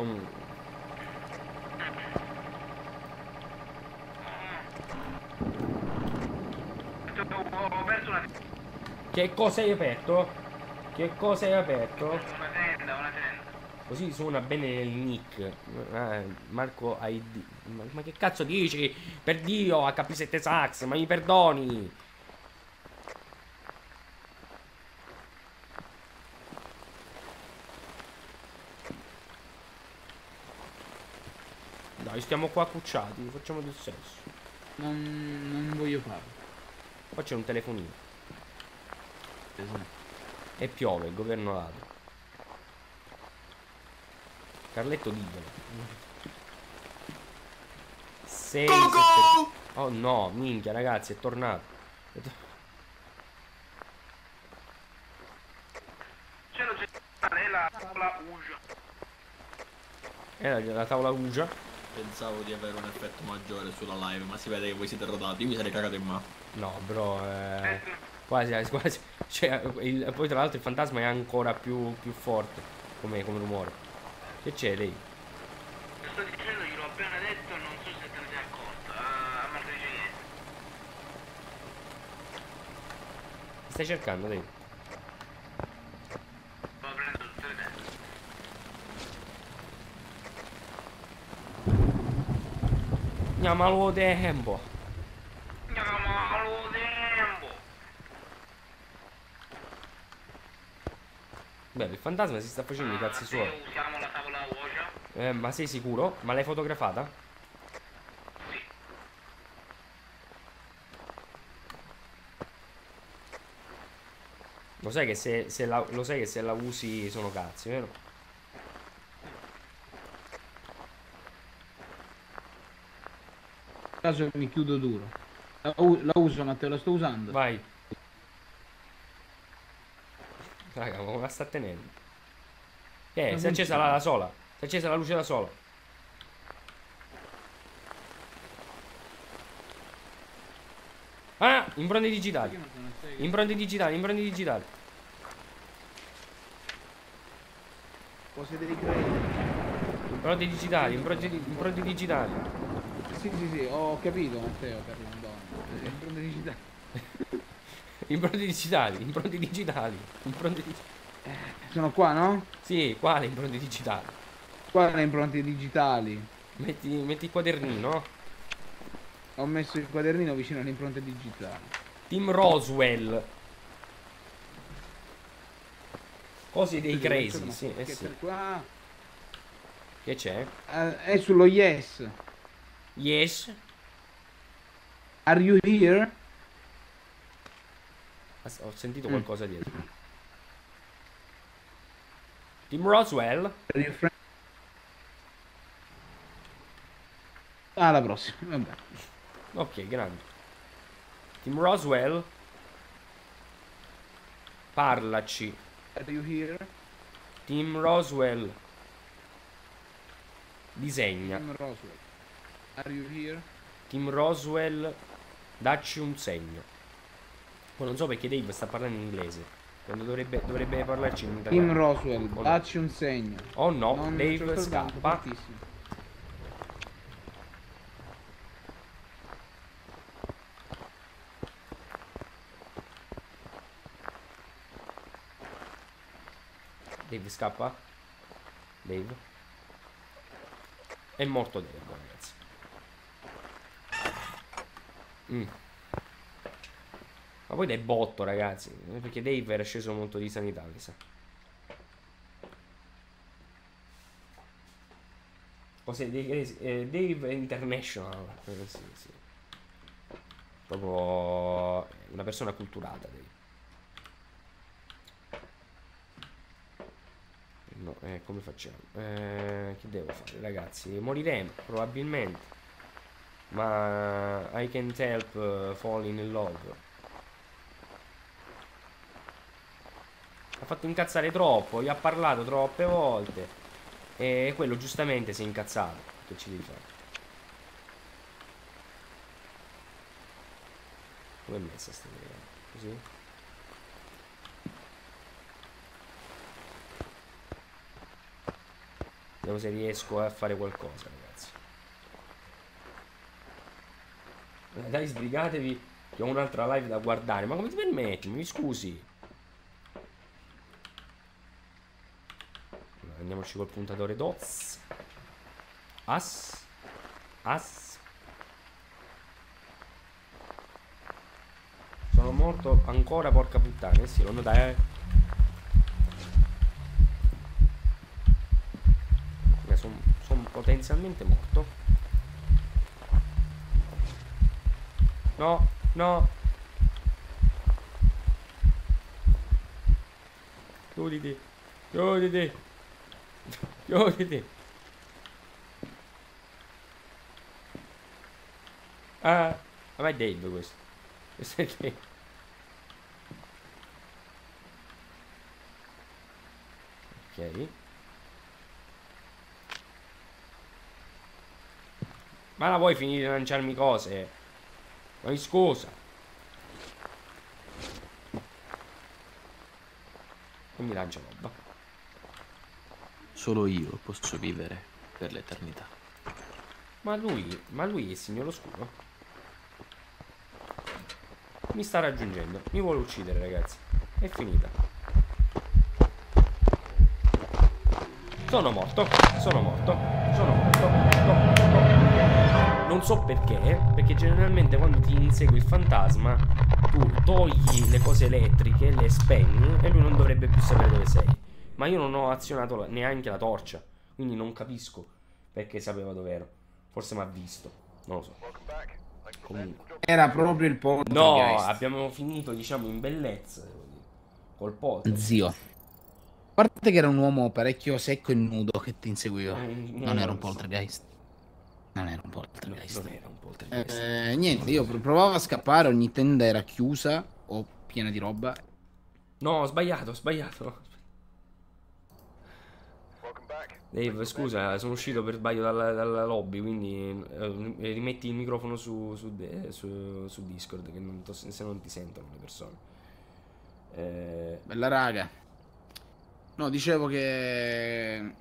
Mm. Ho, perso una, Che cosa hai aperto? Che cosa hai aperto? una tenda, una tenda. Così suona bene il nick. Ah, Marco ID. Ma, ma che cazzo dici? Per Dio, HP7 Sax, ma mi perdoni? Dai, stiamo qua cucciati, facciamo del sesso. Non, non voglio farlo. Qua c'è un telefonino. E piove, il governo ladro. Carletto diglielo. 6 Oh no, minchia ragazzi, è tornato. È to-. Era la tavola Ugia. Pensavo di avere un effetto maggiore sulla live, ma si vede che voi siete rodati. Io mi sarei cagato in mano. No, bro, eh, Eh, quasi, eh, quasi. Cioè, il- poi tra l'altro il fantasma è ancora più, più forte come, come rumore. Che c'è lei? sto dicendo, gliel'ho appena detto, non so se te ne sei accorto. A a Marco di Cilese. Che stai cercando lei? Sto aprendo tutte le tende. Chiamalo tempo. Chiamalo tempo. Beh, il fantasma si sta facendo i cazzi Ah, suoi. Se usiamo la tavola Uja, Eh, ma sei sicuro? Ma l'hai fotografata? sì. Lo sai che se, se la, lo sai che se la usi sono cazzi, vero? In caso mi chiudo duro. La, la uso, Matteo, la sto usando. Vai. Raga, ma come la sta tenendo? Non Si è accesa la, la sola. Si è accesa la luce da sola. Ah, impronte digitali. Impronte digitali, impronte digitali. Cose dei crediti. Impronte digitali, impronte, di- impronte digitali. Sì, sì, sì, ho capito, Matteo, per la Madonna. Eh, impronte digitali. Impronte digitali, impronte digitali. Impronte digitali. Sono qua, no? Sì, quale impronte digitali? Qua le impronte digitali. Metti, metti il quadernino. Ho messo il quadernino vicino alle impronte digitali. Team Roswell. Cose dei crazy, sì, eh sì. qua- Che c'è? eh, è sullo yes. Yes. Are you here? Ho sentito Mm. qualcosa dietro. Team Roswell. Alla prossima, vabbè. Ok, grande. Team Roswell. Parlaci. Are you here? Team Roswell. Disegna. Team Roswell. Are you here? Team Roswell. Dacci un segno. Poi non so perché Dave sta parlando in inglese. Quando dovrebbe, dovrebbe parlarci in italiano. Roswell, no. dacci un segno. Oh no, Non- Dave scappa. Dave scappa? Dave? È morto Dave, ragazzi. Mm. Ma poi dai botto, ragazzi. eh, Perché Dave era sceso molto di sanità, mi sa. Cos'è? Dave, eh, Dave International. Eh, sì, sì. Proprio una persona culturata, Dave. No, eh, come facciamo? Eh, che devo fare, ragazzi? Moriremo, probabilmente. Ma I can't help falling in love. Ha fatto incazzare troppo, gli ha parlato troppe volte. E quello giustamente si è incazzato. Che ci devi fare? Come è messa sta idea? Così? Vediamo se riesco a fare qualcosa, ragazzi. Eh, Dai, sbrigatevi, che ho un'altra live da guardare. Ma come ti permetti? Mi scusi. Andiamoci col puntatore DOS. As. As. Sono morto ancora, porca puttana. Eh sì, lo notai. Sono potenzialmente morto. No, no. Chiuditi. Chiuditi. Chiuditi. Ah, ma è Dave questo. Questo è Dave. Ok. Ma la vuoi finire di lanciarmi cose? Ma scusa. Non mi lancia roba. Solo io posso vivere per l'eternità. Ma lui, ma lui è signor oscuro? Mi sta raggiungendo. Mi vuole uccidere, ragazzi. È finita. Sono morto. Sono morto. Sono morto. No, no. Non so perché. Perché generalmente quando ti insegui il fantasma, tu togli le cose elettriche, le spegni e lui non dovrebbe più sapere dove sei. Ma io non ho azionato la- neanche la torcia. Quindi non capisco perché sapeva dove ero. Forse mi ha visto. Non lo so. Comunque. Era proprio il poltergeist. No, abbiamo finito, diciamo, in bellezza. devo dire. Col polter. Zio. A parte che era un uomo parecchio secco e nudo che ti inseguiva. Eh, Non era un poltergeist. Non era un poltergeist. non era un poltergeist. Eh, niente, io pr- provavo a scappare, ogni tenda era chiusa o piena di roba. No, ho sbagliato, ho sbagliato. Dave, scusa, sono uscito per sbaglio dalla, dalla lobby, quindi eh, rimetti il microfono su, su, su- su Discord, che non se non ti sentono le persone. Eh, Bella raga. No, dicevo che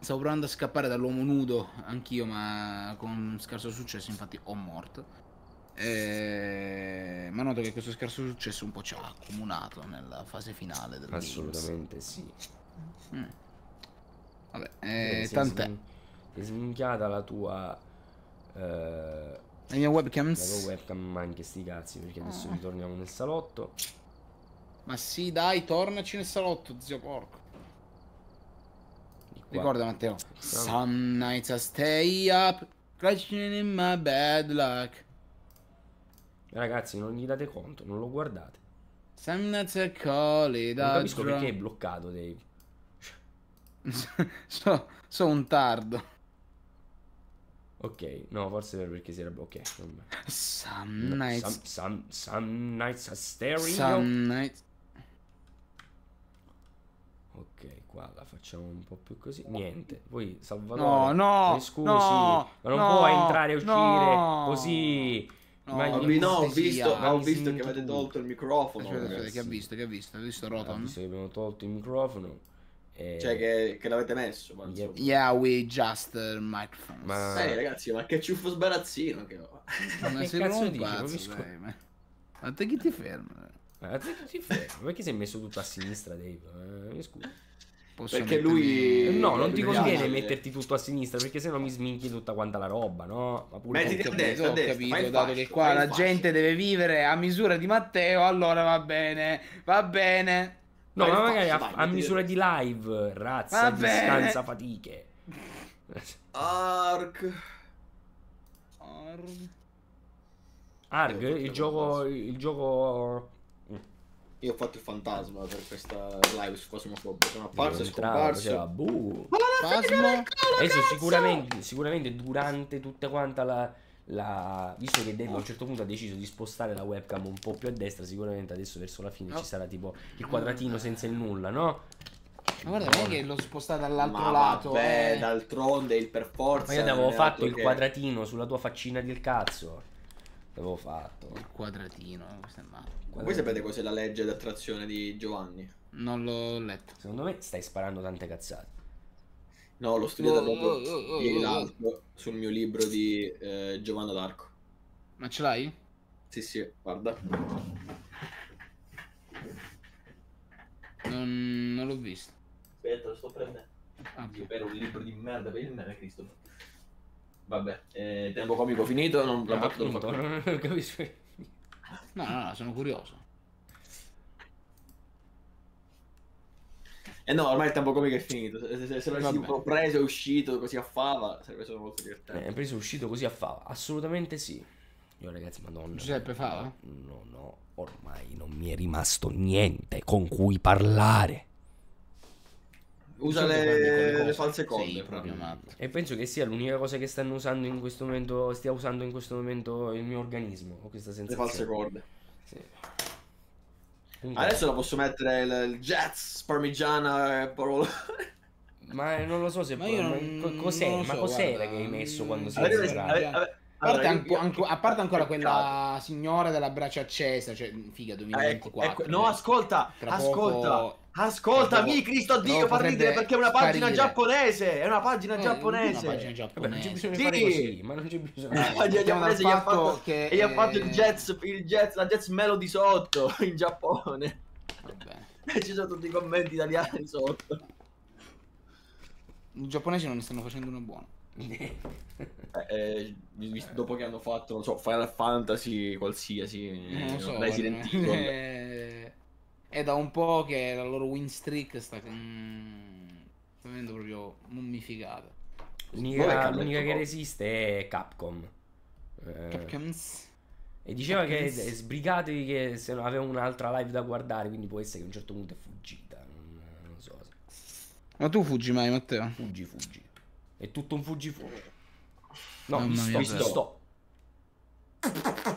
stavo provando a scappare dall'uomo nudo, anch'io, ma con scarso successo, infatti ho morto. Eh, Ma noto che questo scarso successo un po' ci ha accomunato nella fase finale del games. assolutamente sì. Mm. Vabbè, Eh, tant'è. è sminchiata la tua... eh, Le mie la webcams. tua webcam, ma anche sti cazzi, perché adesso Ah. ritorniamo nel salotto. Ma sì, dai, tornaci nel salotto, zio porco. Ricorda Matteo. Some nights I stay up, crashing in my bad luck. Ragazzi, non gli date conto, non lo guardate. Some nights I call it Non capisco perché è bloccato, Dave. so, so un tardo. Ok, no, forse era perché si era... Ok, vabbè. Some No, nights. Some, some, some nights a stereo. Some nights. Ok, qua la facciamo un po' più così. Niente. Poi No, Salvatore. no. mi scusi, no, ma non no, può entrare e uscire no. così. No, Ma vi- no, ho visto, ma ho visto che avete tolto il microfono. Aspetta, aspetta, ragazzi. che ha visto, che ha visto? Ha visto il Ha roton? visto che abbiamo tolto il microfono. E- Cioè, che, che l'avete messo. Ma, insomma. Yeah, we just uh, microphones. Ma- Eh, ragazzi, ma che ciuffo sbarazzino che ho. Ma che sei cazzo un dici? Pazzo, scu- dai, ma... ma te chi ti ferma? Ma te ti fermo? Perché sei messo tutto a sinistra, Dave? Eh, mi scusi. Posso Perché mettermi- lui- Eh, No, non ti conviene metterti tutto a sinistra perché sennò mi sminchi tutta quanta la roba, no? Ma pure Mettiti Ho a capito, destra, ho destra, capito, il dato fascio, che qua la fascio. gente deve vivere a misura di Matteo, allora va bene, va bene. No, ma magari a, vai, a mettiti misura a di live, razza, Va di bene. scansa fatiche. Ark. Arg, Eh, il gioco, il gioco... Io ho fatto il fantasma per questa live su Fasmofobia. Sono apparso e scomparso. faceva buh. Fasmo. Adesso sicuramente, sicuramente durante tutta quanta la, la- Visto che Dave a un certo punto ha deciso di spostare la webcam un po' più a destra, sicuramente adesso verso la fine No. ci sarà tipo il quadratino senza il nulla, no? Ma guarda, non è che l'ho spostata dall'altro Ma lato. vabbè, eh. d'altronde il per forza. Ma io avevo fatto il che- quadratino sulla tua faccina del cazzo. L'avevo fatto. Il quadratino, questo è matto. Ma voi sapete cos'è la legge d'attrazione di Giovanni? Non l'ho letto. Secondo me stai sparando tante cazzate. No, l'ho studiata Oh, proprio oh, oh, oh, ieri oh. l'altro sul mio libro di eh, Giovanna d'Arco. Ma ce l'hai? Sì, sì, guarda. Non, non l'ho visto. Aspetta, lo sto prendendo. Ah. Per un libro di merda per il nome Cristo. Vabbè, eh, tempo comico finito, non la battuta non fa Appunto, più. non capisco. No, no, no, sono curioso. Eh no, ormai il tempo comico è finito. Se, se, se l'avessi Vabbè. un po' preso e uscito così a fava, sarebbe stato molto divertente. Eh, preso uscito così a fava? Assolutamente sì. Io ragazzi, madonna. Giuseppe Fava? No, no, ormai non mi è rimasto niente con cui parlare. Usa le, le cose. false corde. proprio. E penso che sia l'unica cosa che stanno usando in questo momento, stia usando in questo momento il mio organismo. Ho questa Le sensazione. false corde. Sì. Adesso la posso mettere il, il jazz, parmigiana e parole. Ma non lo so se Ma poi- io non- co- cos'è? non lo ma so, cos'era guarda, che hai messo quando sei avete- parte, Allora, anco- io- anco- a parte ancora quella signora della braccia accesa, cioè figa Ah, ecco, 2024. ecco, no, ascolta, Tra ascolta, poco- ascoltami, poco- Cristo Dio, fa ridere perché è una pagina sparire. giapponese, è una pagina Eh, giapponese. Una pagina Vabbè, non c'è giapponese. bisogno Sì. così, ma non c'è bisogno. La pagina giapponese gli ha fatto che, e gli ha fatto il eh, jazz, il jazz, la jazz melody sotto in Giappone. Vabbè. E ci sono tutti i commenti italiani sotto. I giapponesi non ne stanno facendo una buona. Eh, eh, dopo che hanno fatto, non so, Final Fantasy qualsiasi, Non eh, so. dai guarda, Silent Hill. eh, È da un po' che la loro win streak sta, mm, sta venendo proprio mummificata. L'unica, che l'unica che resiste è Capcom. Eh, Capcoms. e diceva che Capcoms. eh, sbrigatevi che se no aveva un'altra live da guardare, quindi può essere che a un certo punto è fuggita. Non, non so. Ma tu fuggi mai, Matteo? Fuggi, fuggi. È tutto un fuggi fuggi. No, vi sto, vi Zero. sto.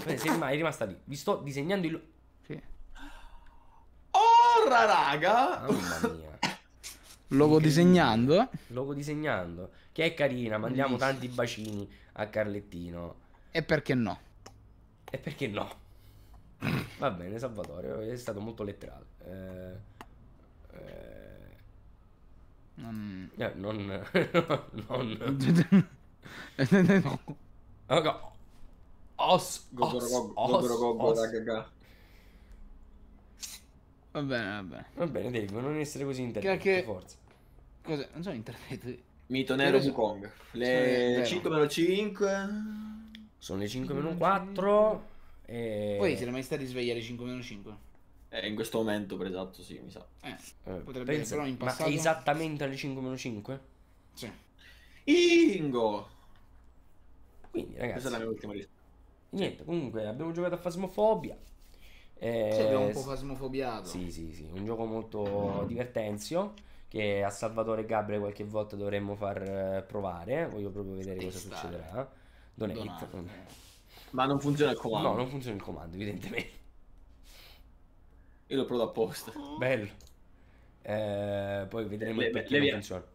Eh, sei mai rimasta lì. Vi sto disegnando il. Sì. Ora, raga! Mamma mia. Logo disegnando? Logo disegnando. Che è carina, mandiamo tanti bacini a Carlettino. E perché no? E perché no? Va bene, Salvatore, è stato molto letterale. Eh, eh, Non... eh, non... non... no. Ok. Os, os, os. Va bene, va bene. Va bene, Dave, non essere così interdetto, Che- forza. Cosa? Non so internet. Mito nero Wukong. Le vero. 5 meno 5. Sono le 5 meno 4 e... Poi siete mai stati svegli alle 5 meno 5? Eh, in questo momento, per esatto, sì, mi sa. Eh, Eh, potrebbe pensa- però in Ma passato- è esattamente alle 5 meno 5? sì. Ingo! Quindi, Questa è ragazzi, la mia ultima risposta. niente, comunque abbiamo giocato a Fasmofobia. Eh, Sì, abbiamo un po' fasmofobiato. Sì, sì, sì, un gioco molto divertenzio che a Salvatore e Gabriele qualche volta dovremmo far eh, provare. Voglio proprio vedere cosa Testare. succederà. Donate. Donato. Ma non funziona il comando. No, non funziona il comando, evidentemente. Io l'ho provato apposta. Bello. Eh, poi vedremo Le- il perché le- non le- funziona.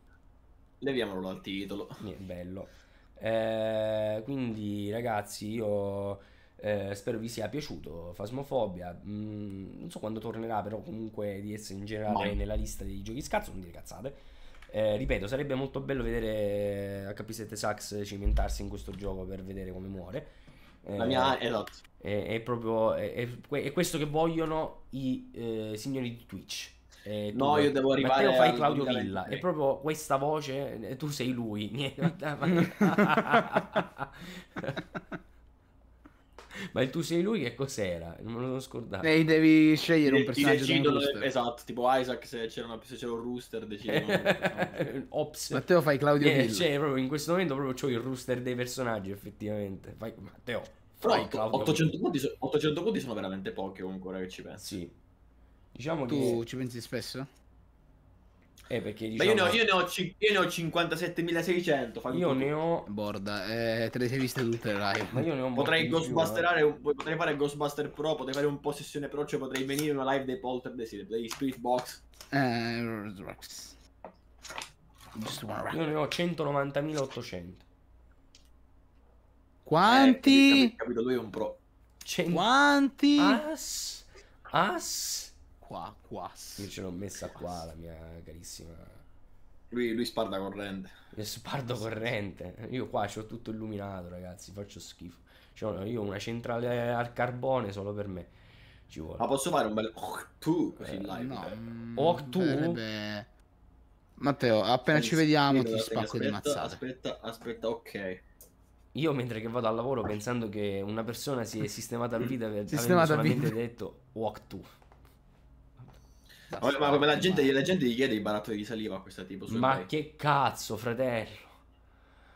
Leviamolo dal titolo. Niente, bello. Eh, quindi, ragazzi, io eh, spero vi sia piaciuto. Fasmofobia. mm, non so quando tornerà, però comunque di essere in generale Mai. nella lista dei giochi scazzo, non dire cazzate. Eh, ripeto, sarebbe molto bello vedere HP7 Sax cimentarsi in questo gioco per vedere come muore. Eh, La mia esatto. È, è proprio è, è que- è questo che vogliono i eh, signori di Twitch. Eh, tu- No, io devo arrivare Matteo fai Claudio 2023. Villa. È proprio questa voce. eh, Tu sei lui. Ma il tu sei lui che cos'era? Non me lo sono scordato. E devi scegliere un Ti personaggio di un decidono- esatto, tipo Isaac se c'era, una, se c'era un rooster decidono. Ops. Matteo fai Claudio Eh, Villa. cioè, proprio in questo momento proprio c'ho il rooster dei personaggi, effettivamente. Fai, Matteo, Però Claudio 800 punti, so- 800 punti sono veramente pochi comunque ora che ci penso. Sì. Diciamo Tu che... ci pensi spesso? Eh, perché Ma diciamo... io ne ho, io ne ho, io ne ho 57.600. fai io ne ho... Borda, eh, te le sei viste tutte le live. Ma io ne ho un po' Potrei eh. ghostbusterare, un- potrei fare Ghostbuster Pro, potrei fare un po' sessione pro, cioè potrei venire in una live dei Poltergeist, dei Spirit Box. Eh. Io ne ho 190.800. Quanti? Eh, capito, lui è un pro. 100... Quanti? As... As... Qua, qua. Io ce l'ho messa qua, la mia carissima... Lui, lui sparda corrente. Il spardo corrente. Io qua ho tutto illuminato, ragazzi. Faccio schifo. C'ho- io ho una centrale al carbone solo per me. Ci vuole. Ma posso fare un bel... tu così in Eh, live? No. eh? mm, Oh, tu? verrebbe- Matteo, appena ci Aspetta, vediamo ti aspetta, spacco di aspetta, mazzate. Aspetta, aspetta, ok. Io mentre che vado al lavoro pensando che una persona si è sistemata a vita per Sistemata solamente vita. detto walk to. Ma, ma come la gente, la gente gli chiede i barattoli di saliva a questa tipo Ma eBay. che cazzo, fratello.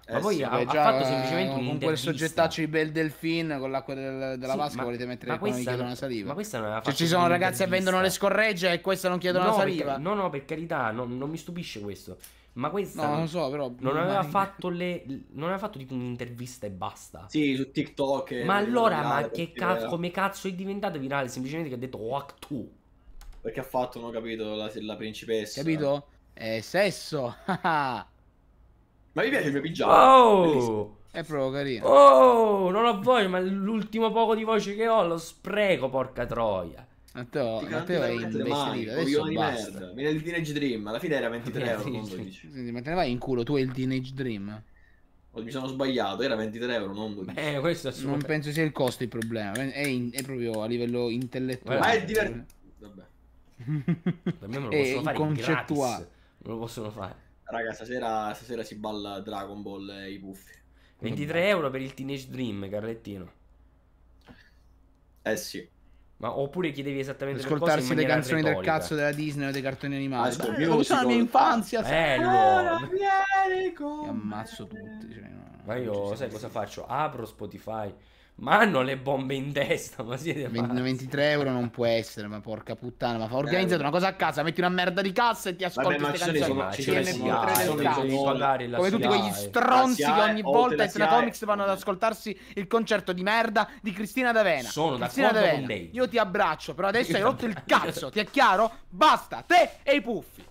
Eh ma poi sì, ha- Beh, ha fatto eh, semplicemente con quel soggettaccio di bel delfin con l'acqua del- della Sì, vasca ma- volete mettere ma quando mi questa chiedono non- la saliva Ma questa non aveva cioè fatto ci sono ragazzi che vendono le scorregge e questa non chiedono no, la per- saliva no, no, per carità, non, non mi stupisce questo. Ma questa no non so però non aveva fatto le non aveva fatto tipo un'intervista e basta. Sì, su TikTok. Ma allora, ma che cazzo, come cazzo è diventato virale? Semplicemente che ha detto walk to. Perché ha fatto, non ho capito, la, la principessa. capito? è sesso Ma mi piace il mio pigiama. Bellissimo. Oh! è proprio carino Oh, non ho voglia, ma l'ultimo poco di voce che ho lo spreco, porca troia. Matteo, Matteo è imbestialito adesso di basta merda. Viene il Teenage Dream, alla fine era 23 euro, non Sì, 12. Senti, ma te ne vai in culo tu hai il teenage dream Oh, Mi sono sbagliato, era 23 euro, non 12. Eh, questo è non penso sia il costo il problema è, in- è proprio a livello intellettuale Ma è divertente. Vabbè. Per me me lo possono fare concettuale. gratis. Me lo possono fare. Raga, stasera, stasera si balla Dragon Ball e i puffi. 23 euro per il Teenage Dream, Carlettino. Eh sì. Ma oppure chiedevi esattamente ascoltarsi le canzoni del retorica. cazzo della Disney o dei cartoni animati io quali sono la mia infanzia Bello. Ti ammazzo tutti. cioè, no, Ma io sai cosa faccio? Apro Spotify. Ma hanno le bombe in testa, ma siete 20 pazzi. 23 euro non può essere, ma porca puttana. Ma fa organizzate una cosa a casa, metti una merda di cassa e ti ascolti queste canzoni. Ma ci sono CM3 i sono Come tutti quegli stronzi che ogni volta SIAE, Comics vanno ad ascoltarsi il concerto di merda di Cristina D'Avena. Sono Cristina d'accordo D'Avena, con Dave. Io ti abbraccio, però adesso hai rotto il cazzo, ti è chiaro? Basta, te e i puffi.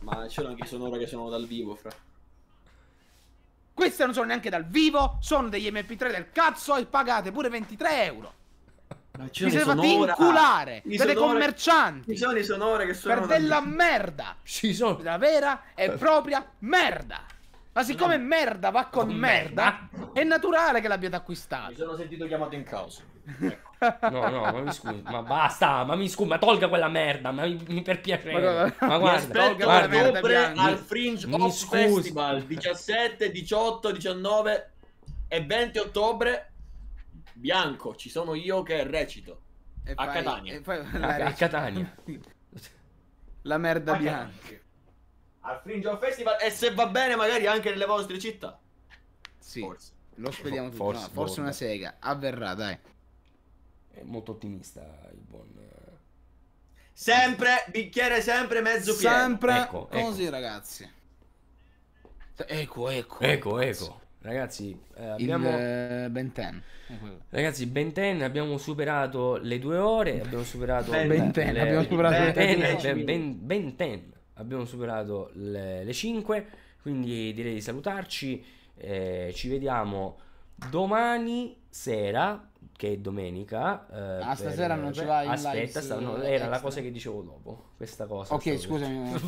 Ma c'erano anche i sonori che sono dal vivo, fra. Queste non sono neanche dal vivo, sono degli MP3 del cazzo e pagate pure 23 euro. Ma Vi siete fatti inculare, sonori- commercianti. Ci sono i sonori che sono Per della merda. Ci sono. La vera e propria merda. Ma siccome merda va con Con merda, è naturale che l'abbiate Mi acquistato. sono sentito chiamato in causa. No, no, ma mi scusi, ma basta, ma mi scusi, ma tolga quella merda, ma mi, mi- per piacere. Ma- Ma, Mi guarda, quella guarda, bianca. al Fringe Mi Off scusi. Festival 17, 18, 19 e 20 ottobre bianco, ci sono io che recito. E A fai- Catania. e fai a, la a. Catania. La merda A bianca. Catania. Al Fringe Off Festival e se va bene magari anche nelle vostre città. Sì, Forse. lo speriamo tutti. Forse, no, forse una sega. Avverrà, dai. È molto ottimista il buon... eh, Sempre bicchiere sempre mezzo pieno. Sempre Ecco, ecco. così, ragazzi. Ecco, ecco. Ecco, ecco. Ragazzi, eh, abbiamo... Il Ben 10. Ragazzi, Ben 10 abbiamo superato le due ore, abbiamo superato Ben le- 10, le- abbiamo superato Ben le 10, 10 ben, ben, ben 10. abbiamo superato le, le 5, quindi direi di salutarci, eh, ci vediamo domani sera, che è domenica. eh, Ah, stasera non ci vai in Aspetta, live, sta- sì, no, era la extra. cosa che dicevo dopo, questa cosa. Ok, scusami.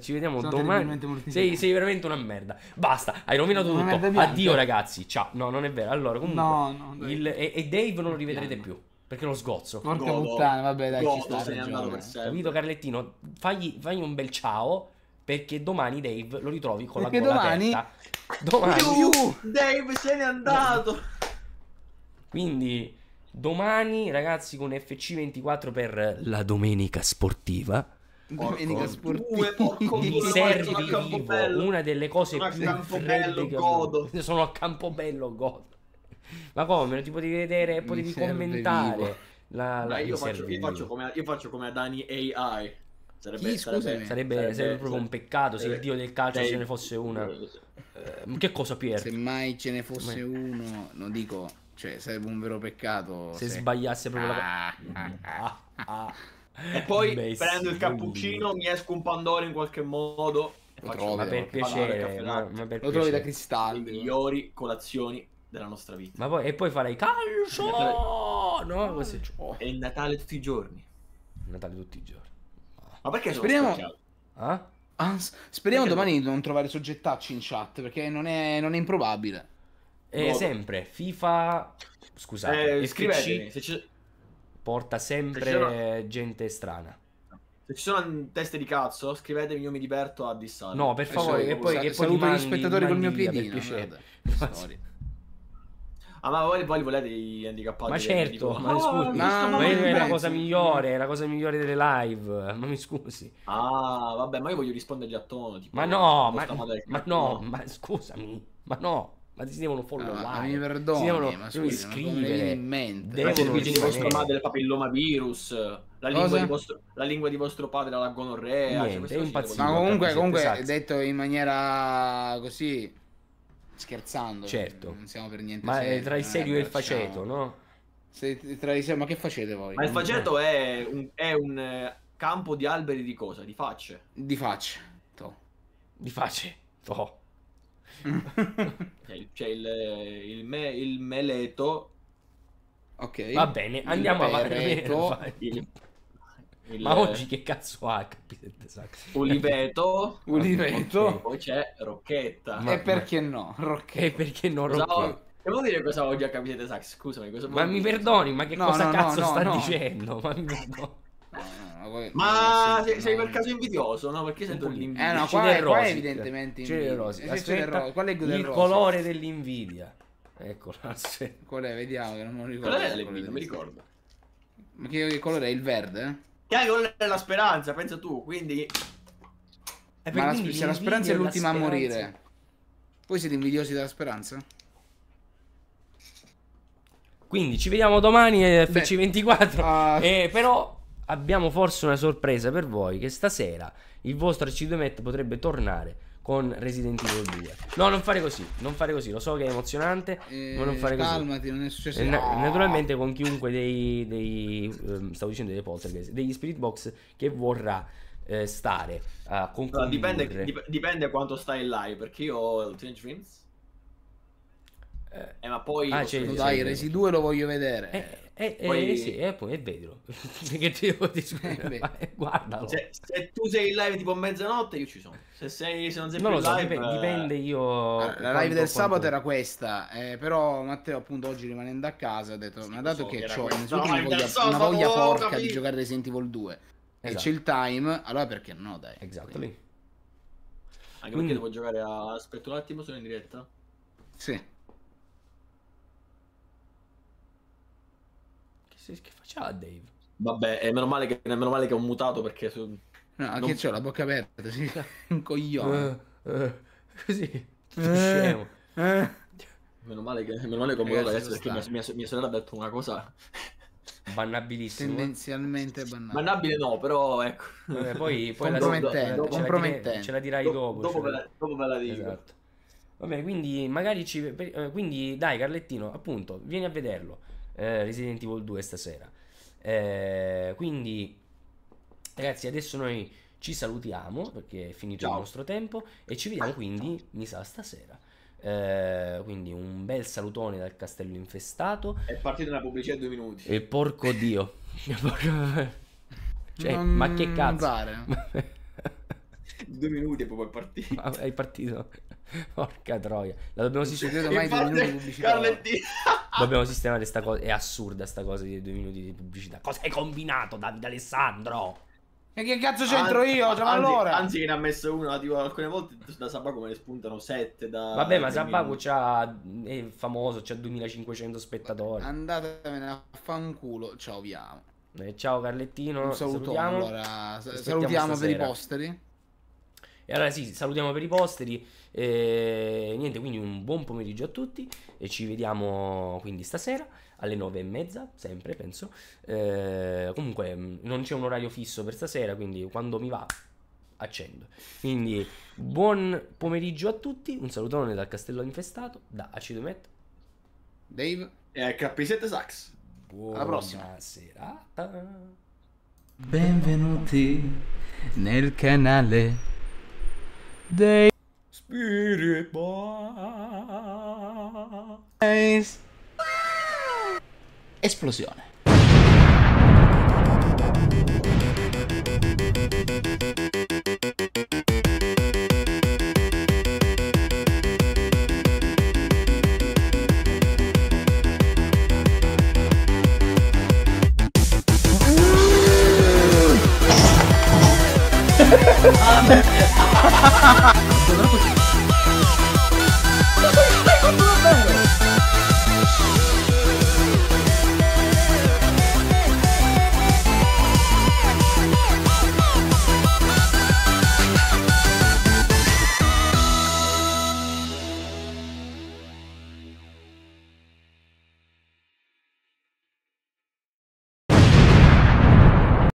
ci vediamo Sono domani. Sei, sei veramente una merda. Basta, hai rovinato tutto. Addio, ragazzi. Ciao. No, non è vero. Allora, comunque, No, no, il- e, e Dave non lo rivedrete più perché lo sgozzo. Porca Godo. puttana, vabbè, dai, ci Godo, sta. se n'è ragione. andato per sempre. Capito, Carlettino? Fagli, fagli un bel ciao. Perché domani Dave lo ritrovi con Perché la gola domani- aperta. Domani. Dave se n'è andato. Quindi domani, ragazzi, con FC24 per la domenica sportiva. Domenica Porco sportiva. due, porco Mi servi a vivo, una delle cose Sono a più Campobello, fredde che ho godo. avuto. Sono a Campobello, godo. Ma come? Non ti potevi vedere, potevi serve commentare. la, la- Dai, io, faccio, io, faccio come, io faccio come Adani AI. Sarebbe, Chi, scusami? Sarebbe, sarebbe- sarebbe proprio un peccato se il sarebbe- dio del calcio ce ne fosse una. Eh, che cosa, Pier? Se mai ce ne fosse uno, non dico, cioè sarebbe un vero peccato. Se sbagliasse proprio la Ah, ah, ah. Ah, ah. E poi Messi, prendo il cappuccino, mi esco un pandoro in qualche modo. E Lo trovi, Ma Vabbè, per piacere, caffè ma, ma per Lo trovi da piacere. le cristalli. migliori colazioni della nostra vita. Ma poi, e poi farai calcio! No, così. Oh, È il Natale tutti i giorni. Natale tutti i giorni. Ma perché Speriamo-? Ah? Ah, speriamo Perché domani di non trovare soggettacci in chat perché non è, non è improbabile. E Modo. sempre FIFA. Scusate, Eh, scrivetemi se ci, porta sempre Se sono- gente strana. se ci sono teste di cazzo, scrivetemi, io mi diverto a dissare. No, per favore, che poi, che poi saluto gli spettatori col mio per piedino. storia. Ah, ma voi, voi volete gli handicappati? Ma certo, ma "Ah, scusi, ma- ma non è mi la penso." cosa migliore, è la cosa migliore delle live. Ma mi scusi. Ah, vabbè, ma io voglio rispondergli a tono. Tipo, Ma no, ma, ma no, ma scusami, ma no, ma si devono follow Ah, mi perdoni, si devono, ma devono scusi, iscrivere. in mente? Devono dici di vostra rimanere. madre il papillomavirus, la lingua, di vostro, la lingua di vostro padre la gonorrea. cioè, Niente, queste è cose impazzito. Ma comunque, comunque esatto. detto in maniera così scherzando. Certo. Non siamo per niente Ma è seri, tra il serio e il faceto, no? Se- tra i- ma che facete voi? Ma il faceto è un, è un eh, campo di alberi di cosa? Di facce. Di faccia. To. Di face. Oh. C'è il, c'è il, il, me- il meleto. ok. Va bene, andiamo avanti. Berreto. Il, il- Ma oggi che cazzo ha capite sax? Oliveto. Uliveto. Ok. Poi c'è Rocchetta. Ma- e perché no? Che Rocchetti. perché ho- Che vuol dire cosa oggi a Capite Sax? Scusami, cosa Ma mi perdoni, ma che No, cosa no, no, cazzo no, sta no. dicendo? Ma mi perdoni. Ma no, sei, sei per caso invidioso, no? Perché sento l'invidia. Eh no, qua, del è- qua è evidentemente invidia. Eh, ro- Qual è il colore dell'invidia. Ecco. Qual è? Vediamo che non me lo ricordo. Qual è l'invidia? Non mi colore ricordo. Ma che, che colore è? Il verde? Che anche quella è la speranza, pensa tu, quindi... Eh, Ma la, se la speranza è l'ultima a morire. Voi siete invidiosi della speranza? Quindi ci vediamo domani eh, Beh, FC24. ah. Eh, però abbiamo forse una sorpresa per voi che stasera il vostro AC2Met potrebbe tornare con Resident Evil 2. No, non fare così, non fare così, lo so che è emozionante, Eh, ma non fare così. calmati, non è successo E na- Ah. naturalmente con chiunque dei, dei ehm, stavo dicendo dei poltergeist, degli spirit box che vorrà eh, stare a concludere. dipende, dip- dipende quanto stai in live, perché io ho il Teenage Dreams. Eh, Eh, ma poi... Ah, c'è- No, dai. Resi 2 lo voglio vedere. eh, eh, eh, Poi- sì, eh, poi è vero. che ti devo dire? Eh, eh, Guardalo. Se, se tu sei in live tipo a mezzanotte, io ci sono. Se, sei, se non sei non lo più so, in live... dip- eh, dipende io. Ah, La live quanto- del sabato quanto- era questa, eh, però Matteo appunto oggi rimanendo a casa ha detto, Sì, ma dato so che che ho la una live voglia, una sabato, voglia porca capito? di giocare Resident Evil 2 e Esatto. c'è il time, allora perché no dai. Esatto, Quindi- lì. Anche Quindi- perché devo giocare a... Aspetta un attimo, sono in diretta. Sì. Che, se- che faceva Dave? Vabbè, è meno male che, è meno male che ho mutato perché... su- No, Non- che c'ho la bocca aperta, sì. un coglione. Eh, eh, così. Eh. Scemo. Meno male che, meno male che ho mutato adesso perché mia, mia- mia sorella ha detto una cosa... Bannabilissimo. Tendenzialmente banale. Bannabile no, però ecco... Vabbè, poi, poi la- Compromettente, ce la- compromettente. Ce la dirai Do- dopo. dopo, ce ve la- dopo ve la dico. Esatto. Va bene, quindi magari ci. eh, quindi dai, Carlettino, appunto, vieni a vederlo. Eh, Resident Evil 2 stasera. Eh, quindi, ragazzi, adesso noi ci salutiamo perché è finito Ciao. il nostro tempo. E ci vediamo quindi, mi sa, stasera. Eh, quindi un bel salutone dal castello infestato. È partita una pubblicità di due minuti. E porco dio. cioè, Non ma che cazzo? Due minuti e poi è partito. Ma Hai partito. Porca troia. La dobbiamo sistemare. credo mai due minuti di pubblicità. Dobbiamo sistemare sta cosa. È assurda sta cosa di due minuti di pubblicità. Cosa hai combinato, Davide Alessandro? E che cazzo c'entro io? Anzi, allora? anzi, che ne ha messo una, tipo, alcune volte da Sabaco me ne spuntano sette da... Vabbè, ma c'ha. È famoso, c'ha 2500 spettatori. Andatevene a fanculo, ciao viamo. Eh, ciao Carlettino. Un salutone salutiamo. allora. Salutiamo per i posteri. E allora sì, salutiamo per i posteri. E niente, quindi un buon pomeriggio a tutti. E ci vediamo quindi stasera alle nove e mezza, sempre penso. Eh, comunque mh, non c'è un orario fisso per stasera, quindi quando mi va accendo. Quindi buon pomeriggio a tutti, un salutone dal castello infestato, da Acido Met. Dave, E HP7 Sax. Buona prossima. serata. benvenuti nel canale dei Spirit Boys. Esplosione. Sono così.